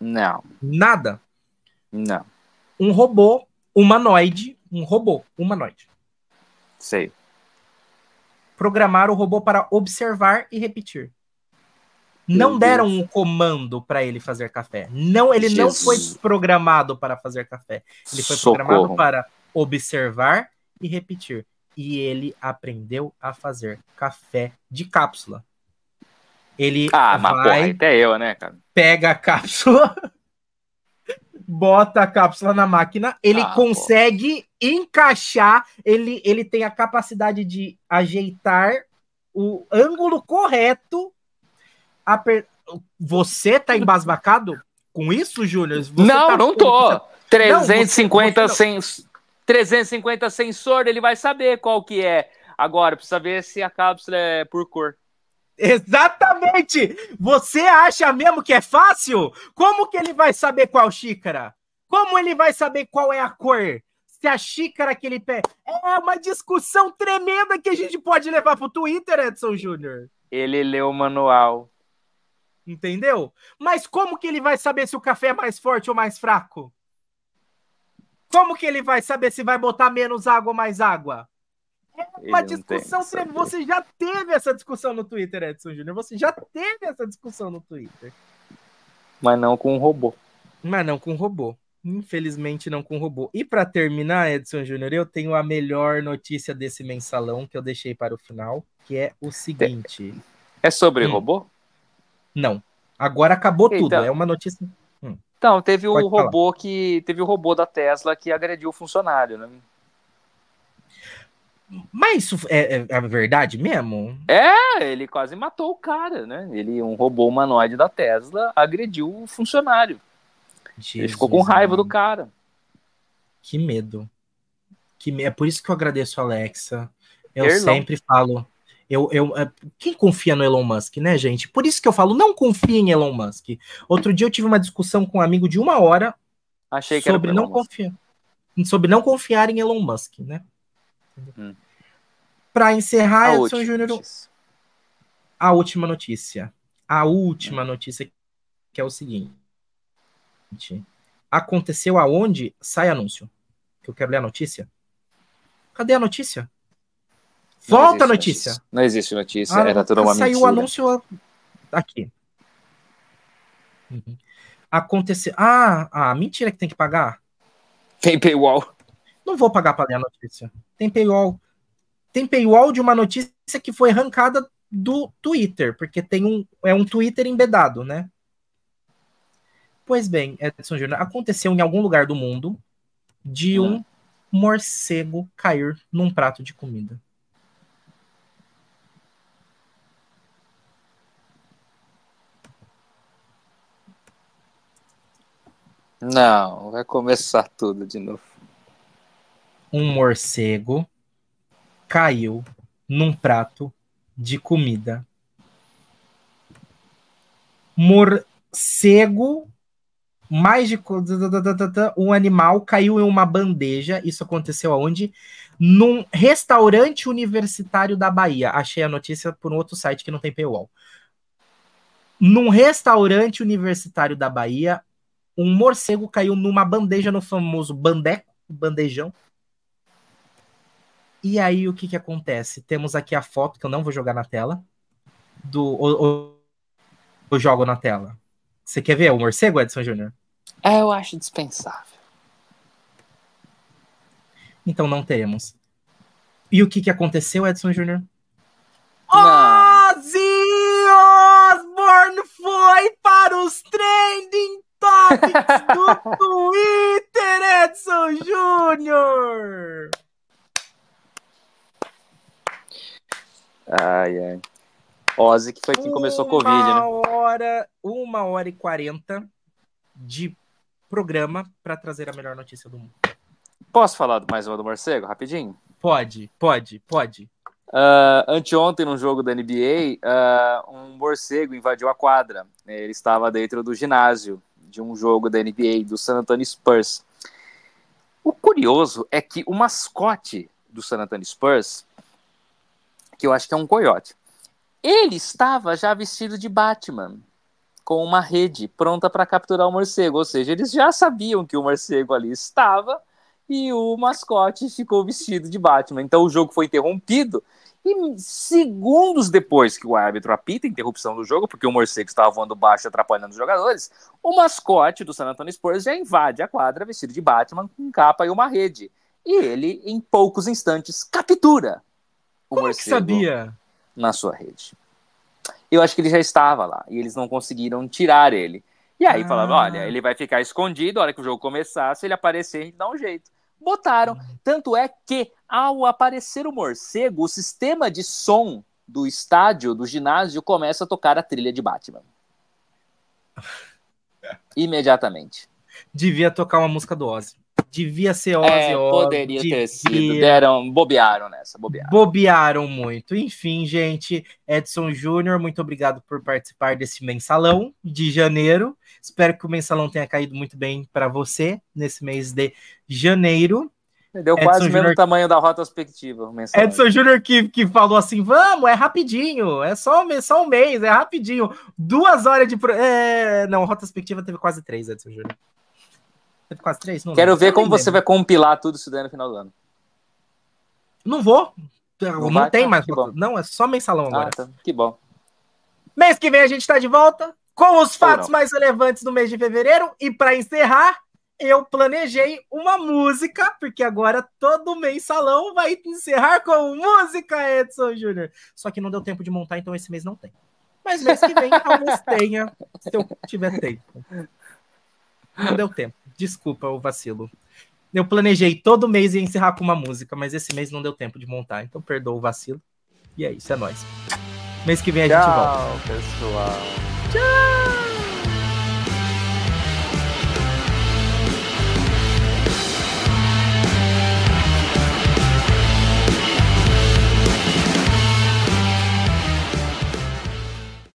B: Não.
A: Nada?
B: Não.
A: Um robô humanoide, um robô humanoide.
B: Sei.
A: Programar o robô para observar e repetir. Meu não deram Deus. um comando para ele fazer café. Não, ele Jesus. não foi programado para fazer café. Ele foi Socorro. programado para observar e repetir. E ele aprendeu a fazer café de cápsula. Ele
B: ah, vai, porra, até eu, né, cara?
A: Pega a cápsula, [laughs] bota a cápsula na máquina, ele ah, consegue encaixar, ele, ele tem a capacidade de ajeitar o ângulo correto. Per... Você tá [laughs] embasbacado com isso, Júnior?
B: Não,
A: tá
B: não tô. 350 não, você, não. 350 sensor, ele vai saber qual que é. Agora, precisa ver se a cápsula é por cor.
A: Exatamente! Você acha mesmo que é fácil? Como que ele vai saber qual xícara? Como ele vai saber qual é a cor? Se a xícara que ele pega. É uma discussão tremenda que a gente pode levar pro Twitter, Edson Júnior.
B: Ele leu o manual.
A: Entendeu? Mas como que ele vai saber se o café é mais forte ou mais fraco? Como que ele vai saber se vai botar menos água ou mais água? É uma Ele discussão Você já teve essa discussão no Twitter, Edson Júnior. Você já teve essa discussão no Twitter.
B: Mas não com um robô.
A: Mas não com um robô. Infelizmente, não com robô. E para terminar, Edson Júnior, eu tenho a melhor notícia desse mensalão que eu deixei para o final, que é o seguinte.
B: É sobre hum. robô?
A: Não. Agora acabou tudo. É uma notícia.
B: Então, teve Pode o robô falar. que. Teve o robô da Tesla que agrediu o funcionário, né?
A: Mas isso é, é, é, verdade mesmo?
B: É, ele quase matou o cara, né? Ele, um robô humanoide da Tesla, agrediu o funcionário. Jesus, ele ficou com raiva mano. do cara.
A: Que medo. Que É por isso que eu agradeço a Alexa. Eu sempre falo. Eu, eu, é, quem confia no Elon Musk, né, gente? Por isso que eu falo, não confia em Elon Musk. Outro dia eu tive uma discussão com um amigo de uma hora
B: Achei que
A: sobre não confiar, sobre não confiar em Elon Musk, né? Hum. Para encerrar, a Edson Júnior, a última notícia. A última hum. notícia que é o seguinte. Aconteceu aonde sai anúncio. Que eu quero ler a notícia. Cadê a notícia? Volta a notícia. notícia.
B: Não existe notícia, ah, era toda uma
A: saiu mentira. Saiu o anúncio aqui. Uhum. Aconteceu. Ah, ah, mentira que tem que pagar.
B: Tem paywall.
A: Não vou pagar para ler a notícia. Tem paywall. Tem paywall de uma notícia que foi arrancada do Twitter, porque tem um é um Twitter embedado, né? Pois bem, Edson Júnior, aconteceu em algum lugar do mundo de um hum. morcego cair num prato de comida.
B: Não, vai começar tudo de novo
A: um morcego caiu num prato de comida. Morcego, mais de um animal caiu em uma bandeja. Isso aconteceu aonde? Num restaurante universitário da Bahia. Achei a notícia por um outro site que não tem paywall. Num restaurante universitário da Bahia, um morcego caiu numa bandeja no famoso bandeco, bandejão, e aí o que que acontece? Temos aqui a foto que eu não vou jogar na tela. Do o, o, jogo na tela. Você quer ver o morcego, Edson Júnior?
B: É, eu acho dispensável.
A: Então não teremos. E o que que aconteceu, Edson Júnior? Ozzy Osbourne foi para os trending topics do Twitter, Edson Júnior!
B: Ai, ai. Ozzy, que foi quem começou a Covid, né?
A: Hora, uma hora e quarenta de programa para trazer a melhor notícia do mundo.
B: Posso falar mais uma do morcego, rapidinho?
A: Pode, pode, pode.
B: Uh, anteontem, num jogo da NBA, uh, ah, um morcego invadiu a quadra. Ele estava dentro do ginásio de um jogo da NBA, do San Antonio Spurs. O curioso é que o mascote do San Antonio Spurs, que eu acho que é um coiote, ele estava já vestido de Batman, com uma rede pronta para capturar o morcego. Ou seja, eles já sabiam que o morcego ali estava e o mascote ficou vestido de Batman. Então o jogo foi interrompido e segundos depois que o árbitro apita a interrupção do jogo, porque o morcego estava voando baixo atrapalhando os jogadores, o mascote do San Antonio Spurs já invade a quadra vestido de Batman com capa e uma rede. E ele, em poucos instantes, captura
A: o Como morcego. que sabia?
B: na sua rede. Eu acho que ele já estava lá e eles não conseguiram tirar ele. E aí ah. olha, ele vai ficar escondido, a hora que o jogo começar, se ele aparecer, a gente dá um jeito. Botaram. Tanto é que, ao aparecer o morcego, o sistema de som do estádio, do ginásio, começa a tocar a trilha de Batman. [laughs] Imediatamente.
A: Devia tocar uma música do Ozzy. Devia ser Ozzy é,
B: Poderia devia... ter sido. Deram, bobearam nessa, bobearam.
A: Bobearam muito. Enfim, gente, Edson Júnior, muito obrigado por participar desse mensalão de janeiro. Espero que o mensalão tenha caído muito bem para você nesse mês de janeiro.
B: Deu Edson quase o mesmo tamanho da retrospectiva.
A: Edson Júnior que, que falou assim: vamos, é rapidinho, é só, só um mês, é rapidinho. Duas horas de. É... Não, retrospectiva teve quase três, Edson Júnior.
B: Teve quase três? Não Quero não. ver como você vai compilar tudo isso daí no final do ano.
A: Não vou. Não, não tem ah, mais. Não, é só mensalão agora. Ah, tá.
B: Que bom.
A: Mês que vem a gente está de volta com os fatos mais relevantes do mês de fevereiro. E para encerrar, eu planejei uma música, porque agora todo mensalão vai encerrar com música, Edson Júnior. Só que não deu tempo de montar, então esse mês não tem. Mas mês que vem talvez [laughs] tenha, se eu tiver tempo. Não deu tempo. Desculpa o vacilo. Eu planejei todo mês encerrar com uma música, mas esse mês não deu tempo de montar, então perdoa o vacilo. E é isso, é nóis. Mês que vem a Tchau, gente volta.
B: pessoal.